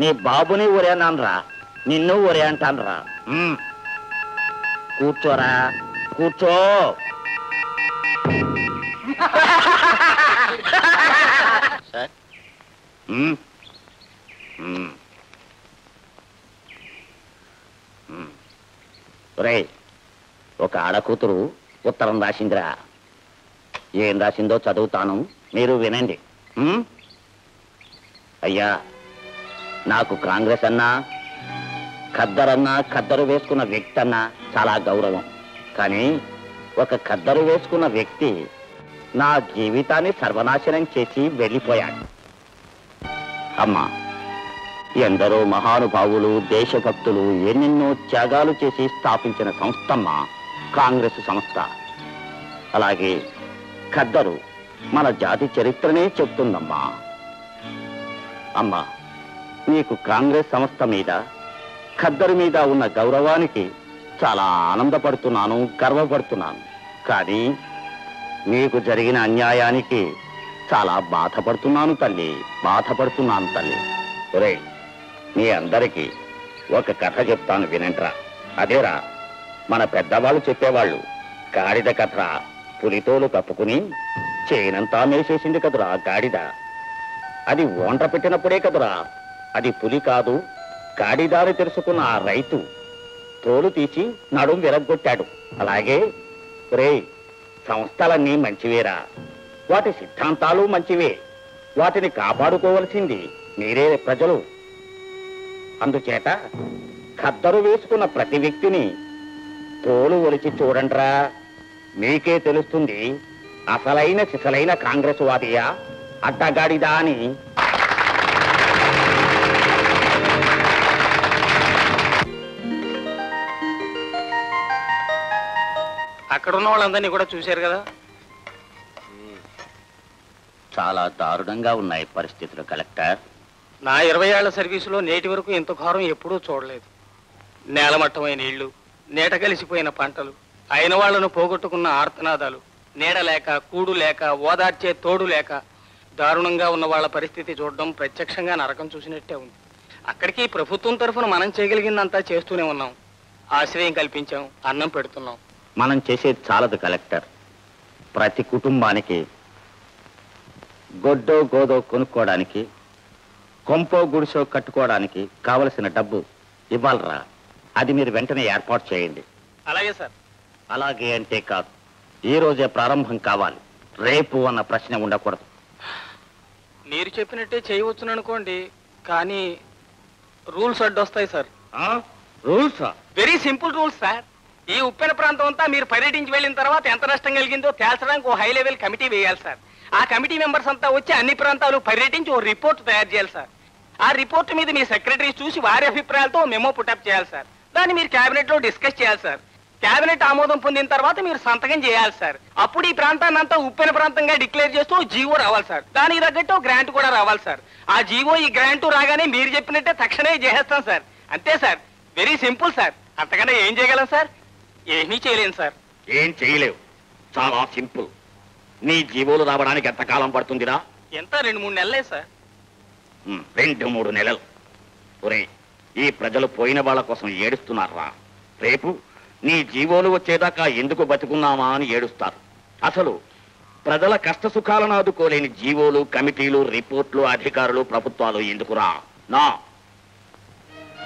నీ బాబుని ఊరే అన్నాను రా నిన్ను ఊరే అంటాను రా ఉమ్. కూర్చోరా కూర్చో. ఒరేయ్ ఒక ఆడకూతురు ఉత్తరం రాసిందిరా. ఏం రాసిందో చదువుతాను మీరు వినండి? అయ్యా నాకు కాంగ్రెస్ అన్నా ఖద్దరన్నా ఖద్దరు వేసుకున్న వ్యక్తి అన్నా చాలా గౌరవం. కానీ ఒక ఖద్దరు వేసుకున్న వ్యక్తి నా జీవితాన్ని సర్వనాశనం చేసి వెళ్ళిపోయాడు. అమ్మా ఎందరో మహానుభావులు దేశభక్తులు ఎన్నెన్నో త్యాగాలు చేసి స్థాపించిన సంస్థమ్మా కాంగ్రెస్ సంస్థ. అలాగే ఖద్దరు మన జాతి చరిత్రనే చెప్తుందమ్మా. అమ్మా నీకు కాంగ్రెస్ సంస్థ మీద ఖద్దరు మీద ఉన్న గౌరవానికి చాలా ఆనందపడుతున్నాను గర్వపడుతున్నాను. కానీ నీకు జరిగిన అన్యాయానికి చాలా బాధపడుతున్నాను తల్లి బాధపడుతున్నాను తల్లి. ఒరే మీ అందరికీ ఒక కథ చెప్తాను వినంట్రా. అదేరా మన పెద్దవాళ్ళు చెప్పేవాళ్ళు గాడిద కథ పులితోలు కప్పుకుని చేయనంతా మేసేసింది కదురా గాడిద. అది ఓండ్ర పెట్టినప్పుడే కదురా అది పులి కాదు గాడిదారి తెలుసుకున్న ఆ రైతు తోలు తీసి నడుం విరగొట్టాడు అలాగే రే సంస్థలన్నీ మంచివేరా. వాటి సిద్ధాంతాలు మంచివే. వాటిని కాపాడుకోవలసింది మీరే ప్రజలు. అందుచేత ఖద్దరు వేసుకున్న ప్రతి వ్యక్తిని తోలు ఒలిచి చూడండిరా. మీకే తెలుస్తుంది అసలైన సిసలైన కాంగ్రెస్ వాదియా అడ్డగాడిదా అని అక్కడ ఉన్న వాళ్ళందరినీ కూడా చూశారు కదా? చాలా దారుణంగా ఉన్నాయి పరిస్థితులు కలెక్టర్. నా ఇరవై ఏళ్ళ సర్వీసులో నేటి వరకు ఇంత ఘోరం ఎప్పుడూ చూడలేదు. నేలమట్టమైన ఇళ్ళు నీట కలిసిపోయిన పంటలు అయిన వాళ్ళను పోగొట్టుకున్న ఆర్తనాదాలు నీడ లేక కూడు లేక ఓదార్చే తోడు లేక దారుణంగా ఉన్న వాళ్ళ పరిస్థితి చూడడం ప్రత్యక్షంగా నరకం చూసినట్టే ఉంది. అక్కడికి ప్రభుత్వం తరఫున మనం చేయగలిగిందంతా చేస్తూనే ఉన్నాం. ఆశ్రయం కల్పించాం అన్నం పెడుతున్నాం. మనం చేసేది చాలదు కలెక్టర్. ప్రతి కుటుంబానికి గొడ్డో గోదో కొనుక్కోవడానికి కొంపో గుడిసో కట్టుకోవడానికి కావలసిన డబ్బు ఇవ్వాలరా. అది మీరు వెంటనే ఏర్పాటు చేయండి. అలాగే సార్. అలాగే అంటే కాదు ఈ రోజే ప్రారంభం కావాలి. రేపు అన్న ప్రశ్న ఉండకూడదు. మీరు చెప్పినట్టే చేయవచ్చును అనుకోండి కానీ rules అడ్డొస్తాయి sir. Rules? Very simple rules sir. ఈ ఉప్పెన ప్రాంతం అంతా మీరు పర్యటించి వెళ్ళిన తర్వాత ఎంత నష్టం కలిగిందో తేల్చడానికి ఓ హై లెవెల్ కమిటీ వేయాలి సార్ ఆ కమిటీ మెంబర్స్ అంతా వచ్చి అన్ని ప్రాంతాలు పర్యటించి ఓ రిపోర్ట్ తయారు చేయాలి సార్ ఆ రిపోర్ట్ మీద మీ సెక్రటరీ చూసి వారి అభిప్రాయాలతో మెమో పుటప్ చేయాలి సార్ దాన్ని మీరు క్యాబినెట్లో డిస్కస్ చేయాలి సార్ క్యాబినెట్ ఆమోదం పొందిన తర్వాత మీరు సంతకం చేయాలి సార్ అప్పుడు ఈ ప్రాంతాన్ని అంతా ఉప్పెన ప్రాంతంగా డిక్లేర్ చేస్తూ జీవో రావాలి సార్ దానికి తగ్గట్టు గ్రాంట్ కూడా రావాలి సార్ ఆ జీవో ఈ గ్రాంట్ రాగానే మీరు చెప్పినట్టే తక్షణమే చేసేస్తాం సార్ అంతే సార్ వెరీ సింపుల్ సార్ అంతకన్నా ఏం చేయగలం సార్ ఏమీ చేయలేను సార్. ఏం చేయలేవు. చాలా సింపుల్. నీ జీవోలు రావడానికి ఎంతకాలం పడుతుందిరా? ఎంత? రెండు మూడు నెలలే సార్. ఉమ్, రెండు మూడు నెలలు. ఒరే ఈ ప్రజలు పోయిన వాళ్ళ కోసం ఏడుస్తున్నారా? రేపు నీ జీవోలు వచ్చేదాకా ఎందుకు బతుకున్నామా అని ఏడుస్తారు. అసలు ప్రజల కష్ట సుఖాలను ఆదుకోలేని జీవోలు కమిటీలు రిపోర్ట్లు అధికారులు ప్రభుత్వాలు ఎందుకురా? నా.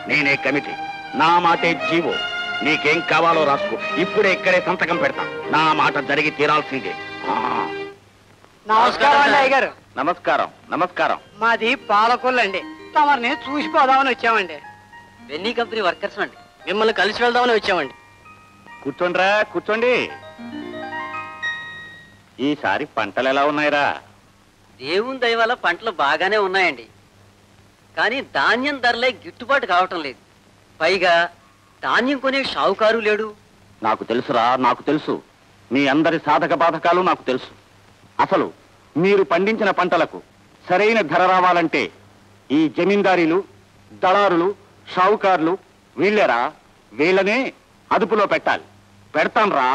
నేనే కమిటీ. నా మాటే జీవో. నీకేం కావాలో రాసుకో. ఇప్పుడే ఇక్కడే సంతకం పెడతా. నా మాట జరిగి తీరాల్సిందే. నమస్కారం అండి అయ్యగారు నమస్కారం నమస్కారం. మాది పాలకొల్లు అండి తమరిని చూసిపోదామని వచ్చామండి. వెన్నీ కంపెనీ వర్కర్స్ అండి. మిమ్మల్ని కలిసి వెళ్దామని వచ్చామండి. కూర్చోండిరా కూర్చోండి. ఈసారి పంటలు ఎలా ఉన్నాయిరా? దేవుని దయ వల్ల పంటలు బాగానే ఉన్నాయండి. కానీ ధాన్యం ధరలే గిట్టుబాటు కావటం లేదు. పైగా ధాన్యం కొనే షావుకారు లేడు? నాకు తెలుసురా నాకు తెలుసు. మీ అందరి సాధక బాధకాలు నాకు తెలుసు. అసలు మీరు పండించిన పంటలకు సరైన ధర రావాలంటే ఈ జమీందారీలు దళారులు షావుకారులు వీళ్ళేరా? వీళ్ళనే అదుపులో పెట్టాలి. పెడతాన్రా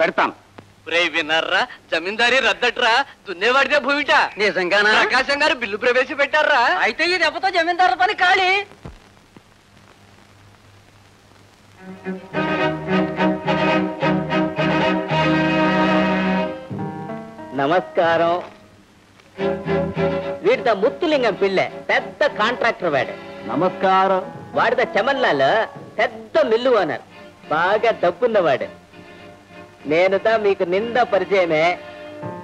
పెడతాను రే విన్నారా? జమీందారీ రద్దట్రా? దున్నేవాడిదే భూమిట. నిజంగానా? ప్రకాశం గారు బిల్లు ప్రవేశపెట్టారా? అయితే ఈ దెబ్బతో జమీందారుల పని ఖాళీ. నమస్కారం. వీడిద ముత్తులింగం పిల్లె పెద్ద కాంట్రాక్టర్ వాడు. నమస్కారం. వాడిద చమన్లాల్ పెద్ద మిల్లు ఓనర్ బాగా డబ్బున్నవాడు. నేనుదా మీకు నిండా పరిచయమే.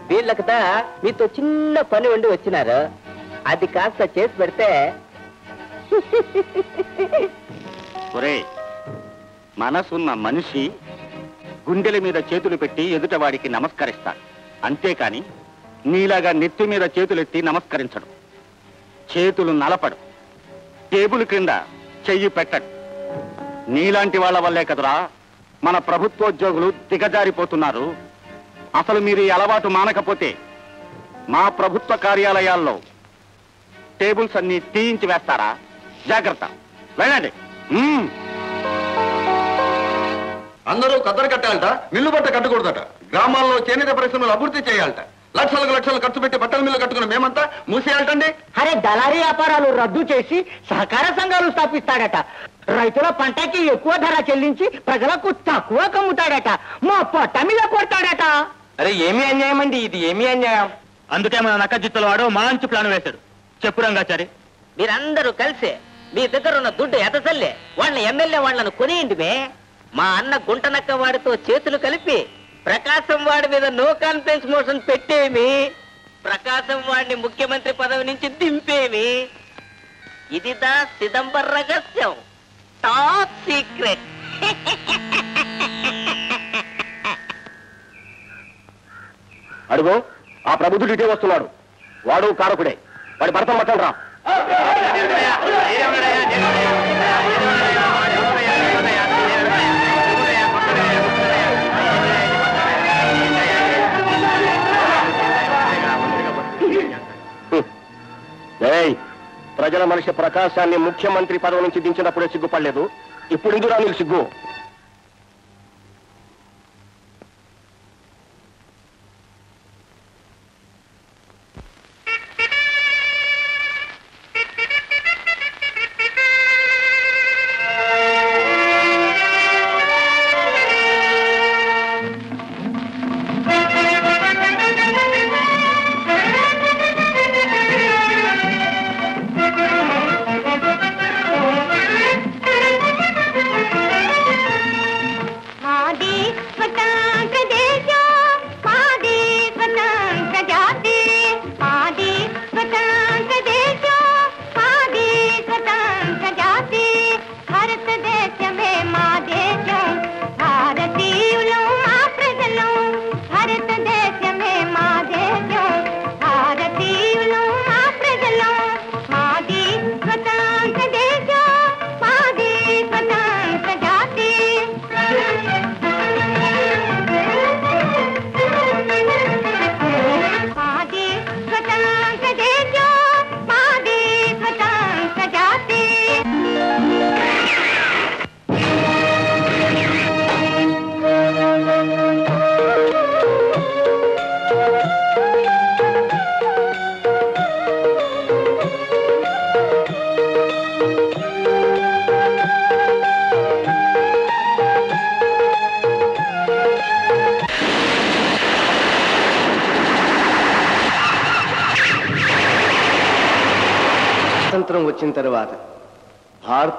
వీళ్ళకిదా మీతో చిన్న పని ఉండి వచ్చినారు. అది కాస్త చేసి పెడితే ఒరే మనసున్న మనిషి గుండెల మీద చేతులు పెట్టి ఎదుటవాడికి నమస్కరిస్తాడు. అంతేకాని నీలాగా నెత్తి మీద చేతులెత్తి నమస్కరించడు. చేతులు నలపడు. టేబుల్ క్రింద చెయ్యి పెట్టడు. నీలాంటి వాళ్ళ వల్లే కదరా మన ప్రభుత్వోద్యోగులు దిగజారిపోతున్నారు. అసలు మీరు ఈ అలవాటు మానకపోతే మా ప్రభుత్వ కార్యాలయాల్లో టేబుల్స్ అన్ని తీయించి వేస్తారా? జాగ్రత్త. వెళ్ళండి. అందరూ కద్దరు కట్టాలట మిల్లు బట్ట కట్టకూడదట. గ్రామాల్లో చేనేత పరిశ్రమలు అభివృద్ధి చేయాలట. లక్షలకు లక్షలు ఖర్చు పెట్టి బట్టల మిల్లు కట్టుకున్న మేమంతా మూసేయాలటండి. అరే దళారీ వ్యాపారాలు రద్దు చేసి సహకార సంఘాలు స్థాపిస్తాడట. రైతుల పంటకి ఎక్కువ ధర చెల్లించి ప్రజలకు తక్కువ కమ్ముతాడట. మా పొట్ట మీద కొడతాడట. అరే ఏమి అన్యాయం అండి ఇది? ఏమి అన్యాయం? అందుకే మన నక్క జిత్తుల వాడు మంచి ప్లాన్ వేశాడు. చెప్పు రంగాచారి. మీరందరూ కలిసి మీ దగ్గర ఉన్న దుడ్డు ఎతసల్లే వాళ్ళని ఎమ్మెల్యే వాళ్ళను కొనియండి మే. మా అన్న గుంటనక్క వాడితో చేతులు కలిపి ప్రకాశం వాడి మీద నో కాన్ఫిడెన్స్ మోషన్ పెట్టేమి ప్రకాశం వాడిని ముఖ్యమంత్రి పదవి నుంచి దింపేమి ఇదిదా సిదంబర రహస్యం టాప్ సీక్రెట్ అడుగు ఆ ప్రబుద్ధుడు ఇటే వస్తున్నాడు వాడు కారకుడే వాడి భర్త మట్టం రా ఏయ్, ప్రజల మనిషి ప్రకాశాన్ని ముఖ్యమంత్రి పదవి నుంచి దించినప్పుడే సిగ్గుపడలేదు. ఇప్పుడు ఇందురా నీకు సిగ్గు.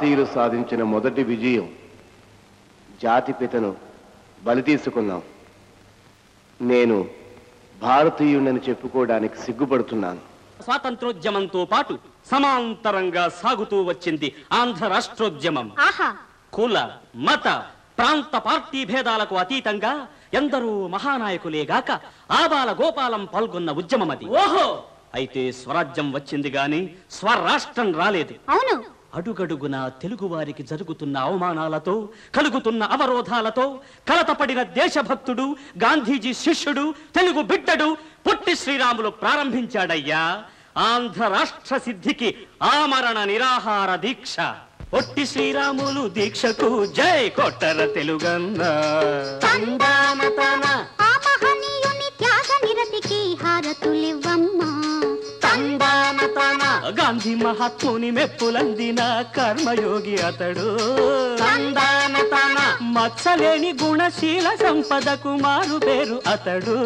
భారతీయులు సాధించిన మొదటి విజయం జాతిపితను బలి తీసుకున్నాం. నేను భారతీయుణ్ణని చెప్పుకోవడానికి సిగ్గుపడుతున్నాను. స్వాతంత్రోద్యమంతో పాటు సమాంతరంగా సాగుతూ వచ్చింది ఆంధ్ర రాష్ట్రోద్యమం. ఆహా. కుల మత ప్రాంత పార్టీ భేదాలకు అతీతంగా ఎందరో మహానాయకులేగాక ఆబాల గోపాలం పాల్గొన్న ఉద్యమం అది. ఓహో. అయితే స్వరాజ్యం వచ్చింది గాని స్వరాష్ట్రం రాలేదు. అవును. అడుగడుగున తెలుగువారికి జరుగుతున్న అవమానాలతో కలుగుతున్న అవరోధాలతో కలతపడిన దేశభక్తుడు గాంధీజీ శిష్యుడు తెలుగు బిడ్డడు పొట్టి శ్రీరాములు ప్రారంభించాడయ్యా. ఆంధ్ర రాష్ట్ర సిద్ధికి ఆమరణ నిరాహార దీక్ష. పొట్టి శ్రీరాములు దీక్షకు జై కొట్టర తెలుగన్న. గాంధీ మహాత్ముని మెప్పులందిన కర్మయోగి అతడు. మచ్చలేని గుణశీల సంపద కుమారు పేరు అతడు.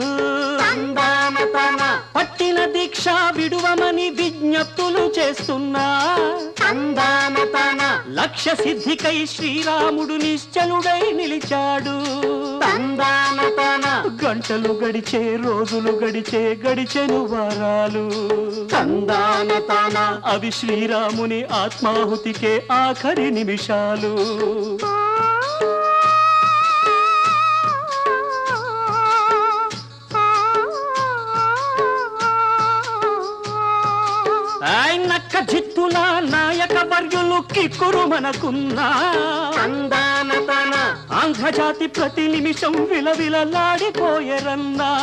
పట్టిన దీక్ష విడువమని విజ్ఞప్తులు చేస్తున్నా. లక్ష్య సిద్ధికై శ్రీరాముడు నిశ్చలుడై నిలిచాడు. గంటలు గడిచే రోజులు గడిచే గడిచెను వారాలు. అవి శ్రీరాముని ఆత్మాహుతికే ఆఖరి నిమిషాలు. నక్క జిత్తుల నాయక వర్యులు కిక్కురు మనకున్నా ఆంధ్రజాతి ప్రతి నిమిషం విలవిలలాడిపోయరన్నా.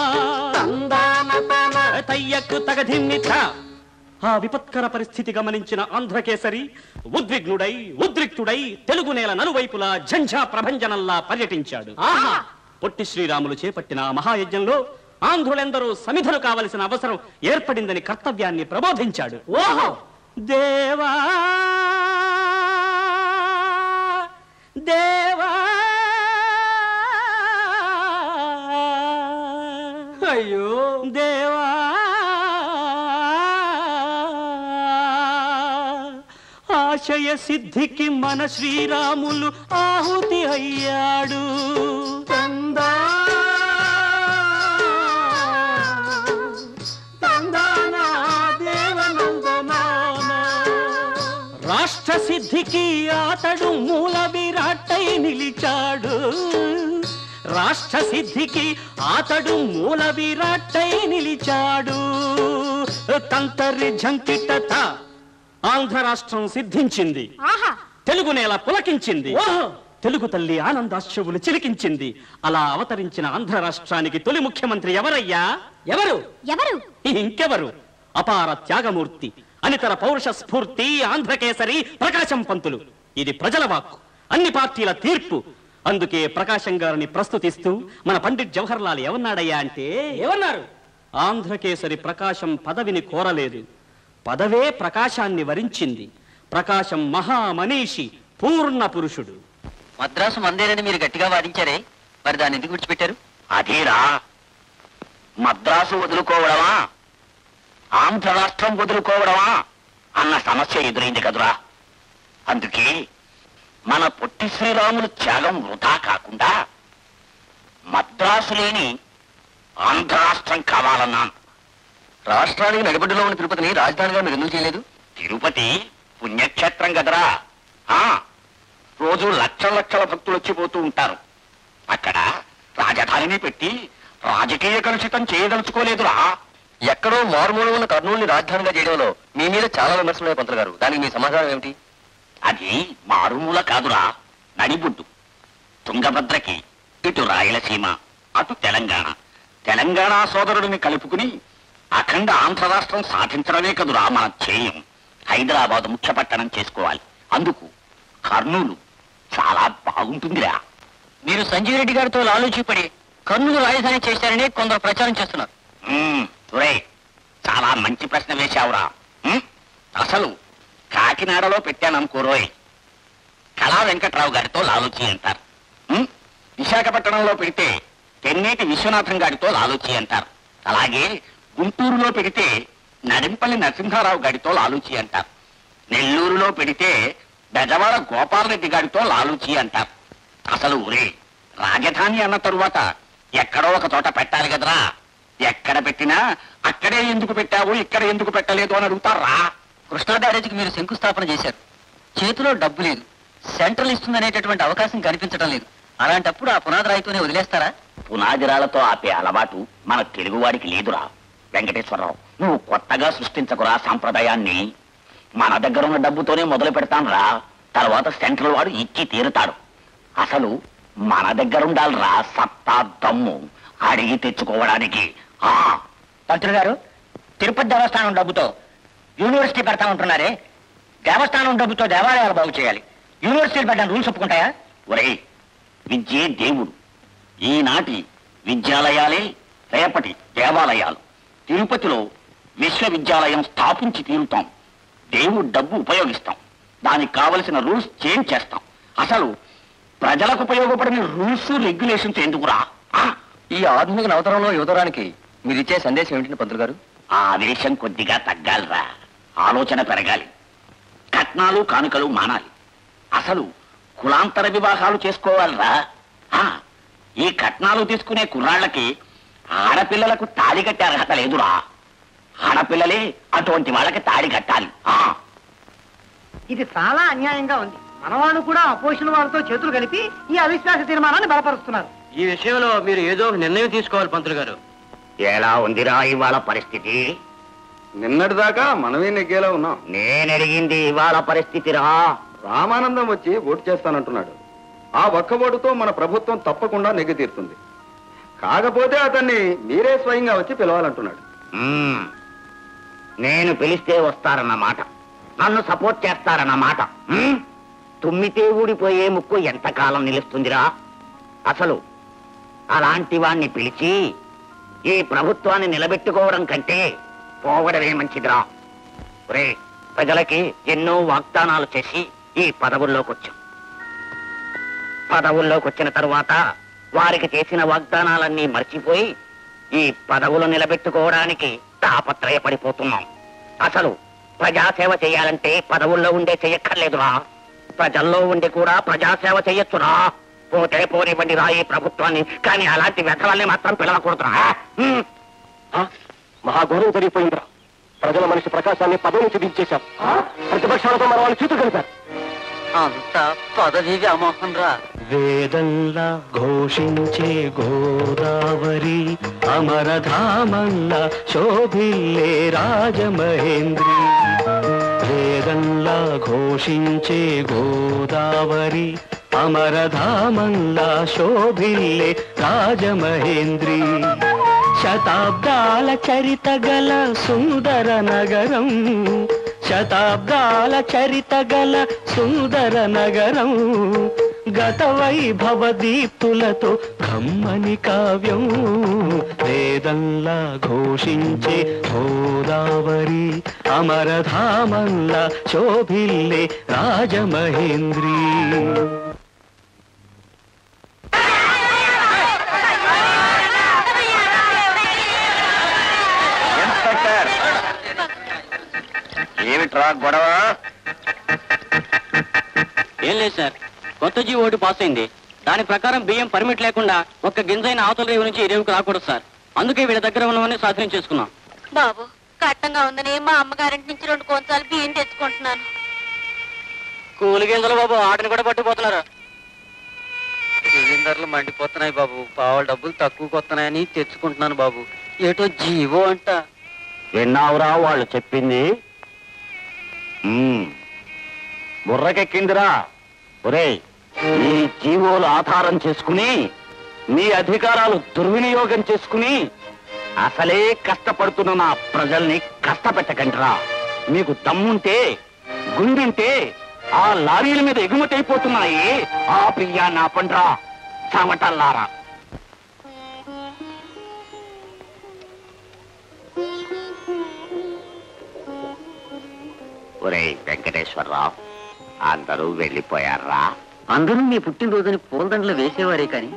తయ్యకు తగదిన్నిత ఆ విపత్కర పరిస్థితి గమనించిన ఆంధ్రకేసరి ఉద్విగ్నుడై ఉద్రిక్తుడై తెలుగు నేల నలువైపులా ఝంఝా ప్రభంజనంలా పర్యటించాడు. పొట్టి శ్రీరాములు చేపట్టిన ఆ మహాయజ్ఞంలో ఆంధ్రులెందరూ సమిధలు కావలసిన అవసరం ఏర్పడిందని కర్తవ్యాన్ని ప్రబోధించాడు. ఓహో! దేవా! దేవా! అయ్యో! దేవా సిద్ధికి మన శ్రీరాములు ఆహుతి అయ్యాడు. రాష్ట్ర సిద్ధికి అతడు మూల విరాట్టై నిలిచాడు. రాష్ట్ర సిద్ధికి అతడు మూల విరాట్టై నిలిచాడు. తంతరి జంకిటత ఆంధ్ర రాష్ట్రం సిద్ధించింది. ఆహా. తెలుగు నేల పులకించింది. తెలుగు తల్లి ఆనందాశ్రువులు చిలికించింది. అలా అవతరించిన ఆంధ్ర రాష్ట్రానికి తొలి ముఖ్యమంత్రి ఎవరయ్యా? ఎవరు? ఎవరు? ఇంకెవరు? అపార త్యాగమూర్తి అనితర పౌరుష స్ఫూర్తి ఆంధ్రకేసరి ప్రకాశం పంతులు. ఇది ప్రజల వాక్కు అన్ని పార్టీల తీర్పు. అందుకే ప్రకాశం గారిని ప్రస్తుతిస్తూ మన పండిట్ జవహర్ లాల్ ఏమన్నాడయ్యా అంటే ఏమన్నారు ఆంధ్రకేసరి ప్రకాశం పదవిని కోరలేదు. పదవే ప్రకాశాన్ని వరించింది. ప్రకాశం మహామనీషి పూర్ణ పురుషుడు. మద్రాసు మందేనని మీరు గట్టిగా వాదించారే? మరి దాన్ని ఎందుకు విడిచిపెట్టారు? అదేరా మద్రాసు వదులుకోవడమా? ఆంధ్ర రాష్ట్రం వదులుకోవడమా? అన్న సమస్య ఎదురైంది కదురా. అందుకే మన పొట్టి శ్రీరాములు త్యాగం వృధా కాకుండా మద్రాసు లేని ఆంధ్ర రాష్ట్రం కావాలన్నాను. రాష్ట్రానికి నడిబడ్డులో ఉన్న తిరుపతిని రాజధానిగా మీరు ఎందుకు చేయలేదు? తిరుపతి పుణ్యక్షేత్రం కదరా. ఆ రోజు లక్షల లక్షల భక్తులు వచ్చిపోతూ ఉంటారు. అక్కడ రాజధానిని పెట్టి రాజకీయ కలుషితం చేయదలుచుకోలేదురా. ఎక్కడో మారుమూల ఉన్న కర్నూలుని రాజధానిగా చేయడంలో మీ మీద చాలా విమర్శలు పంతులు గారు. దానికి మీ సమాధానం ఏమిటి? అది మారుమూల కాదురా నడిబుడ్డు. తుంగభద్రకి ఇటు రాయలసీమ అటు తెలంగాణ. తెలంగాణ సోదరుడిని కలుపుకుని అఖండ ఆంధ్ర రాష్ట్రం సాధించడమే కదురా మన ధ్యేయం హైదరాబాద్ ముఖ్య పట్టణం చేసుకోవాలి. అందుకు కర్నూలు చాలా బాగుంటుందిరా. మీరు సంజయ్ రెడ్డి గారితో లాలూచిపడి కర్నూలు రాజధాని చేశారని కొందరు ప్రచారం చేస్తున్నారు. చాలా మంచి ప్రశ్న వేశావురా? అసలు కాకినాడలో పెట్టాననుకోరోయ్ కళా వెంకట్రావు గారితో లాలూచి అంటారు? విశాఖపట్నంలో పెడితే తెన్నేటి విశ్వనాథం గారితో లాలూచి అంటారు. అలాగే గుంటూరులో పెడితే నడింపల్లి నరసింహారావు గారితో లాలూచి అంటారు. నెల్లూరులో పెడితే బెజవాడ గోపాలరెడ్డి గారితో లాలూచి అంటారు. అసలు ఊరే రాజధాని అన్న తరువాత ఎక్కడో ఒక చోట పెట్టాలి కదరా. ఎక్కడ పెట్టినా అక్కడే ఎందుకు పెట్టావు ఇక్కడ ఎందుకు పెట్టలేదు అని అడుగుతారా? కృష్ణా బ్యారేజీకి మీరు శంకుస్థాపన చేశారు. చేతిలో డబ్బు లేదు. సెంట్రల్ ఇస్తుందనేటటువంటి అవకాశం కనిపించడం లేదు. అలాంటప్పుడు ఆ పునాది రాయితోనే వదిలేస్తారా? పునాదిరాలతో ఆపే అలవాటు మన తెలుగువాడికి లేదురా. వెంకటేశ్వరరావు నువ్వు కొత్తగా సృష్టించకురా సాంప్రదాయాన్ని. మన దగ్గర ఉన్న డబ్బుతోనే మొదలు పెడతానురా. తర్వాత సెంట్రల్ వాడు ఇచ్చి తీరుతాడు. అసలు మన దగ్గర ఉండాలిరా సత్తా దమ్ము. అడిగి తెచ్చుకోవడానికి. ఆ! పంతులు గారు తిరుపతి దేవస్థానం డబ్బుతో యూనివర్సిటీ పెడతా ఉంటున్నారే. దేవస్థానం డబ్బుతో దేవాలయాలు బాగు చేయాలి. యూనివర్సిటీలు పెట్టడానికి రూల్స్ ఒప్పుకుంటాయా? ఒరేయ్ విద్యే దేవుడు. ఈనాటి విద్యాలయాలే రేపటి దేవాలయాలు. తిరుపతిలో విశ్వవిద్యాలయం స్థాపించి తీరుతాం. దేవుడు డబ్బు ఉపయోగిస్తాం. దానికి కావలసిన రూల్స్ చేంజ్ చేస్తాం. అసలు ప్రజలకు ఉపయోగపడిన రూల్స్ రెగ్యులేషన్స్ ఎందుకురా? ఈ ఆధునిక నవతరంలో యువతరానికి మీరు ఇచ్చే సందేశం ఏమిటండి పంతులు గారు? ఆవేశం కొద్దిగా తగ్గాలిరా. ఆలోచన పెరగాలి. కట్నాలు కానుకలు మానాలి. అసలు కులాంతర వివాహాలు చేసుకోవాలిరా. ఆ, ఈ కట్నాలు తీసుకునే కుర్రాళ్ళకి ఆడపిల్లలకు తాళి కట్టే అర్హత లేదురా. ఆడపిల్లలే అటువంటి వాళ్ళకి తాళి కట్టాలి. ఆ. ఇది చాలా అన్యాయంగా ఉంది. మనవాళ్ళు కూడా అపోజిషన్ వాళ్ళతో చేతులు కలిపి ఈ అవిశ్వాస తీర్మానాన్ని బలపరుస్తున్నారు. ఈ విషయంలో మీరు ఏదో ఒక నిర్ణయం తీసుకోవాలి పంతులు గారు. ఎలా ఉందిరా ఇవాళ పరిస్థితి? నిన్నటిదాకా మనమే నెగ్గేలా ఉన్నాం. నేనడిగింది ఇవాళ పరిస్థితి రా రామానందం వచ్చి ఓటు చేస్తానంటున్నాడు. ఆ ఒక్క ఓటుతో మన ప్రభుత్వం తప్పకుండా నెగ్గి తీరుతుంది. కాకపోతే అతన్ని మీరే స్వయంగా వచ్చి పిలవాలంటున్నాడు. మ్మ్. నేను పిలిస్తే వస్తారన్నమాట. నన్ను సపోర్ట్ చేస్తారన్నమాట. మ్మ్? తుమ్మితే ఊడిపోయే ముక్కు ఎంతకాలం నిలుస్తుందిరా? అసలు అలాంటి వాణ్ణి పిలిచి ఈ ప్రభుత్వాన్ని నిలబెట్టుకోవడం కంటే పోవడమే మంచిదిరా. రే ప్రజలకి ఎన్నో వాగ్దానాలు చేసి ఈ పదవుల్లోకి వచ్చాం పదవుల్లోకి వచ్చిన తరువాత వారికి చేసిన వాగ్దానాలన్నీ మర్చిపోయి ఈ పదవులు నిలబెట్టుకోవడానికి తాపత్రయపడిపోతున్నాం. అసలు ప్రజాసేవ చేయాలంటే పదవుల్లో ఉండే చెయ్యక్కర్లేదురా ప్రజల్లో ఉండి కూడా ప్రజాసేవ చెయ్యొచ్చురా పోతే పోనివ్వండి రా ఈ ప్రభుత్వాన్ని. కానీ అలాంటి వ్యర్థాలని మాత్రం పిలవకూడదురా. మహాఘోరం జరిగిపోయిందిరా ప్రజల మనిషి ప్రకాశాన్ని పదవి నుంచి దించేశాం ప్రతిపక్షాలతో మన వాళ్ళు చేతులు కలిపారు. అంత పదవి వ్యామోహం రా. వేదంలా ఘోషించే గోదావరి అమరధామంలా శోభిల్లే రాజమహేంద్రి. వేదంలా ఘోషించే గోదావరి అమరధామంలా శోభిల్లే రాజమహేంద్రి. శతాబ్దాల చరిత గల సుందర నగరం శతాబ్దాల చరిత గల సుందర నగరం గత వైభవ దీప్తులతో కమ్మని కావ్యం వేదంలా ఘోషించే గోదావరి అమరధామంలా శోభిల్లే రాజమహేంద్రీ. ఏమిట్రా గొడవ? ఏం లేదు సార్. కొత్త జీ ఓటు పాస్ అయింది. దాని ప్రకారం బియ్యం పర్మిట్ లేకుండా ఒక్క గింజైన అవతల రేవు నుంచి ఈ రేవుకు రాకూడదు సార్. అందుకే వీళ్ళ దగ్గర ఉన్నవన్నీ స్వాధీనం చేసుకున్నాం. బాబు కట్టంగా ఉందని మా అమ్మగారింటి నుంచి రెండు కొంచాలు బియ్యం తెచ్చుకుంటున్నాను. కూలి గింజలు బాబు ఆటను కూడా పట్టుకుపోతున్నారు. బియ్యం ధరలు మండిపోతున్నాయి బాబు. పావుల డబ్బులు తక్కువకి వస్తున్నాయని తెచ్చుకుంటున్నాను బాబు. ఏటో జీవో అంట. విన్నావురా వాళ్ళు చెప్పింది. బుర్రకెక్కిందిరా. ఒరే ఈ జీవోలు ఆధారం చేసుకుని మీ అధికారాలు దుర్వినియోగం చేసుకుని అసలే కష్టపడుతున్న నా ప్రజల్ని కష్టపెట్టకండిరా. మీకు దమ్ముంటే గుండుంటే ఆ లారీల మీద ఎగుమతి అయిపోతున్నాయి ఆ ప్రియాన్ని ఆపండ్రా చమటల్లారా. ఒరేయ్ వెంకటేశ్వరరావు అందరూ వెళ్ళిపోయారా? అందరూ మీ పుట్టినరోజుని పూలదండలు వేసేవారే కానీ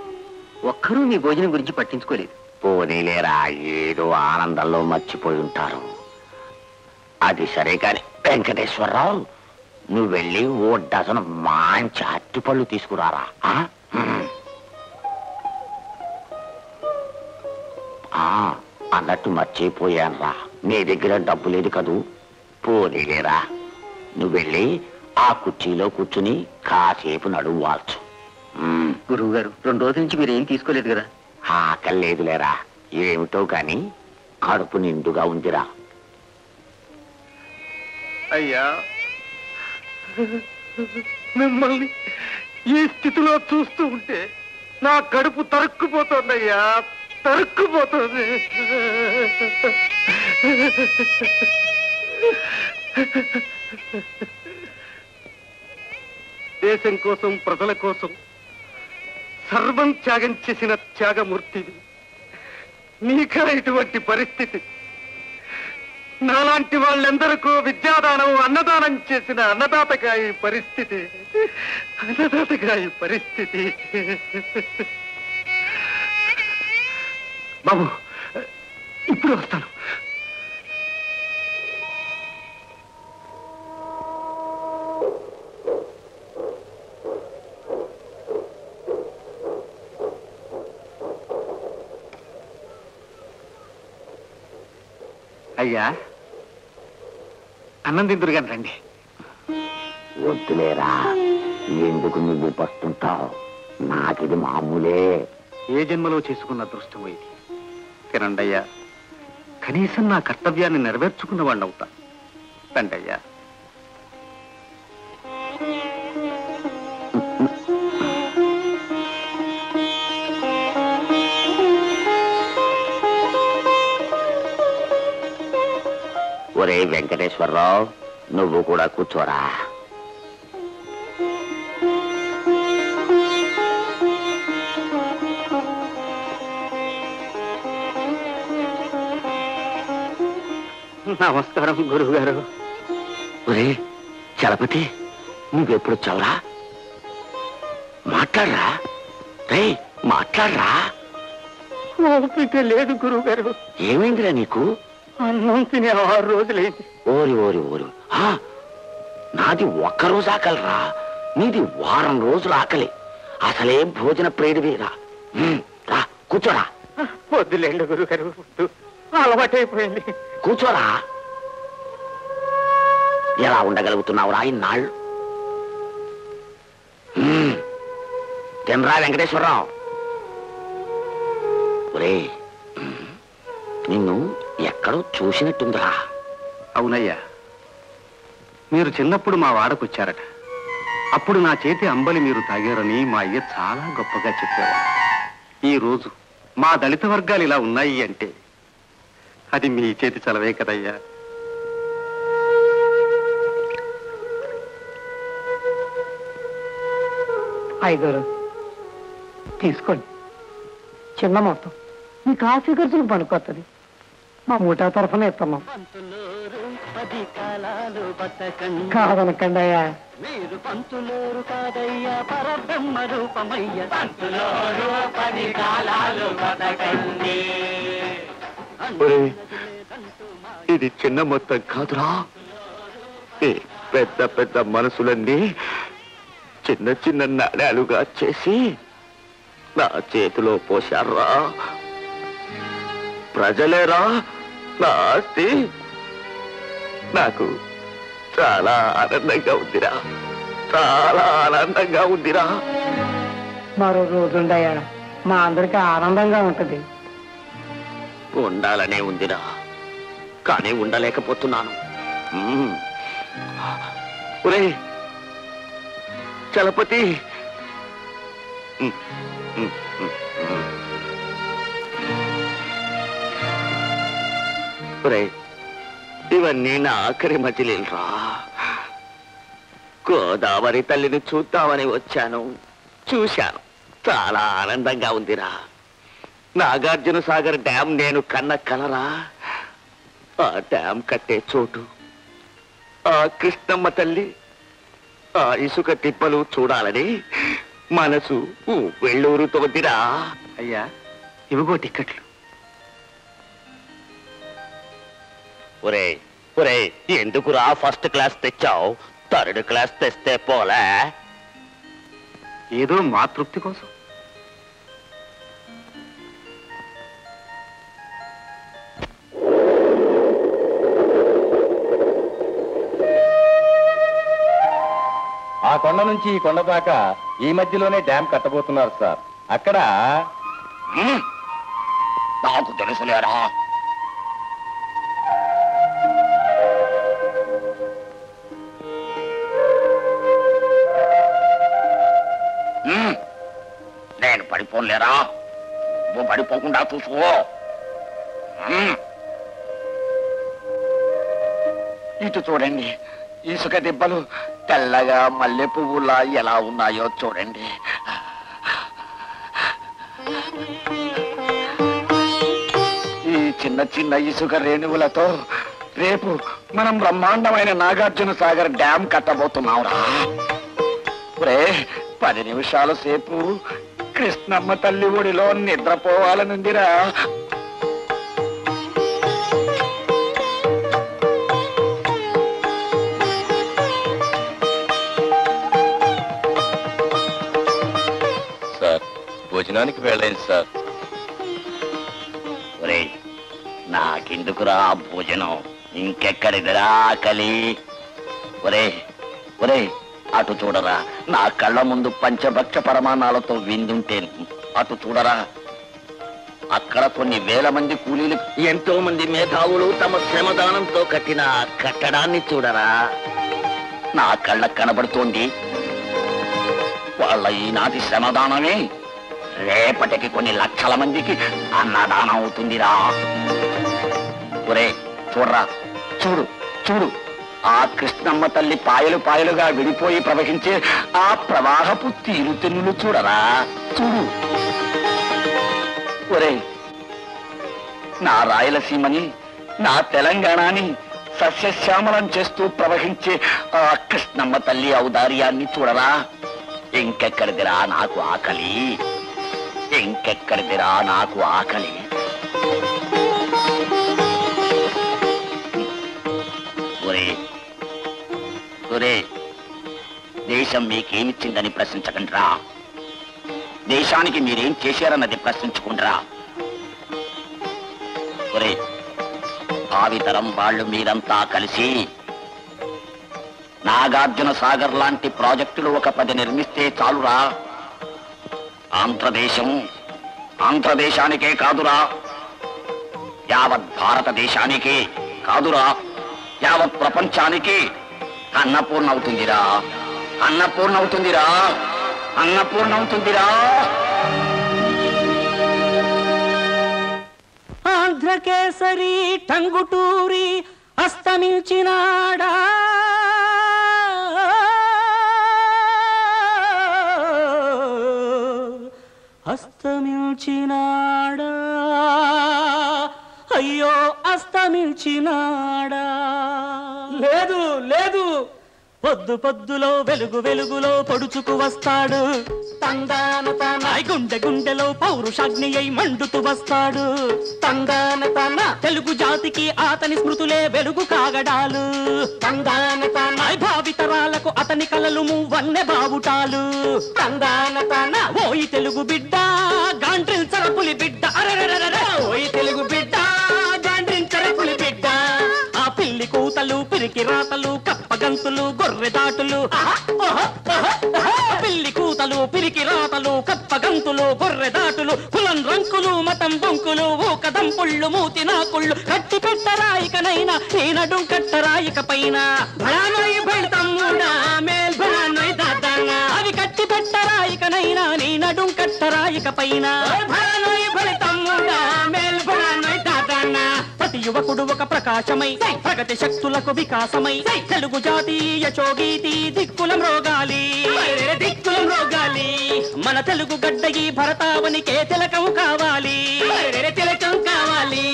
ఒక్కరూ మీ భోజనం గురించి పట్టించుకోలేదు. పోనీలేరా ఏదో ఆనందంలో మర్చిపోయి ఉంటారు. అది సరే కాని వెంకటేశ్వరరావు నువ్వు వెళ్ళి ఓ డజన్ మంచి అట్టిపళ్ళు తీసుకురారా? అన్నట్టు మర్చిపోయానురా. నీ దగ్గర డబ్బు లేదు కదూ? పోనీలేరా. నువ్వు వెళ్ళి ఆ కుర్చీలో కూర్చుని కాసేపు నడువు వాల్చు గురువు గారు రెండు రోజుల నుంచి మీరు ఏం తీసుకోలేదు కదా? ఆకలి లేదులేరా. ఏమిటో గాని కడుపు నిండుగా ఉందిరా. అయ్యా మిమ్మల్ని ఈ స్థితిలో చూస్తూ ఉంటే నా కడుపు తరుక్కుపోతోందయ్యా తరుక్కుపోతుంది. దేశం కోసం ప్రజల కోసం సర్వం త్యాగం చేసిన త్యాగమూర్తివి నీకా ఇటువంటి పరిస్థితి. నాలాంటి వాళ్ళెందరికూ విద్యాదానం అన్నదానం చేసిన అన్నదాతగా ఈ పరిస్థితి. అన్నదాతగా ఈ పరిస్థితి. బాబు ఇప్పుడు వస్తాను. అయ్యా. అన్నం తిందురు కానీ రండి. వద్దులేరా ఎందుకు నువ్వు పస్తుంటావు? నాకిది మామూలే. ఏ జన్మలో చేసుకున్న అదృష్టం ఇది. తినండి అయ్యా కనీసం నా కర్తవ్యాన్ని నెరవేర్చుకున్న వాడిని అవుతా వెంకటేశ్వరరావు నువ్వు కూడా కూర్చోరా. నమస్కారం గురువు గారు ఒరే చలపతి నువ్వెప్పుడు చవరా మాట్లాడరా? రే మాట్లాడరా? ఓపిక లేదు గురువు గారు ఏమైందిరా నీకు? అన్నం తిని ఆరు రోజులైంది. ఓరి ఓరి ఓరి. నాది ఒక్క రోజు ఆకలిరా. నీది వారం రోజులు ఆకలి. అసలే భోజన ప్రేడివేరా రా కూర్చోరా. వద్దులేండి గురువు గారు వద్దు. అలవాటైపోయింది. కూర్చోరా. ఎలా ఉండగలుగుతున్నావురా ఇన్నాళ్ళు తినరా వెంకటేశ్వరరావు. ఒరే నిన్ను ఎక్కడో చూసినట్టుందిరా. అవునయ్యా. మీరు చిన్నప్పుడు మా వాడకొచ్చారట. అప్పుడు నా చేతి అంబలి మీరు తాగారని మా అయ్య చాలా గొప్పగా చెప్పేవాడు ఈ రోజు మా దళిత వర్గాలు ఇలా ఉన్నాయి అంటే అది మీ చేతి చలవే కదయ్యా. అయ్యగారు తీసుకోండి. చిన్న మొత్తం మీ కాఫీ ఖర్చులకు పనికొస్తుంది మా మూటా తరఫున ఇస్తున్నాం కాదనకండి అయ్యా మీరు పంతులోరు కాదయ్యా పరబ్రహ్మ రూపమయ్య. పంతులోరు పది కాలాలు బతకండి. ఇది చిన్న మొత్తం కాదురా. పెద్ద పెద్ద మనసులన్నీ చిన్న చిన్న నాణ్యాలుగా చేసి నా చేతిలో పోశారా? ప్రజలేరా? నా ఆస్తి? నాకు చాలా ఆనందంగా ఉందిరా. చాలా ఆనందంగా ఉందిరా. మరో రోజు ఉండయ్యా మా అందరికి ఆనందంగా ఉంటది. ఉండాలనే ఉందిరా. కానీ ఉండలేకపోతున్నాను. ఒరే చలపతి. ఇవన్నీ నా ఆఖరి మజిలీలరా. గోదావరి తల్లిని చూద్దామని వచ్చాను. చూశాను. చాలా ఆనందంగా ఉందిరా. నాగార్జున సాగర్ డ్యాం నేను కన్న కలరా. ఆ డ్యామ్ కట్టే చోటు. ఆ కృష్ణమ్మ తల్లి ఆ ఇసుక తిప్పలు చూడాలని మనసు వెళ్ళూరుతోందిరా. అయ్యా ఇవిగో టిక్కెట్లు. ఒరే ఒరే ఎందుకురా ఫస్ట్ క్లాస్ తెచ్చావు? థర్డ్ క్లాస్ తెస్తే పోలే. ఏదో మా తృప్తి కోసం. ఆ కొండ నుంచి ఈ కొండ దాకా ఈ మధ్యలోనే డ్యామ్ కట్టబోతున్నారు సార్. అక్కడ నాకు తెలుసులేరా. నేను పడిపోలేరా? నువ్వు పడిపోకుండా చూసుకో. ఇటు చూడండి ఇసుక దిబ్బలు తెల్లగా మల్లె పువ్వులా ఎలా ఉన్నాయో చూడండి. ఈ చిన్న చిన్న ఇసుక రేణువులతో రేపు మనం బ్రహ్మాండమైన నాగార్జున సాగర్ డ్యామ్ కట్టబోతున్నాం రా పది నిమిషాల సేపు కృష్ణమ్మ తల్లి ఒడిలో నిద్రపోవాలనుందిరా. సార్ భోజనానికి వెళ్ళండి సార్. ఒరే నాకెందుకురా భోజనం? ఇంకెక్కడిదిరా ఆకలి ఒరే ఒరే అటు చూడరా. నా కళ్ళ ముందు పంచభక్ష పరమాణాలతో విందుంటే అటు చూడరా. అక్కడ కొన్ని వేల మంది కూలీలు ఎంతో మంది మేధావులు తమ శ్రమదానంతో కట్టిన కట్టడాన్ని చూడరా. నా కళ్ళ కనబడుతోంది. వాళ్ళ ఈనాటి శ్రమదానమే రేపటికి కొన్ని లక్షల మందికి అన్నదానం అవుతుందిరా. ఒరే చూడరా. చూడు చూడు. ఆ కృష్ణమ్మ తల్లి పాయలు పాయలుగా విడిపోయి ప్రవహించే ఆ ప్రవాహపు తీరుతెన్నులు చూడరా? చూడు. ఒరే నా రాయలసీమని నా తెలంగాణని సస్యశ్యామలం చేస్తూ ప్రవహించే ఆ కృష్ణమ్మ తల్లి ఔదార్యాన్ని చూడరా? ఇంకెక్కడిదిరా నాకు ఆకలి? ఇంకెక్కడిదిరా నాకు ఆకలి? ఒరే దేశం మీకేమిచ్చిందని ప్రశ్నించకండి రా దేశానికి మీరేం చేశారన్నది ప్రశ్నించుకుండ్రా. ఒరే భావితరం వాళ్ళు మీరంతా కలిసి నాగార్జున సాగర్ లాంటి ప్రాజెక్టులు ఒక పది నిర్మిస్తే చాలురా. ఆంధ్రదేశం ఆంధ్రదేశానికే కాదురా. యావత్ భారతదేశానికి కాదురా. యావత్ ప్రపంచానికి అన్నపూర్ణ అవుతుందిరా అన్నపూర్ణ అవుతుందిరా అన్నపూర్ణ అవుతుందిరా ఆంధ్రకేసరి టంగుటూరి అస్తమించినాడా? అస్తమించినాడా? అయ్యో అస్తమించినాడా? లేదు లేదు. పొద్దు పొద్దులో వెలుగు వెలుగులో పొడుచుకు వస్తాడు. తందాన తన గుండె గుండెలో పౌరుషాగ్ని అయి మండుతూ వస్తాడు. తందాన తన తెలుగు జాతికి అతని స్మృతులే వెలుగు కాగడాలు. తందాన తన భావితరాలకు అతని కలలు వన్నె బావుటాలు. తందాన తన ఓయి తెలుగు బిడ్డ గాండ్రిల్ చరపులి బిడ్డ. అరెరెరెరెరె. ఓయి కూతలు పిరికి రాతలు కప్పగంతులు గొర్రె దాటులు. పిల్లి కూతలు పిరికి రాతలు కప్పగంతులు గొర్రె దాటులు. కులం రంకులు మతం బొంకులు ఊకదంపుళ్ళు మూతి నాకుళ్ళు. కట్టి పెట్టరాయికనైనా నీ నడుం పైన అవి కట్టి పెట్టరా ఇకనైనా నీ నడుం కట్టరా ఇక పైన ప్రతి యువకుడు ఒక ప్రకాశమై ప్రగతి శక్తులకు వికాసమై తెలుగు జాతీయ చోగీతి దిక్కులం రోగాలి. దిక్కులం రోగాలి. మన తెలుగు గడ్డ ఈ భరతావనికే తిలకం కావాలి. తిలకం కావాలి.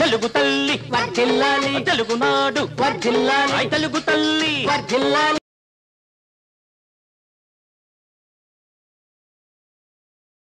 తెలుగు తల్లి వర్జిల్లాలి తెలుగు నాడు వర్జిల్లాలి తెలుగు తల్లి వర్జిల్లాలి